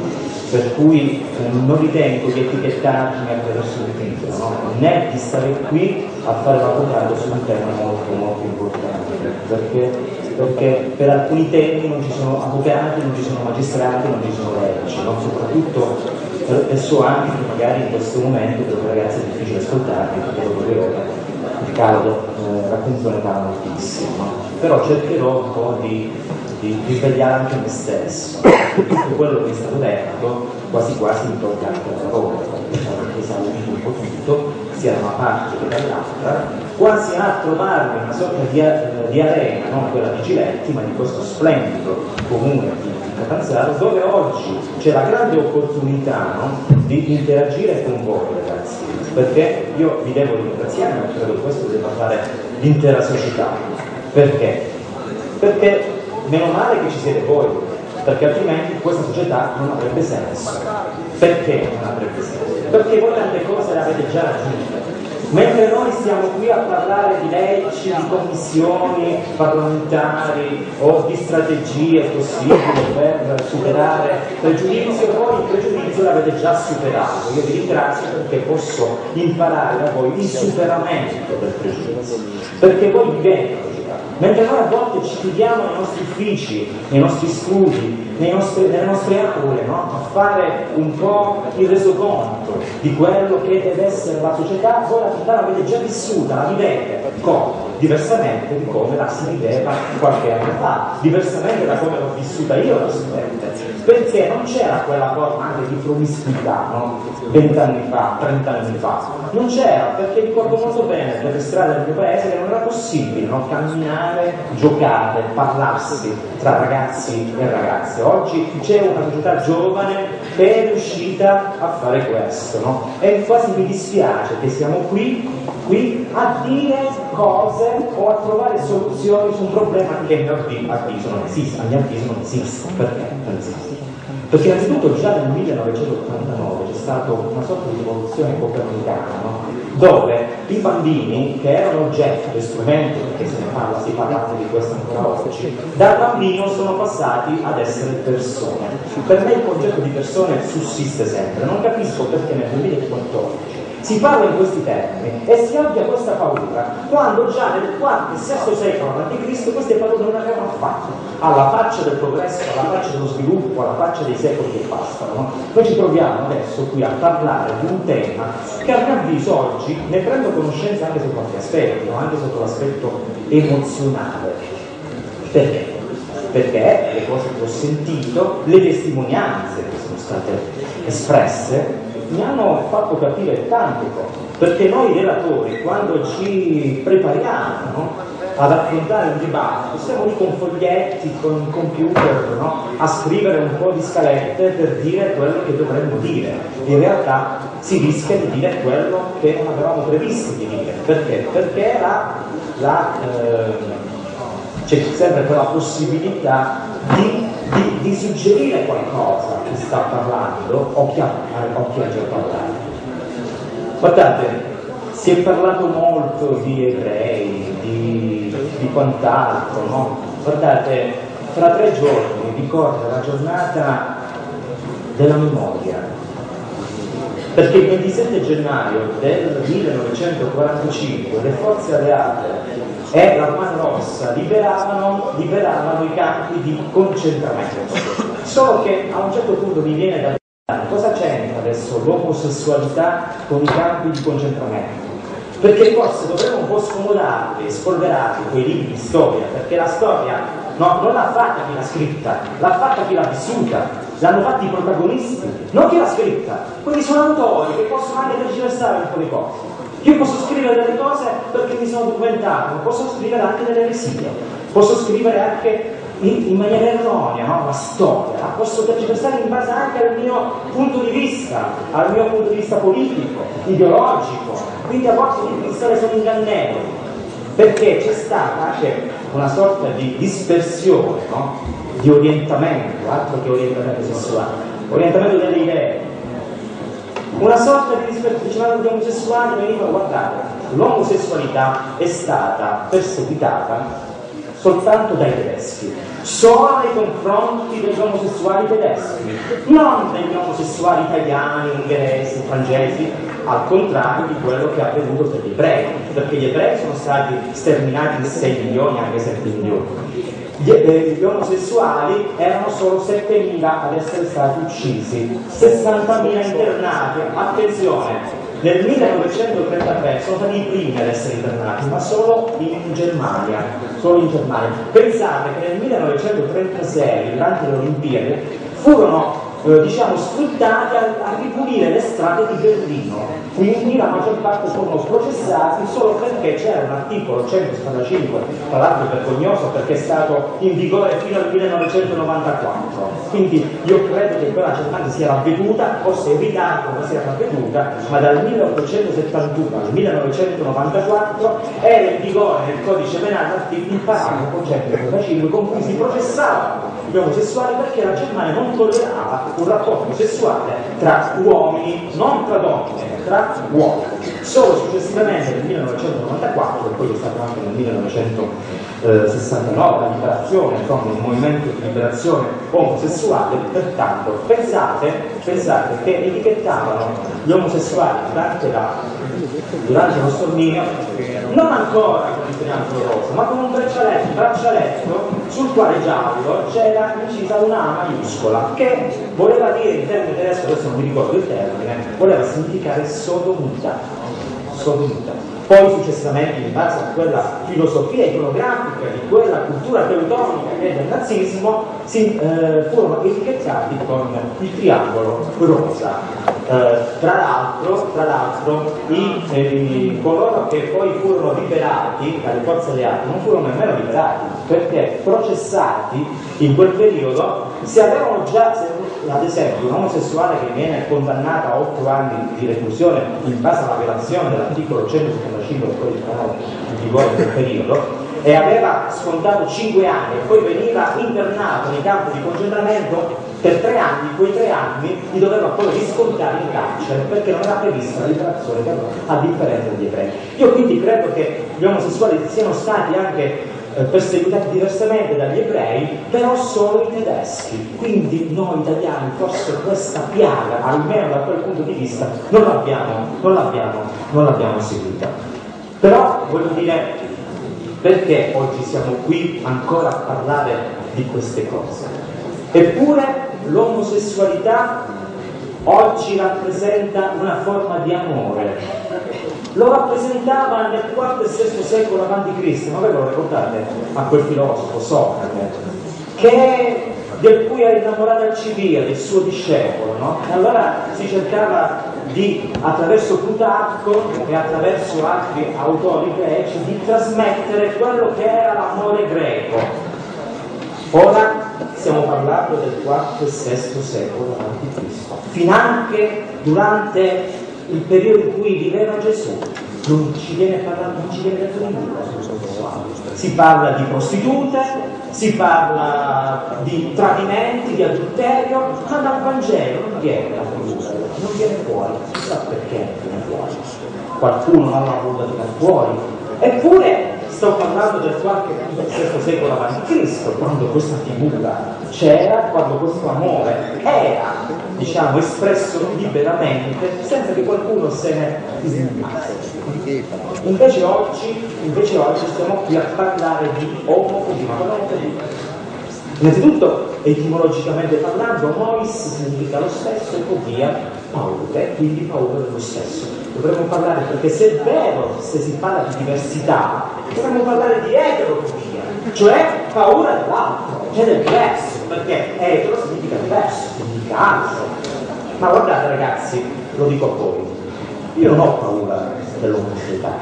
per cui eh, non ritengo di etichettarmi attraverso il titolo, no? né di stare qui a fare l'avvocato su un tema molto molto importante, perché perché per alcuni temi non ci sono avvocati, non ci sono magistrati, non ci sono leggi, no? soprattutto e so anche che magari in questo momento per un ragazzi è difficile ascoltarmi perché il caldo, eh, cala moltissimo, no? però cercherò un po' di, di, di svegliare anche me stesso, tutto quello che è stato detto quasi quasi mi tocca anche la parola, perché siamo un po' tutto, sia da una parte che dall'altra, quasi a trovarmi una sorta di, di arena, non quella di Giletti, ma di questo splendido comune di Catanzaro, dove oggi c'è la grande opportunità no, di interagire con voi ragazzi, perché io vi devo ringraziare, ma credo che questo debba fare l'intera società. Perché? Perché meno male che ci siete voi, perché altrimenti questa società non avrebbe senso. Perché non avrebbe senso? Perché voi tante cose le avete già raggiunte. Mentre noi stiamo qui a parlare di leggi, di commissioni parlamentari o di strategie possibili per superare il pregiudizio, voi il pregiudizio l'avete già superato. Io vi ringrazio perché posso imparare da voi il superamento del pregiudizio, perché voi vivete Mentre noi a volte ci chiudiamo nei nostri uffici, nei nostri studi, nostri, nelle nostre aule, no? a fare un po' il resoconto di quello che deve essere la società, voi la società l'avete già vissuta, la vivete come? Diversamente di come la si viveva qualche anno fa, diversamente da come l'ho vissuta io da studente, perché non c'era quella anche di promiscuità, no? 20 anni fa, 30 anni fa, non c'era, perché ricordo molto bene per le strade del mio paese che non era possibile no? camminare, giocare, parlarsi tra ragazzi e ragazze. Oggi c'è una società giovane che è riuscita a fare questo, no? E quasi mi dispiace che siamo qui, qui a dire cose o a trovare soluzioni su un problema che a mio avviso non esiste, a mio avviso non esiste. Perché non esiste? Perché innanzitutto già nel 1989 c'è stata una sorta di rivoluzione copernicana, no? Dove i bambini, che erano oggetto e strumento, perché se ne parla, si parla anche di questo ancora oggi, da bambino sono passati ad essere persone. Per me il concetto di persone sussiste sempre, non capisco perché nel 2014 si parla in questi termini e si abbia questa paura quando già nel IV e VI secolo a.C. queste paure non avevano affatto alla faccia del progresso, alla faccia dello sviluppo, alla faccia dei secoli che passano. No? Noi ci troviamo adesso qui a parlare di un tema che a mio avviso oggi ne prendo conoscenza anche sotto altri aspetti, no? anche sotto l'aspetto emozionale. Perché? Perché le cose che ho sentito, le testimonianze che sono state espresse, mi hanno fatto capire tante cose, perché noi relatori quando ci prepariamo no, ad affrontare un dibattito siamo lì con foglietti, con computer, no, a scrivere un po' di scalette per dire quello che dovremmo dire. In realtà si rischia di dire quello che non avevamo previsto di dire. Perché? Perché la, la, eh, c'è sempre quella possibilità di, di, di, suggerire qualcosa chi sta parlando o chi ha, o chi ha già parlato. Guardate, si è parlato molto di ebrei, di, di quant'altro, no? Guardate, fra tre giorni ricorda la giornata della memoria, perché il 27 gennaio del 1945 le forze alleate e la Mano Rossa liberavano, liberavano i campi di concentramento. Solo che a un certo punto mi viene da dire cosa c'entra adesso l'omosessualità con i campi di concentramento? Perché forse dovremmo un po' scomodarli, spolverarli quei libri di storia, perché la storia no, non l'ha fatta chi l'ha scritta, l'ha fatta chi l'ha vissuta, l'hanno fatti i protagonisti, non chi l'ha scritta. Quindi sono autori che possono anche tergiversare un po' di cose. Io posso scrivere delle cose perché mi sono documentato, ma posso scrivere anche delle residue, posso scrivere anche in, in maniera erronea no? la storia, posso tergiversare in base anche al mio punto di vista, al mio punto di vista politico, ideologico, quindi a volte le storie sono ingannevoli, perché c'è stata anche una sorta di dispersione no? di orientamento, altro che orientamento sessuale, orientamento delle idee, una sorta di dispersione di omosessuali veniva guardate, l'omosessualità è stata perseguitata soltanto dai tedeschi, solo nei confronti degli omosessuali tedeschi, non degli omosessuali italiani, ungheresi, francesi, al contrario di quello che è avvenuto per gli ebrei, perché gli ebrei sono stati sterminati in 6 milioni, anche 7 milioni gli, eh, gli omosessuali erano solo 7.000 ad essere stati uccisi, 60.000 internati, attenzione, nel 1933 sono stati i primi ad essere internati, ma solo in Germania, solo in Germania. Pensate che nel 1936, durante le Olimpiadi, furono eh, diciamo, sfruttati a, a, ripulire le strade di Berlino. Quindi la maggior parte furono processati solo perché c'era un articolo 165, tra l'altro vergognoso perché è stato in vigore fino al 1994. Quindi io credo che quella Germania sia ravveduta, forse è ritardo ma sia ravveduta, ma dal 1871 al 1994 era in vigore nel codice penale il paragrafo 135 con cui si processava gli omosessuali perché la Germania non tollerava un rapporto sessuale tra uomini, non tra donne, tra uomini. Solo successivamente nel 1994, e poi è stato anche nel 1969 la liberazione, insomma un movimento di liberazione omosessuale, pertanto pensate, pensate che etichettavano gli omosessuali durante, la, durante lo sterminio non ancora con il triangolo rosa, ma con un braccialetto, braccialetto sul quale giallo c'era incisa una A maiuscola che voleva dire in termini tedesco, adesso non mi ricordo il termine, voleva significare sodomita. sodomita. Poi successivamente, in base a quella filosofia iconografica, di quella cultura teutonica è del nazismo, si, eh, furono etichettati con il triangolo rosa. Eh, tra l'altro, tra l'altro i, eh, coloro che poi furono liberati dalle forze alleate non furono nemmeno liberati perché processati in quel periodo se avevano già, ad esempio, un omosessuale che viene condannato a 8 anni di reclusione in base alla violazione dell'articolo 175 del codice penale in vigore quel periodo e aveva scontato 5 anni e poi veniva internato nei campi di concentramento per tre anni, quei tre anni li doveva poi riscontare in carcere perché non era prevista la liberazione a differenza degli ebrei. Io quindi credo che gli omosessuali siano stati anche eh, perseguitati diversamente dagli ebrei, però solo i tedeschi. Quindi noi italiani forse questa piaga, almeno da quel punto di vista, non l'abbiamo, non l'abbiamo, non l'abbiamo seguita. Però voglio dire, perché oggi siamo qui ancora a parlare di queste cose? Eppure l'omosessualità oggi rappresenta una forma di amore. Lo rappresentava nel IV e VI secolo a.C., ma voi lo ricordate a quel filosofo Socrate, che, del cui era innamorato Alcibiade, il suo discepolo, no? E allora si cercava di, attraverso Plutarco e attraverso altri autori greci, di trasmettere quello che era l'amore greco. Ora stiamo parlando del IV e VI secolo a.C., finanche durante il periodo in cui viveva Gesù, non ci viene parlato, non ci viene detto nulla Si parla di prostitute, si parla di tradimenti, di adulterio, ma dal Vangelo non viene la non viene fuori, chissà perché non viene fuori. Qualcuno non l'ha voluto tirare fuori. Eppure sto parlando del VI secolo a.C., quando questa figura c'era, quando questo amore era, diciamo, espresso liberamente, senza che qualcuno se ne disegnasse. Invece oggi, invece oggi stiamo qui a parlare di omofobia. Innanzitutto, etimologicamente parlando, mois significa lo stesso e fobia paura, quindi paura dello stesso. Dovremmo parlare, perché se è vero, se si parla di diversità, dovremmo parlare di eterofobia, cioè paura dell'altro, cioè del diverso, perché etero significa diverso, significa altro. Ma guardate ragazzi, lo dico a voi, io non ho paura dell'omosessualità,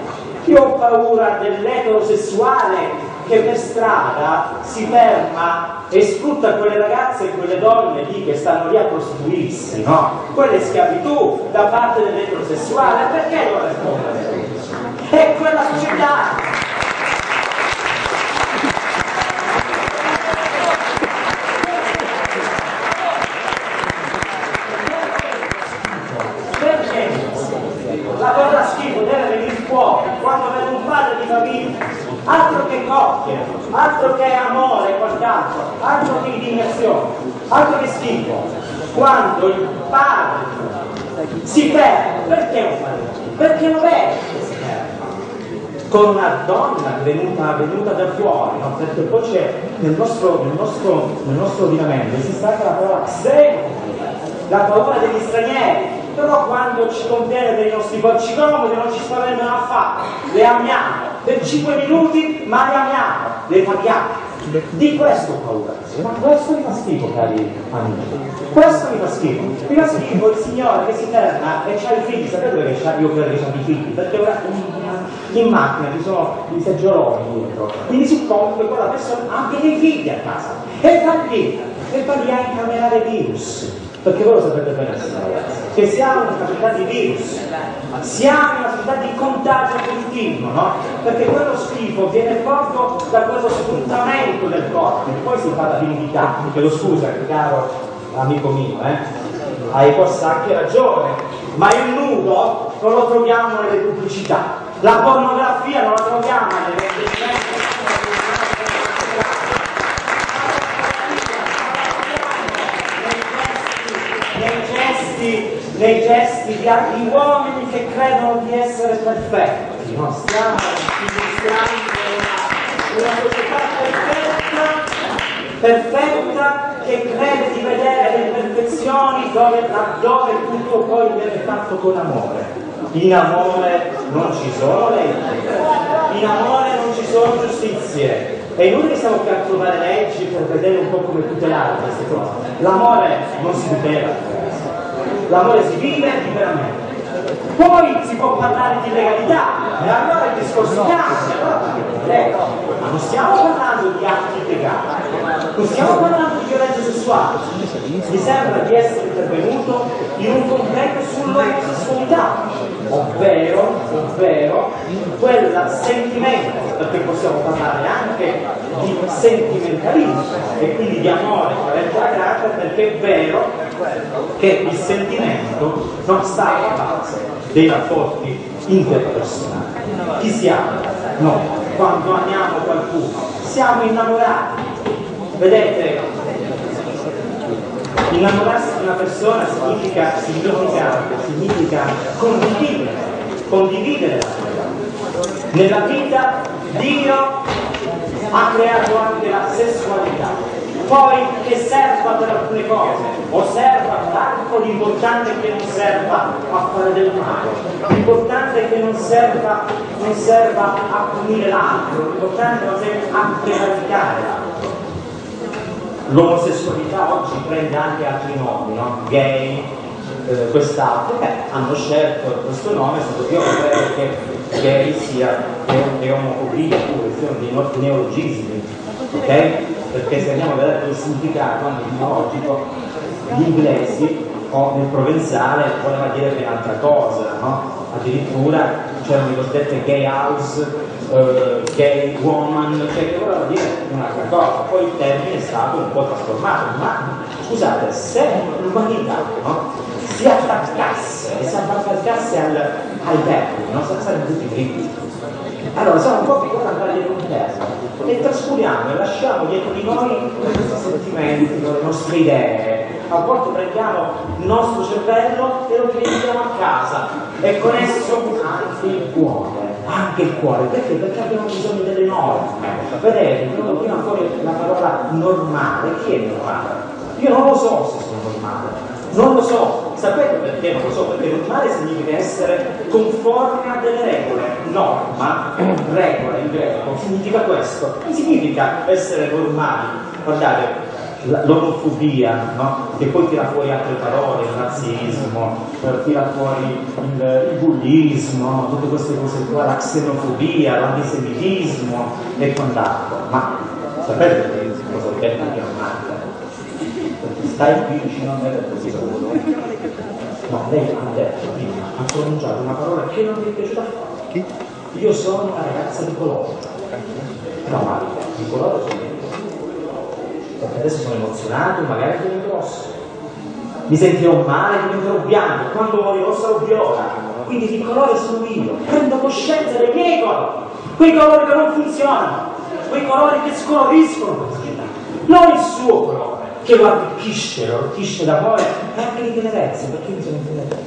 io ho paura dell'eterosessuale che per strada si ferma e sfrutta quelle ragazze e quelle donne lì che stanno lì a prostituirsi, no? Quella è schiavitù da parte dell'eterosessuale, perché non rispondere? È quella società la cosa schifo deve venire fuori quando vede un padre di famiglia altro che coppie altro che amore e quant'altro altro che indignazione altro che schifo quando il padre si ferma perché un padre? perché si ferma con una donna venuta, venuta da fuori no? perché poi c'è nel nostro, nel nostro, nel nostro ordinamento esiste anche la parola xenofobia la paura degli stranieri però quando ci conviene dei nostri porci comodi non ci spaventano affatto, le amiamo, per 5 minuti ma le amiamo, le paghiamo. Di questo ho paura. Ma questo mi fa schifo, cari amici. Questo mi fa schifo. Mi fa schifo il signore che si ferma e c'ha i figli. Sapete dove c'ha? Io credo che c'ha i figli, perché ora in, in macchina ci sono i seggioloni dietro. Quindi suppongo che quella persona abbia dei figli a casa. E va lì, e va lì a incamerare virus perché voi lo sapete benissimo che siamo una società di virus, siamo una società di contagio continuo, no? Perché quello schifo viene proprio da quello sfruttamento del corpo, e poi si parla di nudità, chiedo scusa caro amico mio, eh? hai forse anche ragione, ma il nudo non lo troviamo nelle pubblicità, la pornografia non la troviamo nelle nei gesti, nei gesti di altri uomini che credono di essere perfetti. No? Stiamo dimostrando una, una società perfetta, perfetta che crede di vedere le perfezioni dove, laddove tutto poi viene fatto con amore. In amore non ci sono leggi, in amore non ci sono giustizie. E noi che stiamo qui a trovare leggi per vedere un po' come tutelare queste cose. L'amore non si tutela, l'amore si vive liberamente. Poi si può parlare di legalità, e allora il discorso cambia, allora, ma non stiamo parlando di atti illegali, non stiamo parlando di violenza sessuale, mi sembra di essere intervenuto in un concreto sull'omosessualità, ovvero, ovvero quel sentimento, perché possiamo parlare anche di sentimentalismo e quindi di amore con la grata, perché è vero che il sentimento non sta alla base dei rapporti interpersonali. Chi siamo? Noi, quando amiamo qualcuno, siamo innamorati. Vedete, innamorarsi di una persona significa, significa, significa condividere, condividere la vita. Nella vita Dio ha creato anche la sessualità. Poi che serva per alcune cose? O serva tanto l'importante è che non serva a fare del male. L'importante è che non serva, non serva a punire l'altro. L'importante è a prevaricare l'altro l'omosessualità oggi prende anche altri nomi no? gay eh, quest'altro che hanno scelto questo nome io credo che gay sia e omofobia pure siano dei neologismi ok? perché se andiamo a vedere il significato etimologico, gli inglesi o nel provenzale voleva dire ben altra cosa, no? addirittura c'erano le cosiddette gay house, uh, gay woman, cioè che voleva dire un'altra cosa, poi il termine è stato un po' trasformato, ma scusate, se l'umanità no? si attaccasse, si attaccasse al, ai termini, no? sarebbero tutti dritti. Allora siamo un po' piccoli ad andare dietro un termine e trascuriamo e lasciamo dietro di noi i nostri sentimenti, le nostre idee. A volte prendiamo il nostro cervello e lo dimentichiamo a casa e con esso anche il cuore. Anche il cuore, perché? Perché abbiamo bisogno delle norme. Vedete, quando prima fuori la parola normale, chi è normale? Io non lo so se sono normale, non lo so, sapete perché non lo so? Perché normale significa essere conforme a delle regole. Norma, regola in greco, significa questo. Non significa essere normali. Guardate, l'omofobia, no? che poi tira fuori altre parole, il razzismo, tira fuori il, il bullismo, tutte queste cose qua, la xenofobia, l'antisemitismo e quant'altro. Ma sapete cosa ho detto di normale? stai qui vicino a me per così No, lei ha detto prima, ha pronunciato una parola che non mi è piaciuta Chi? Io sono una ragazza di colore. No, ma di colore sono. Adesso sono emozionato, magari diventerò rosso. Mi sentirò male, diventerò bianco, quando morirò sarò viola. Quindi di colore sono io. Prendo coscienza dei miei colori, quei colori che non funzionano, quei colori che scoloriscono. Non il suo colore che lo arricchisce, lo arricchisce d'amore e anche di tenerezza, perché io sono tenerezza.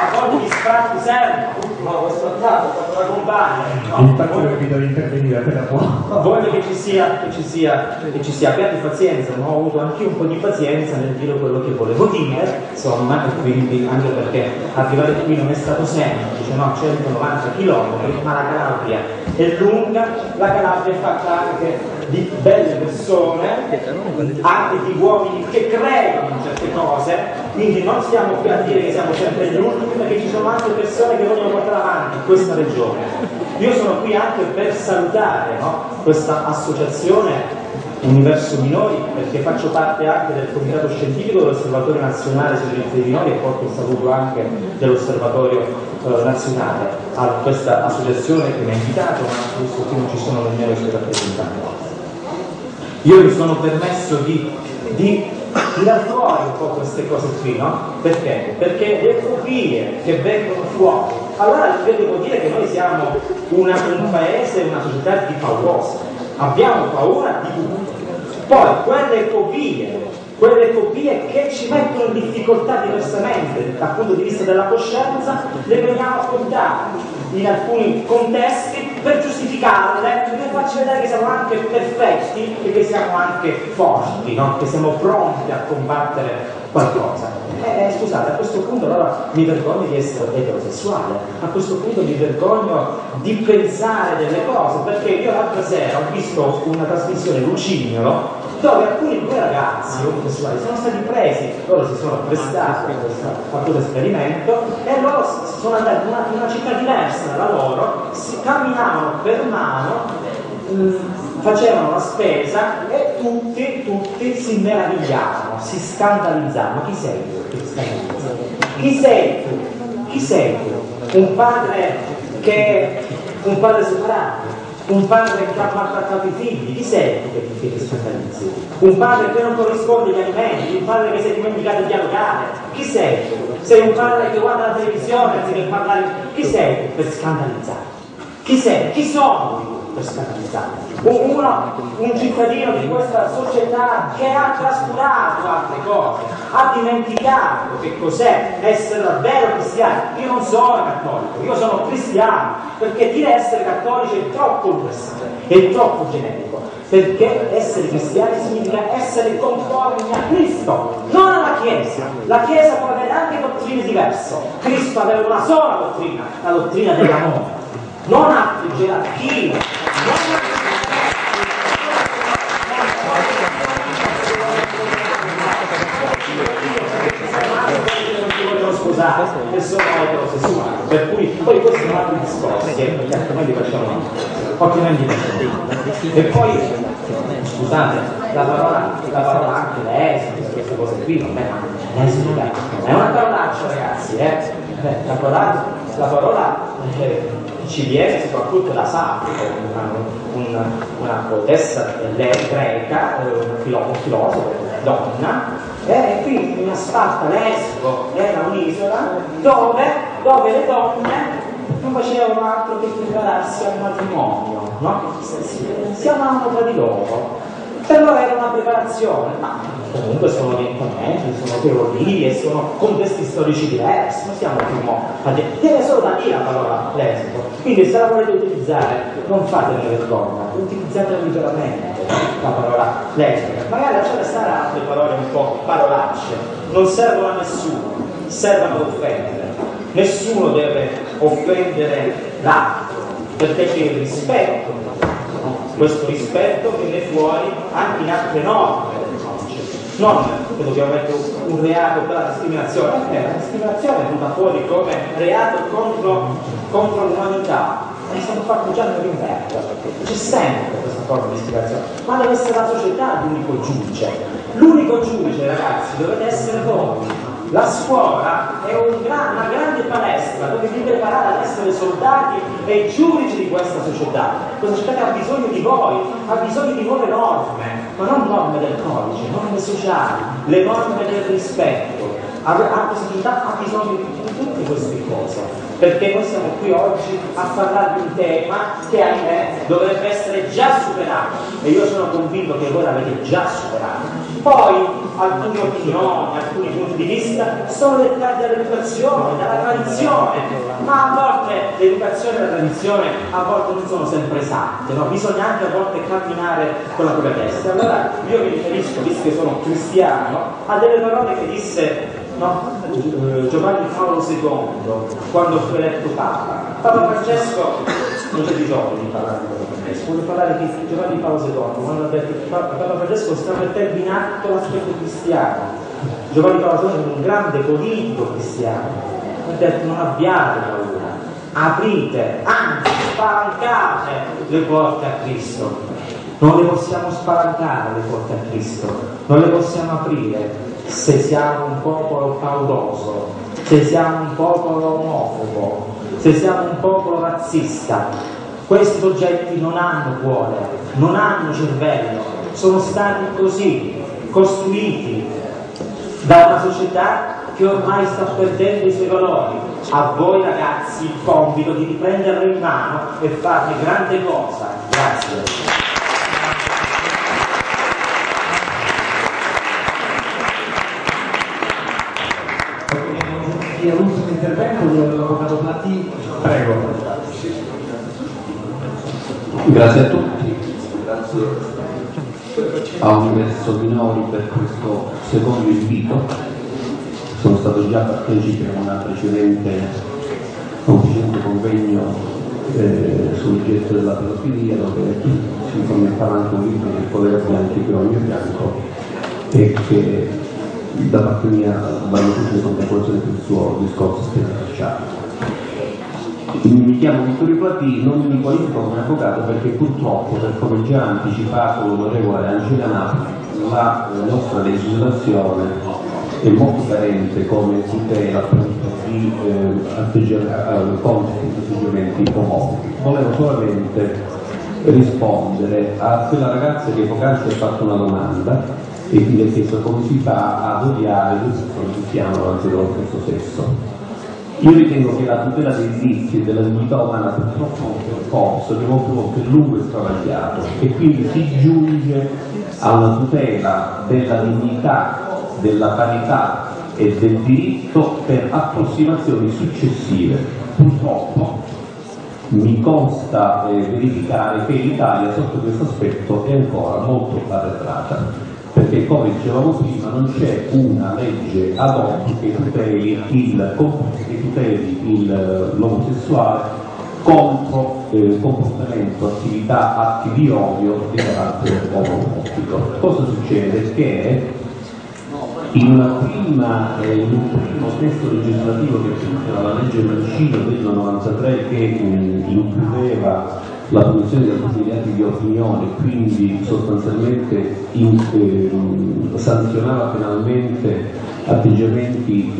A volte gli sfratti servono, no, ho sfrattato, ho fatto la compagna, no, Infatti ho evitato di intervenire per la buona. voglio che ci sia, che ci sia, che ci sia, abbiate pazienza, ma ho avuto anche un po' di pazienza nel dire quello che volevo dire, insomma, e quindi anche perché arrivare qui non è stato semplice, no? 190 km, ma la Calabria è lunga, la Calabria è fatta anche di belle persone, anche di uomini che credono in certe cose, quindi non stiamo qui a dire che siamo sempre gli ultimi, perché ci sono anche persone che vogliono portare avanti questa regione. Io sono qui anche per salutare no, questa associazione Universo Minori perché faccio parte anche del comitato scientifico dell'Osservatorio Nazionale sui diritti minori e porto il saluto anche dell'Osservatorio eh, Nazionale a questa associazione che mi ha invitato, ma questo qui non ci sono i suoi rappresentanti. Io mi sono permesso di, di tirar fuori un po' queste cose qui, no? Perché? Perché le fobie che vengono fuori, allora devo dire che noi siamo una- un paese, una società di paurosi, abbiamo paura di tutto. Poi quelle fobie, quelle fobie che ci mettono in difficoltà diversamente dal punto di vista della coscienza, le veniamo a contare in alcuni contesti per giustificarle, per farci vedere che siamo anche perfetti e che siamo anche forti, no? che siamo pronti a combattere qualcosa. Eh, scusate, a questo punto allora mi vergogno di essere eterosessuale, a questo punto mi vergogno di pensare delle cose, perché io l'altra sera ho visto una trasmissione Lucignolo dove alcuni due ragazzi omosessuali sono stati presi, loro si sono prestati a questo, a questo esperimento e loro sono andati in una, in una città diversa dalla loro, si camminavano per mano mm, facevano la spesa e tutti, tutti si meravigliavano, si scandalizzavano. Ma chi sei tu? Chi sei tu? Chi sei tu? Un padre che un padre separato, un padre che ha maltrattato i figli, chi sei che ti, ti scandalizzi? Un padre che non corrisponde agli alimenti, un padre che si è dimenticato di dialogare, chi sei? Sei un padre che guarda la televisione anziché parlare, chi sei per scandalizzare? Chi sei? Chi sono per scandalizzare? Un, uno, un cittadino di questa società che ha trascurato altre cose, ha dimenticato che cos'è essere davvero cristiano. Io non sono cattolico, io sono cristiano, perché dire essere cattolici è troppo universale, è troppo generico. Perché essere cristiani significa essere conformi a Cristo, non alla Chiesa. La Chiesa può avere anche dottrine diverse. Cristo aveva una sola dottrina, la dottrina dell'amore non altre gerarchie, non non ti vogliono sposare e sono eterosessuali, per cui poi questi sono altri discorsi, eh, perché altrimenti facciamo altrimenti E poi, scusate, la parola, la parola anche lesbica, queste cose qui, non è lesbica, è una parolaccia ragazzi. Eh, La parola, la parola eh, ci viene soprattutto da Sapio, una, una, una poetessa le- greca, eh, un filo- un filosofo, donna, e quindi una Sparta lesbo era un'isola dove, dove le donne non facevano altro che prepararsi al matrimonio, no? Si, si, si amavano tra di loro. Per loro era una preparazione, ma comunque sono orientamenti, sono teorie, sono contesti storici diversi, non stiamo più mo. a dire- Viene solo da lì la parola lesbo. Quindi se la volete utilizzare, non fatene vergogna, utilizzatela liberamente la parola lesbica. Magari lasciate stare altre parole un po' parolacce, non servono a nessuno, servono ad offendere. Nessuno deve offendere l'altro, perché c'è il rispetto questo rispetto viene fuori anche in altre norme. Non che dobbiamo mettere un reato per la discriminazione, perché la discriminazione è venuta fuori come reato contro, contro l'umanità. È stato fatto già nell'inverno. C'è sempre questa forma di discriminazione, ma deve essere la società l'unico giudice. L'unico giudice, ragazzi, dovete essere voi. La scuola è un gra- una grande palestra dove vi preparate ad essere soldati e giudici di questa società. Questa società ha bisogno di voi, ha bisogno di nuove norme, ma non norme del codice, norme sociali, le norme del rispetto. Ha, ha- ha bisogno di tutti queste cose, perché noi siamo qui oggi a parlare di un tema che ahimè dovrebbe essere già superato e io sono convinto che voi l'avete già superato. Poi alcune opinioni, alcuni punti di vista sono dettati dall'educazione, dalla tradizione, ma a volte l'educazione e la tradizione a volte non sono sempre esatte, no? bisogna anche a volte camminare con la propria testa. Allora io mi riferisco, visto che sono cristiano, a delle parole che disse no? Eh, Giovanni Paolo II quando fu eletto Papa. Papa Francesco non c'è bisogno di parlare di Papa Francesco, voglio parlare di Giovanni Paolo II, quando ha detto che Papa Francesco sta mettendo in atto l'aspetto cristiano. Giovanni Paolo II è un grande politico cristiano, ha detto non abbiate paura, aprite, anzi spalancate le porte a Cristo. Non le possiamo spalancare le porte a Cristo, non le possiamo aprire se siamo un popolo pauroso, se siamo un popolo omofobo, se siamo un popolo razzista. Questi soggetti non hanno cuore, non hanno cervello, sono stati così costruiti da una società che ormai sta perdendo i suoi valori. A voi ragazzi il compito di riprenderlo in mano e fare grande cosa. Grazie. È l'ultimo intervento dell'avvocato Platini? Prego. Grazie a tutti, grazie a Universo Minori per questo secondo invito. Sono stato già partecipe a una precedente, convegno eh, sul gesto della pedofilia dove si commentava anche un libro del collega Bianchi che mio fianco e che da parte mia vanno tutte le contemplazioni del suo discorso lasciato. Mi chiamo Vittorio Platì, non mi qualifico come avvocato perché purtroppo, per come già anticipato l'onorevole Angela Napoli, la nostra legislazione è molto carente come tutela di eh, atteggiamenti, atteggiamenti omofobi. Volevo solamente rispondere a quella ragazza che poc'anzi ha fatto una domanda e nel senso come si fa ad odiare che si amano anche dello stesso sesso. Io ritengo che la tutela dei diritti e della dignità umana purtroppo è un percorso che molte volte è lungo e travagliato e quindi si giunge a una tutela della dignità, della parità e del diritto per approssimazioni successive. Purtroppo mi consta eh, verificare che l'Italia sotto questo aspetto è ancora molto arretrata perché come dicevamo prima non c'è una legge ad hoc che tuteli, il, che tuteli l'omosessuale contro eh, comportamento, attività, atti di odio di carattere omofobico. Cosa succede? Che in, prima, eh, in, un primo testo legislativo che era la legge Mancino del 93 che eh, includeva la produzione di alcuni atti di opinione, quindi sostanzialmente in, eh, sanzionava penalmente atteggiamenti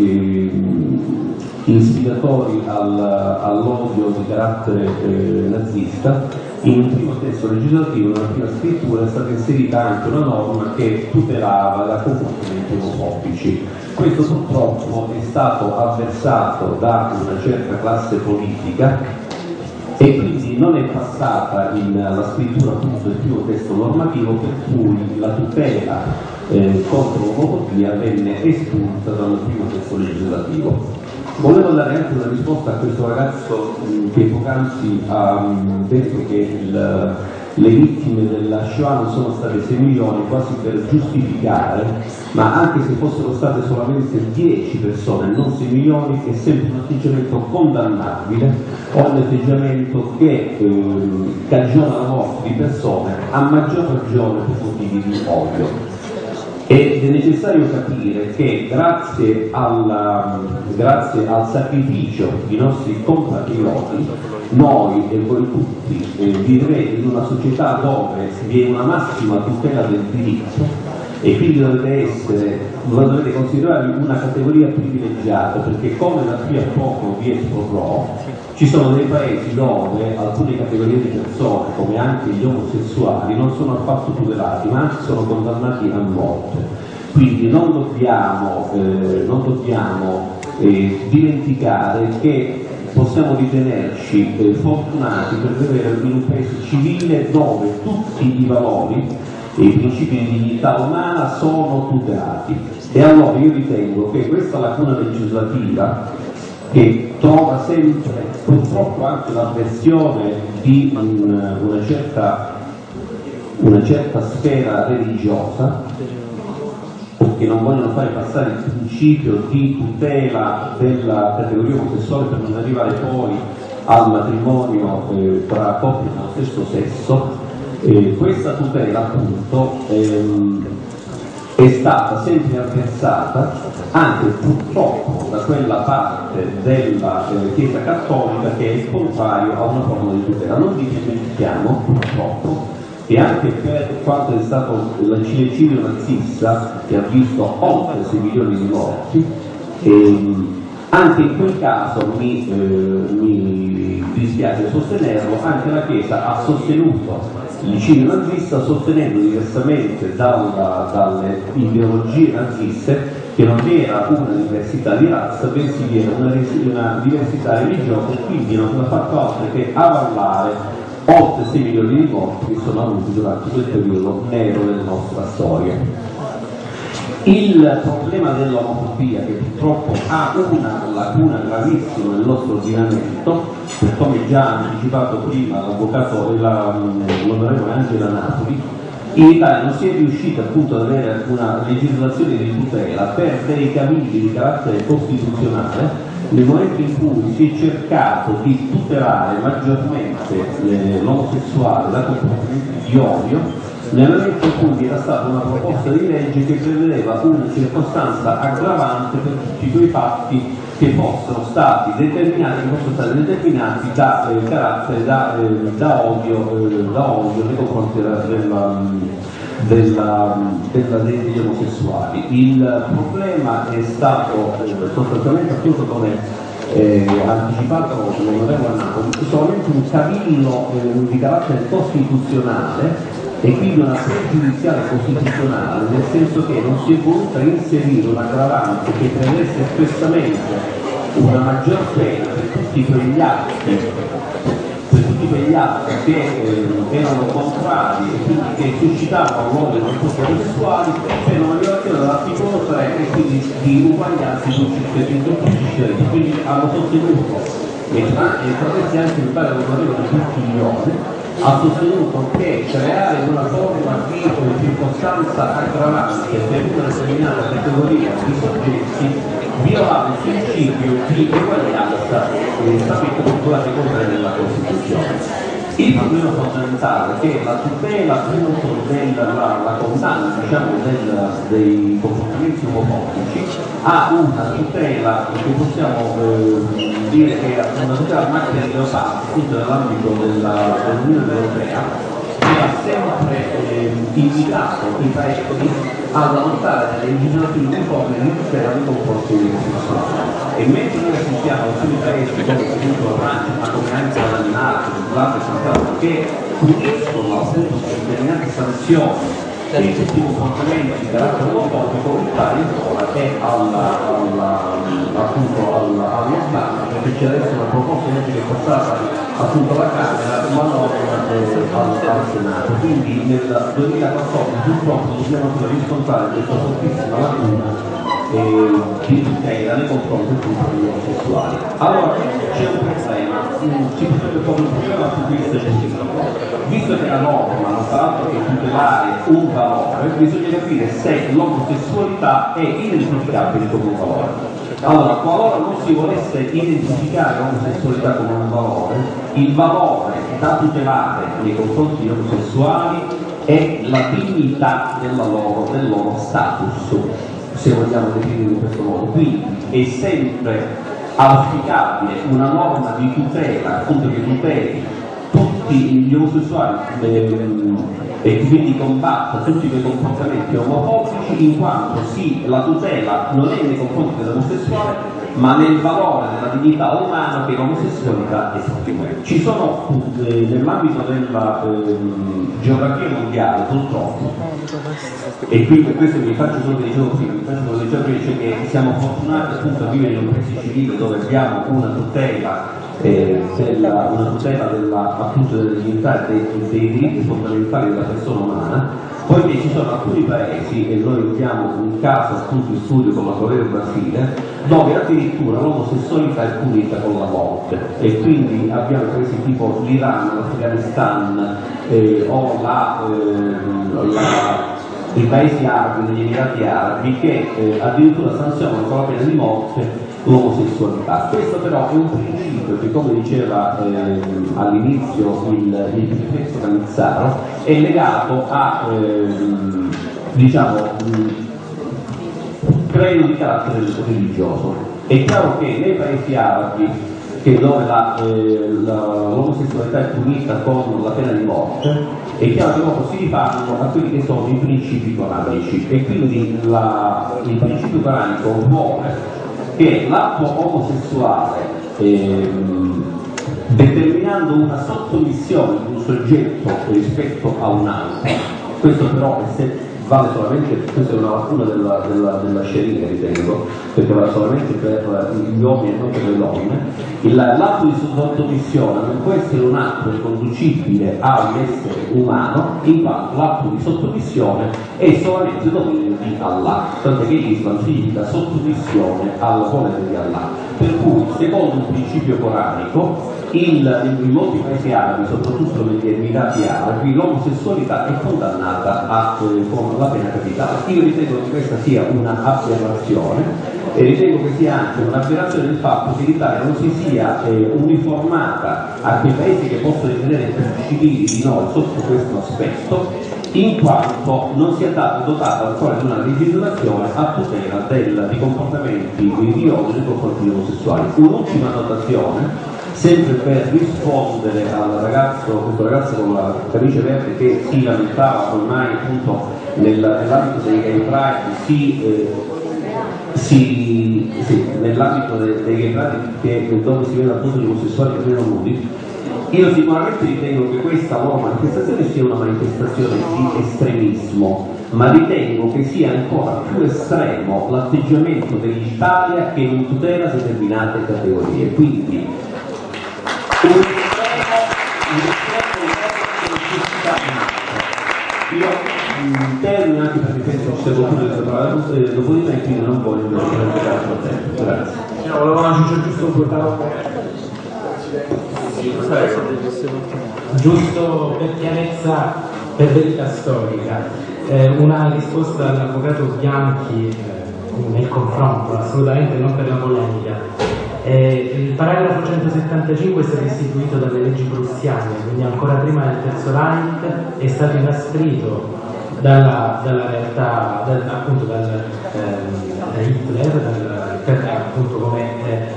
eh, ispiratori al, all'odio di carattere eh, nazista, in un primo testo legislativo, nella prima scrittura, è stata inserita anche una norma che tutelava da comportamenti omofobici. Questo purtroppo è stato avversato da una certa classe politica e quindi non è passata in, la scrittura appunto del primo testo normativo per cui la tutela eh, contro l'omofobia venne espulsa dal primo testo legislativo. Volevo dare anche una risposta a questo ragazzo mh, che poc'anzi ha detto che il, le vittime della Shoah non sono state 6 milioni quasi per giustificare, ma anche se fossero state solamente 10 persone, non 6 milioni, è sempre un atteggiamento condannabile o un atteggiamento che eh, cagiona la morte di persone, a maggior ragione per motivi di odio. Ed è necessario capire che grazie, alla, grazie al sacrificio dei nostri compatrioti noi e voi tutti eh, vivrete in una società dove vi è una massima tutela del diritto e quindi dovete essere, dovete considerare una categoria privilegiata perché come da qui a poco vi esporrò ci sono dei paesi dove alcune categorie di persone come anche gli omosessuali non sono affatto tutelati ma anzi sono condannati a morte. Quindi non dobbiamo, eh, non dobbiamo eh, dimenticare che possiamo ritenerci eh, fortunati per vivere in un paese civile dove tutti i valori e i principi di dignità umana sono tutelati. E allora io ritengo che questa lacuna legislativa che trova sempre purtroppo anche l'avversione di un- una, certa, una certa sfera religiosa che non vogliono fare passare il principio di tutela della categoria omosessuale per non arrivare poi al matrimonio eh, tra coppie dello stesso sesso, eh, questa tutela appunto ehm, è stata sempre avversata anche purtroppo da quella parte della eh, Chiesa Cattolica che è il contrario a una forma di tutela. Non dimentichiamo purtroppo e anche per quanto è stato il cinecidio nazista che ha visto oltre 6 milioni di morti, ehm, anche in quel caso mi, eh, mi dispiace sostenerlo, anche la Chiesa ha sostenuto l'icidio nazista sostenendo diversamente dalla- dalle ideologie naziste che non era una diversità di razza, bensì era una, una diversità religiosa e quindi non ha fatto altro che avallare oltre 6 milioni di morti che sono avuti durante quel periodo nero della nostra storia. Il problema dell'omofobia che purtroppo ha una lacuna gravissima nel nostro ordinamento, come già anticipato prima l'avvocato e l'onorevole Angela Napoli, in Italia non si è riusciti appunto ad avere una legislazione di tutela per dei cavilli di carattere costituzionale nel momento in cui si è cercato di tutelare maggiormente eh, l'omosessuale da comportamenti di odio nel momento in cui era stata una proposta di legge che prevedeva una circostanza aggravante per tutti quei fatti che fossero stati determinati, fossero stati determinati da eh, carattere, da, eh, da odio, eh, da odio nei confronti della, della, della- della- degli omosessuali. Il problema è stato eh, sostanzialmente appunto come eh, anticipato l'onorevole Napoli, solamente un cavillo eh, di carattere costituzionale e quindi una pregiudiziale costituzionale, nel senso che non si è voluta inserire un aggravante che prendesse espressamente una maggior pena per tutti quegli atti tutti quegli atti che eh, erano contrari e quindi che suscitavano l'odio nei confronti omosessuali per una violazione dell'articolo 3 e quindi di uguaglianza di. Quindi hanno sostenuto, e tra e tra questi anche mi pare l'onorevole Giustiglione, ha sostenuto che creare una forma di circostanza aggravante per una determinata categoria di soggetti violava il principio di uguaglianza eh, stabilito con l'articolo 3 Il problema fondamentale è che la tutela appunto della la, la condanna diciamo, del- dei comportamenti omofobici ha una tutela che possiamo eh, dire che è una tutela macchina di leopardo appunto nell'ambito dell'Unione Europea che ha sempre eh, invitato i paesi ad adottare legislazioni di nei confronti dei omosessuali. E mentre noi assistiamo alcuni paesi come per esempio Francia, ma come anche la Danimarca, l'Islanda e Santiago, che puniscono appunto con determinate sanzioni e tutti i comportamenti di carattere omofobico, l'Italia ancora è alla, alla, appunto alla, allo sbarco, perché adesso una proposta legge che è passata appunto alla Camera, ma non al, Senato. Quindi nel 2014 purtroppo dobbiamo ancora riscontrare questa fortissima lacuna di tutela nei confronti degli omosessuali. Allora c'è un problema, mm, ci potrebbe porre un problema su questo e Visto che la norma non fa altro che tutelare un valore, bisogna capire se l'omosessualità è identificabile come un valore. Allora, qualora non si volesse identificare l'omosessualità come un valore, il valore da tutelare nei confronti degli omosessuali è la dignità loro- del loro status, se vogliamo definirlo in questo modo. Quindi è sempre auspicabile una norma di tutela, appunto che tuteli tutti gli omosessuali ehm, e quindi combatta tutti quei comportamenti omofobici in quanto sì, la tutela non è nei confronti dell'omosessuale ma nel valore della dignità umana che l'omosessualità esprime. Ci sono eh, nell'ambito della eh, geografia mondiale purtroppo, e qui per questo mi faccio solo dicevo prima, mi faccio solo dicevo prima, che siamo fortunati appunto a vivere in un paese civile dove abbiamo una tutela eh, della, una tutela della, appunto della dignità e dei, dei diritti fondamentali della persona umana, poiché ci sono alcuni paesi, e noi abbiamo un caso appunto in studio la Corea del Brasile, dove addirittura l'omosessualità è punita con la morte. E quindi abbiamo paesi tipo l'Iran, l'Afghanistan eh, o la, eh, la i paesi arabi, negli Emirati Arabi, che eh, addirittura sanzionano con la pena di morte l'omosessualità. Questo però è un principio che, come diceva eh, all'inizio il, il prefetto Canizzaro, è legato a, eh, diciamo, credo di carattere religioso. È chiaro che nei paesi arabi che dove la, eh, l'omosessualità è punita con la pena di morte, è chiaro che loro si rifanno a quelli che sono i principi coranici e quindi la, il principio coranico vuole che l'atto omosessuale ehm, determinando una sottomissione di un soggetto rispetto a un altro, questo però è se, vale solamente, questa è una lacuna della, della, della sceria ritengo, perché vale solamente per gli uomini e non per le donne, l'atto di sottomissione non può essere un atto riconducibile a un essere umano, in quanto l'atto di sottomissione è solamente dominio di Allah, tanto che l'Islam significa sottomissione al volere di Allah. Per cui, secondo un principio coranico, il, in molti paesi arabi, soprattutto negli Emirati Arabi, l'omosessualità è condannata a, eh, con la pena capitale. Io ritengo che questa sia una aberrazione e ritengo che sia anche un'aberrazione il fatto che l'Italia non si sia eh, uniformata a quei paesi che possono ritenere più civili di noi sotto questo aspetto, in quanto non sia stata dotata ancora di una legislazione a tutela del, di comportamenti di odio nei confronti degli omosessuali. Un'ultima notazione sempre per rispondere al ragazzo, questo ragazzo con la camicia verde che si lamentava ormai appunto nell'ambito dei gay pride, si, eh, si, sì, nell'ambito dei, dei gay pride che, dove si vede appunto gli omosessuali che meno nudi, io sicuramente ritengo che questa loro manifestazione sia una manifestazione di estremismo, ma ritengo che sia ancora più estremo l'atteggiamento dell'Italia che non tutela determinate categorie. Quindi io mm, termino anche perché penso ci sia qualcuno che parlare dopo di me e quindi non voglio prendere altro tempo grazie no, volevo aggiungere giusto due parole giusto per chiarezza per verità storica eh, una risposta all'avvocato Bianchi eh, nel confronto assolutamente non per la polemica eh, il paragrafo 175 è stato istituito dalle leggi prussiane, quindi ancora prima del Terzo Reich è stato inasprito dalla, dalla realtà, dal, appunto dal, ehm, da Hitler, dal, per, appunto come, eh,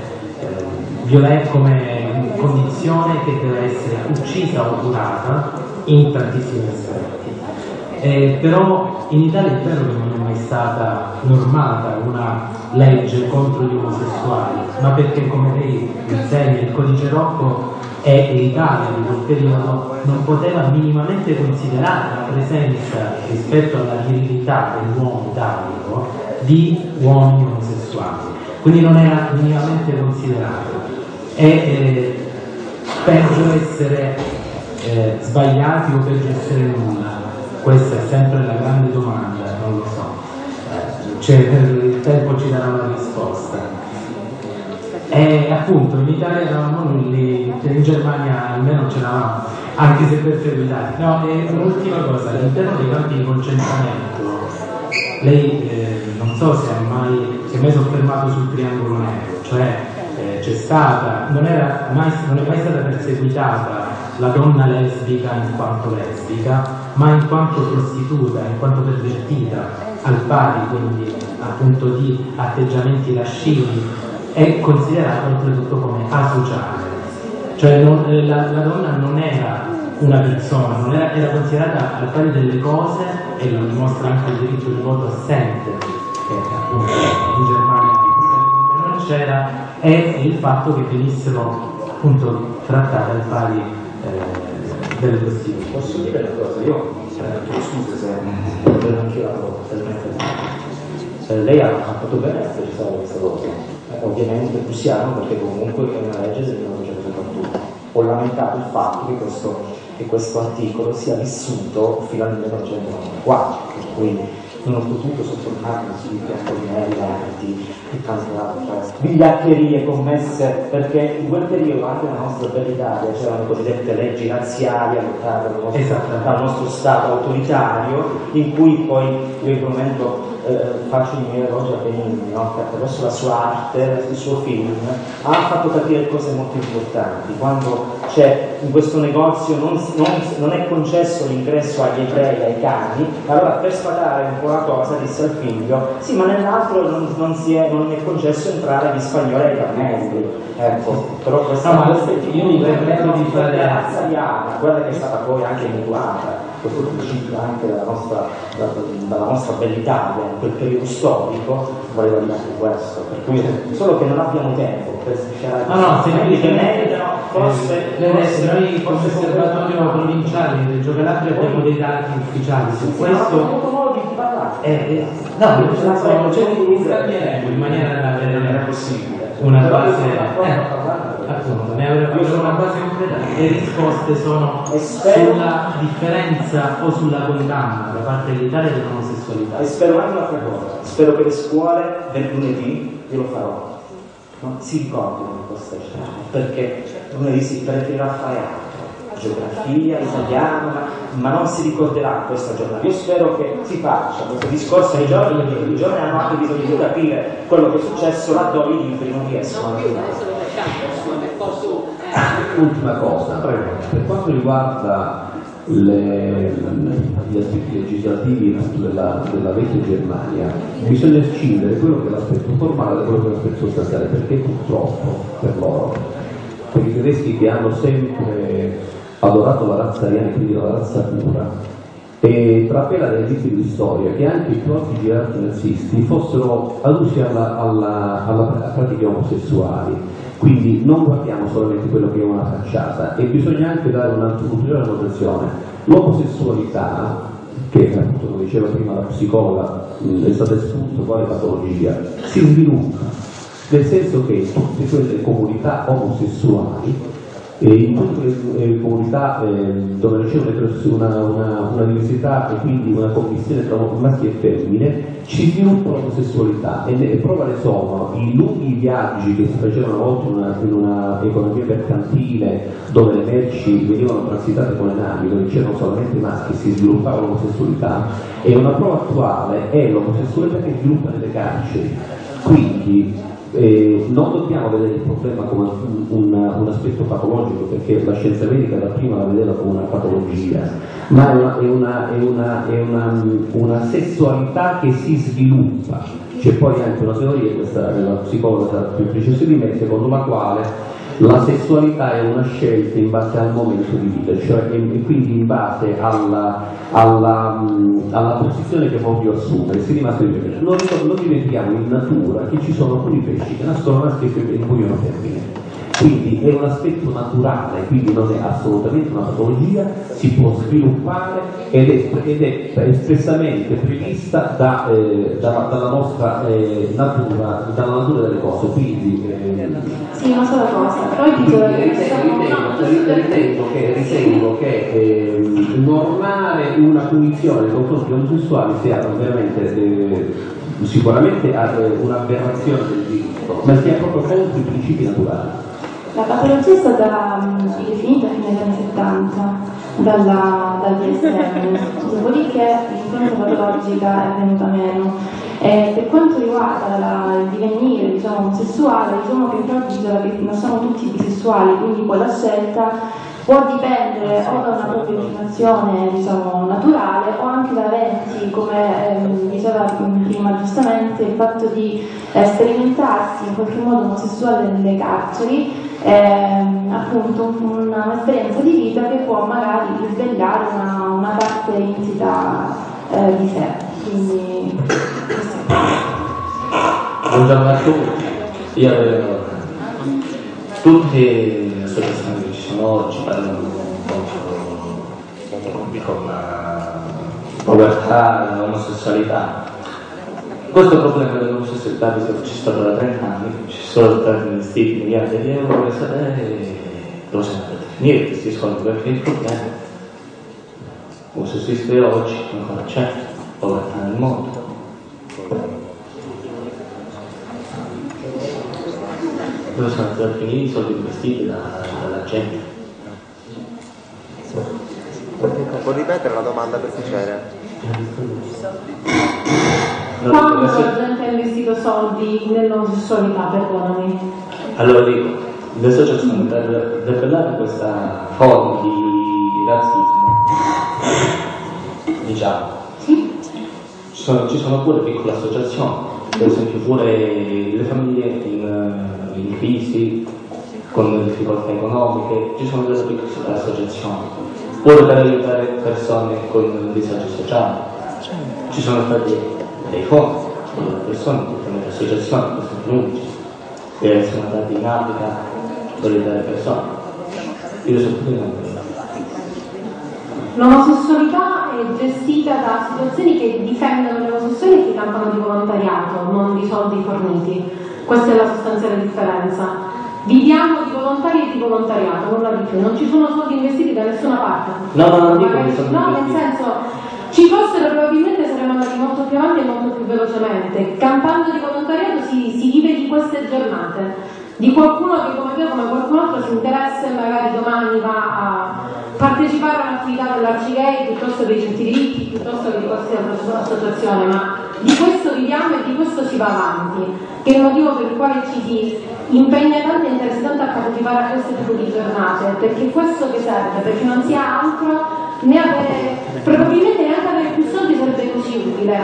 eh, come condizione che deve essere uccisa o curata in tantissimi aspetti. Eh, però in Italia è vero non è mai stata normata una legge contro gli omosessuali, ma perché come lei insegna il codice Rocco e l'Italia di quel periodo non poteva minimamente considerare la presenza rispetto alla virilità dell'uomo italico di uomini omosessuali, quindi non era minimamente considerato. E eh, peggio essere eh, sbagliati o peggio essere nulla? Questa è sempre la grande domanda, cioè, il tempo ci darà una risposta. E appunto in Italia eravamo nulli, in Germania almeno ce l'avamo, anche se perseguitati. No, e un'ultima cosa, all'interno dei campi di concentramento, lei eh, non so se ha mai, si è mai soffermato sul triangolo nero, cioè eh, c'è stata, non, mai, non è mai stata perseguitata la donna lesbica in quanto lesbica, ma in quanto prostituta, in quanto pervertita, al pari quindi appunto di atteggiamenti lascivi, è considerata oltretutto come asociale. Cioè non, la, la, donna non era una persona, non era, era considerata al pari delle cose e lo dimostra anche il diritto di voto assente, che appunto in Germania non c'era, e il fatto che venissero appunto trattate al pari eh, delle prostitute. Posso dire una cosa? Io lei ha fatto bene a precisare questa cosa. Eh, ovviamente possiamo perché comunque è una legge del 1941. Ho lamentato il fatto che questo, che questo articolo sia vissuto fino al 1994, non ho potuto soffermarmi sui piattonelli, arti e tante altre vigliaccherie commesse perché in quel periodo anche nella nostra bella Italia c'erano le cosiddette leggi razziali adottate dal nostro, dal nostro Stato autoritario in cui poi io in quel momento eh, faccio i miei elogi a Benigni, no? che attraverso la sua arte, il suo film, ha fatto capire cose molto importanti. Quando c'è in questo negozio non, non, non è concesso l'ingresso agli ebrei, ai cani, allora per sfatare un po' la cosa disse al figlio, sì ma nell'altro non, non, è, non è concesso entrare agli spagnoli e ai cammelli. Ecco, però questa No, ma io mi permetto di fare- la razza ariana, quella che è stata poi anche mutuata, questo principio anche dalla nostra, da- dalla nostra bella Italia, in quel periodo storico, voleva dire anche questo, per cui solo che non abbiamo tempo per sviscerare No, no, se noi meritano, forse, Eh, forse, noi come forse osservatorio provinciale Reggio Calabria abbiamo dei dati ufficiali su non questo. avuto modo di parlare. Eh, eh, no, io ce la so, ce li scambieremo in maniera da avere una base. Eh, avremo una base concreta. Le risposte sono sulla differenza o sulla condanna da parte dell'Italia dell'omosessualità. E spero anche un'altra cosa, spero che le scuole del lunedì, io lo farò, no? si ricordino di questa giornata, perché lunedì si preferirà fare altro, geografia, italiano, ma, ma non si ricorderà questa giornata. Io spero che si faccia questo discorso ai giovani, perché i giovani hanno anche bisogno di capire quello che è successo laddove i libri non riescono a arrivare. Ultima cosa, per quanto riguarda le- gli aspetti legislativi della, della vecchia Germania, bisogna scindere quello che è l'aspetto formale da quello che è l'aspetto sostanziale, perché purtroppo per loro, per i tedeschi che hanno sempre adorato la razza ariana e quindi la razza pura, e trapela dai libri di storia che anche i più alti gerarchi nazisti fossero adusi alla, alla, alla pra- pratiche omosessuali. Quindi non guardiamo solamente quello che è una facciata e bisogna anche dare un'ulteriore notazione. L'omosessualità, che appunto come diceva prima la psicologa mh, è stata espunta quale patologia, si sviluppa, nel senso che tutte quelle comunità omosessuali in tutte le eh, comunità eh, dove c'è una, una, una- diversità e quindi una commissione tra maschi e femmine, ci sviluppa l'omosessualità e, ne- e prova ne sono i lunghi viaggi che si facevano una volta in una economia mercantile dove le merci venivano transitate con le navi, dove c'erano solamente maschi e si sviluppava l'omosessualità e una prova attuale è l'omosessualità che sviluppa nelle carceri. Quindi eh, non dobbiamo vedere il problema come un, un- un aspetto patologico perché la scienza medica da prima la vedeva come una patologia, ma è una, è una- è una- è una- una sessualità che si sviluppa. C'è poi anche una teoria, questa della psicologa più precisa di me, secondo la quale la sessualità è una scelta in base al momento di vita, cioè e, quindi in base alla, alla, alla posizione che voglio assumere. Si rimase di femmine. non, non dimentichiamo in natura che ci sono alcuni pesci che nascono maschi e femmine e muoiono femmine. Quindi è un aspetto naturale, quindi non è assolutamente una patologia, si può sviluppare ed è, ed è espressamente prevista da, eh, dalla, dalla nostra eh, natura, dalla natura delle cose. Quindi, eh, Sì, una sola cosa, titolo quindi ritengo, ritengo- ritengo che, ritengo che ehm, normare una punizione nei confronti degli omosessuali sia veramente eh, sicuramente eh, un'aberrazione del diritto, ma sia proprio contro i principi naturali. La patologia è stata mh, definita fino agli anni 70 dalla, dal DSM, dopodiché l'influenza patologica è venuta meno. E per quanto riguarda la- il divenire diciamo, omosessuale, diciamo che dicono che non siamo tutti bisessuali, quindi poi la scelta può dipendere o da una propria inclinazione diciamo, naturale o anche da eventi, come ehm, diceva prima giustamente, il fatto di eh, sperimentarsi in qualche modo omosessuale nelle carceri, ehm, appunto un- un'esperienza di vita che può magari risvegliare una, una parte insita eh, di sé. Quindi, Buongiorno a tutti, io avevo tutte le associazioni che ci sono oggi parlano contro con la povertà, l'omosessualità. Questo problema dell'omosessualità ci stato da 30 anni, ci sono stati miliardi di euro, vorrei sapere dove sono andati a finire questi soldi, perché il problema come se esiste oggi ancora c'è, povertà nel mondo. Dove sono andati a finire i soldi investiti da- dalla gente? Può ripetere la domanda per piacere? Quando la gente ha investito soldi nell'omosessualità, perdonami. Allora dico, le associazioni per debellare questa forma di razzismo, diciamo, ci sono, ci sono pure piccole associazioni, per esempio pure le famiglie in, eh, in crisi, con difficoltà economiche, ci sono delle associazioni, pure per aiutare persone con disagi sociali. Ci sono stati dei fondi per le persone, tutte le associazioni, questi unici, che sono andati in Africa per aiutare persone. Io sono qui L'omosessualità è gestita da associazioni che difendono gli omosessuali e che campano di volontariato, non di soldi forniti. Questa è la sostanziale differenza. Viviamo di volontari e di volontariato, nulla di più. Non ci sono soldi investiti da nessuna parte. No, no, non dico Magari- che sono No, nel senso, ci fossero probabilmente saremmo andati molto più avanti e molto più velocemente. Campando di volontariato si, si vive di queste giornate. Di qualcuno che come te, come qualcun altro si interessa e magari domani va a partecipare a un'attività dell'Arcigay piuttosto che i centri diritti, piuttosto che di qualsiasi altra associazione, ma di questo viviamo e di questo si va avanti, che è il motivo per il quale ci si impegna tanto e interessa tanto a partecipare a di giornate, perché questo che serve, perché non si ha altro né avere, probabilmente neanche avere più soldi sarebbe così utile.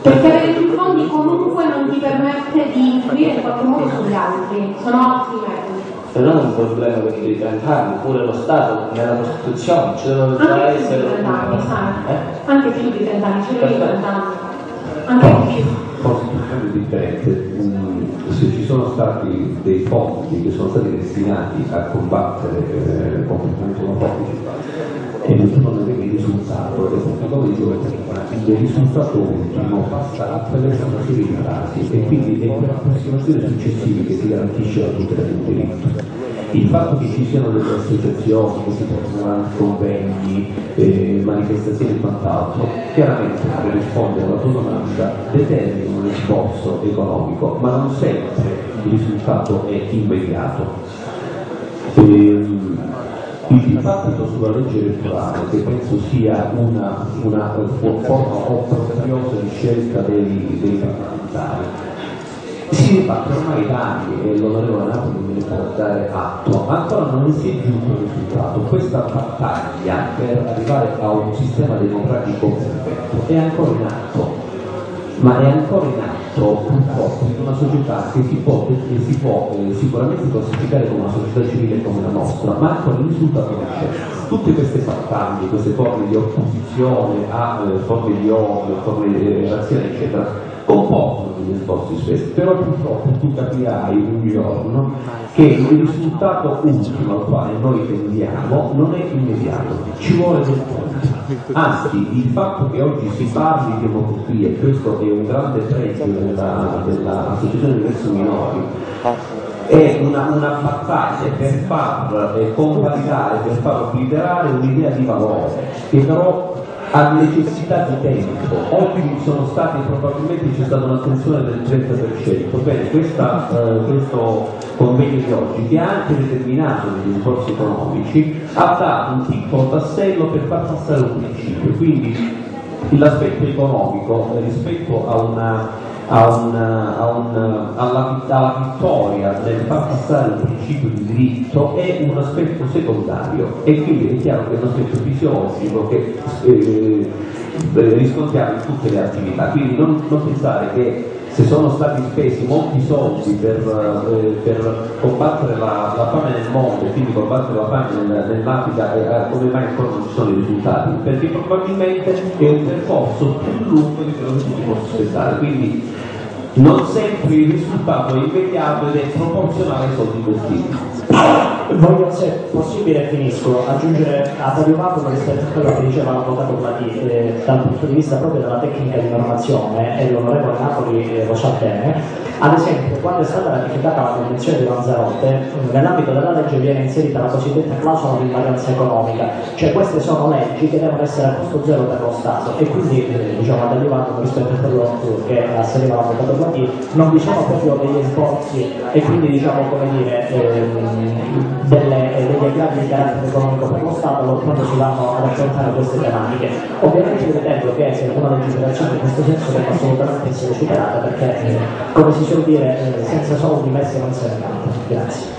Perché avere più fondi comunque non ti permette di influire in qualche modo sugli altri, sono altri metodi. Però è un problema perché 30 anni, pure lo Stato nella Costituzione ci devono già Anche più essere di 30 anni, sai? Eh? Anche più di 30 anni, ce l'ho io 30 anni. Anche di più. Differente, Mm, se ci sono stati dei fondi che sono stati destinati a combattere eh, comportamenti omofobici e sono avere risultato, e come dicevo prima, il risultato ultimo passa attraverso una serie di casi e quindi è per approssimazioni successive che si garantisce la tutela del diritto. Il fatto che ci siano delle associazioni che si portano convegni, eh, manifestazioni e quant'altro, chiaramente per rispondere alla tua domanda determinano un esborso economico, ma non sempre il risultato è immediato. Ehm, il dibattito sulla legge elettorale, che penso sia una, una fo- forma obbrobriosa di scelta dei, dei parlamentari, si dibatte ormai da anni e l'onorevole Napoli me ne può dare atto, ancora non si è giunto al risultato. Questa battaglia per arrivare a un sistema democratico perfetto è ancora in atto, ma è ancora in atto purtroppo in una società che si può, che si può eh, sicuramente classificare come una società civile come la nostra, ma ancora il risultato non c'è. Tutte queste battaglie, queste forme di opposizione a eh, forme di odio, forme di reazione, eccetera, comportano degli esborsi spessi, però purtroppo tu capirai un giorno che il risultato ultimo al quale noi tendiamo non è immediato, ci vuole del tempo. Anzi, il fatto che oggi si parli di omofobia, questo è un grande pregio della- dell'Associazione dei Verso Minori, è una, una battaglia per far eh, convalidare, per far obliterare un'idea di valore che però ha necessità di tempo. Oggi sono stati, probabilmente c'è stata un'attenzione del 30%. Bene, questa, eh, questo convegno di oggi, che ha anche determinato degli sforzi economici, ha dato un piccolo tassello per far passare un principio. Quindi l'aspetto economico rispetto a una a un- a un- alla, alla vittoria nel far passare il principio di diritto è un aspetto secondario e quindi è chiaro che è un aspetto fisiologico che eh, eh, riscontriamo in tutte le attività. Quindi non, non pensare che se sono stati spesi molti soldi per, eh, per combattere la, la fame nel mondo e quindi combattere la fame nel- nell'Africa, eh, eh, come mai ancora non ci sono i risultati? Perché probabilmente è un percorso più lungo di quello che si può aspettare. Quindi non sempre il risultato è immediato ed è proporzionale ai soldi investiti. Voglio, se possibile, finisco, aggiungere a Fabio Paolo rispetto a quello che diceva l'avvocato Platì eh, dal punto di vista proprio della tecnica di normazione e l'onorevole Napoli eh, lo sa bene. Ad esempio, quando è stata ratificata la Convenzione di Lanzarote, eh, nell'ambito della legge viene inserita la cosiddetta clausola di invarianza economica, cioè queste sono leggi che devono essere a costo zero per lo Stato. E quindi eh, diciamo, ad arrivato rispetto a quello eh, che asseriva l'avvocato Platì, non vi sono proprio degli sforzi e quindi diciamo come dire ehm, delle, eh, degli aggravi di carattere economico per lo Stato quando si vanno ad affrontare queste tematiche. Ovviamente ritengo che se una legislazione in questo senso deve assolutamente essere superata perché eh, come si suol dire eh, senza soldi messi non se ne canta. Grazie.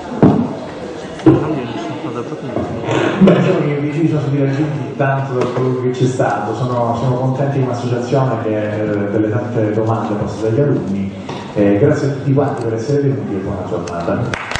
Beh, diciamo che i obiettivi sono stati raggiunti tanto da quello che c'è stato, sono, sono contenti di un'associazione che delle tante domande poste dagli alunni. Eh, grazie a tutti quanti per essere venuti e buona giornata.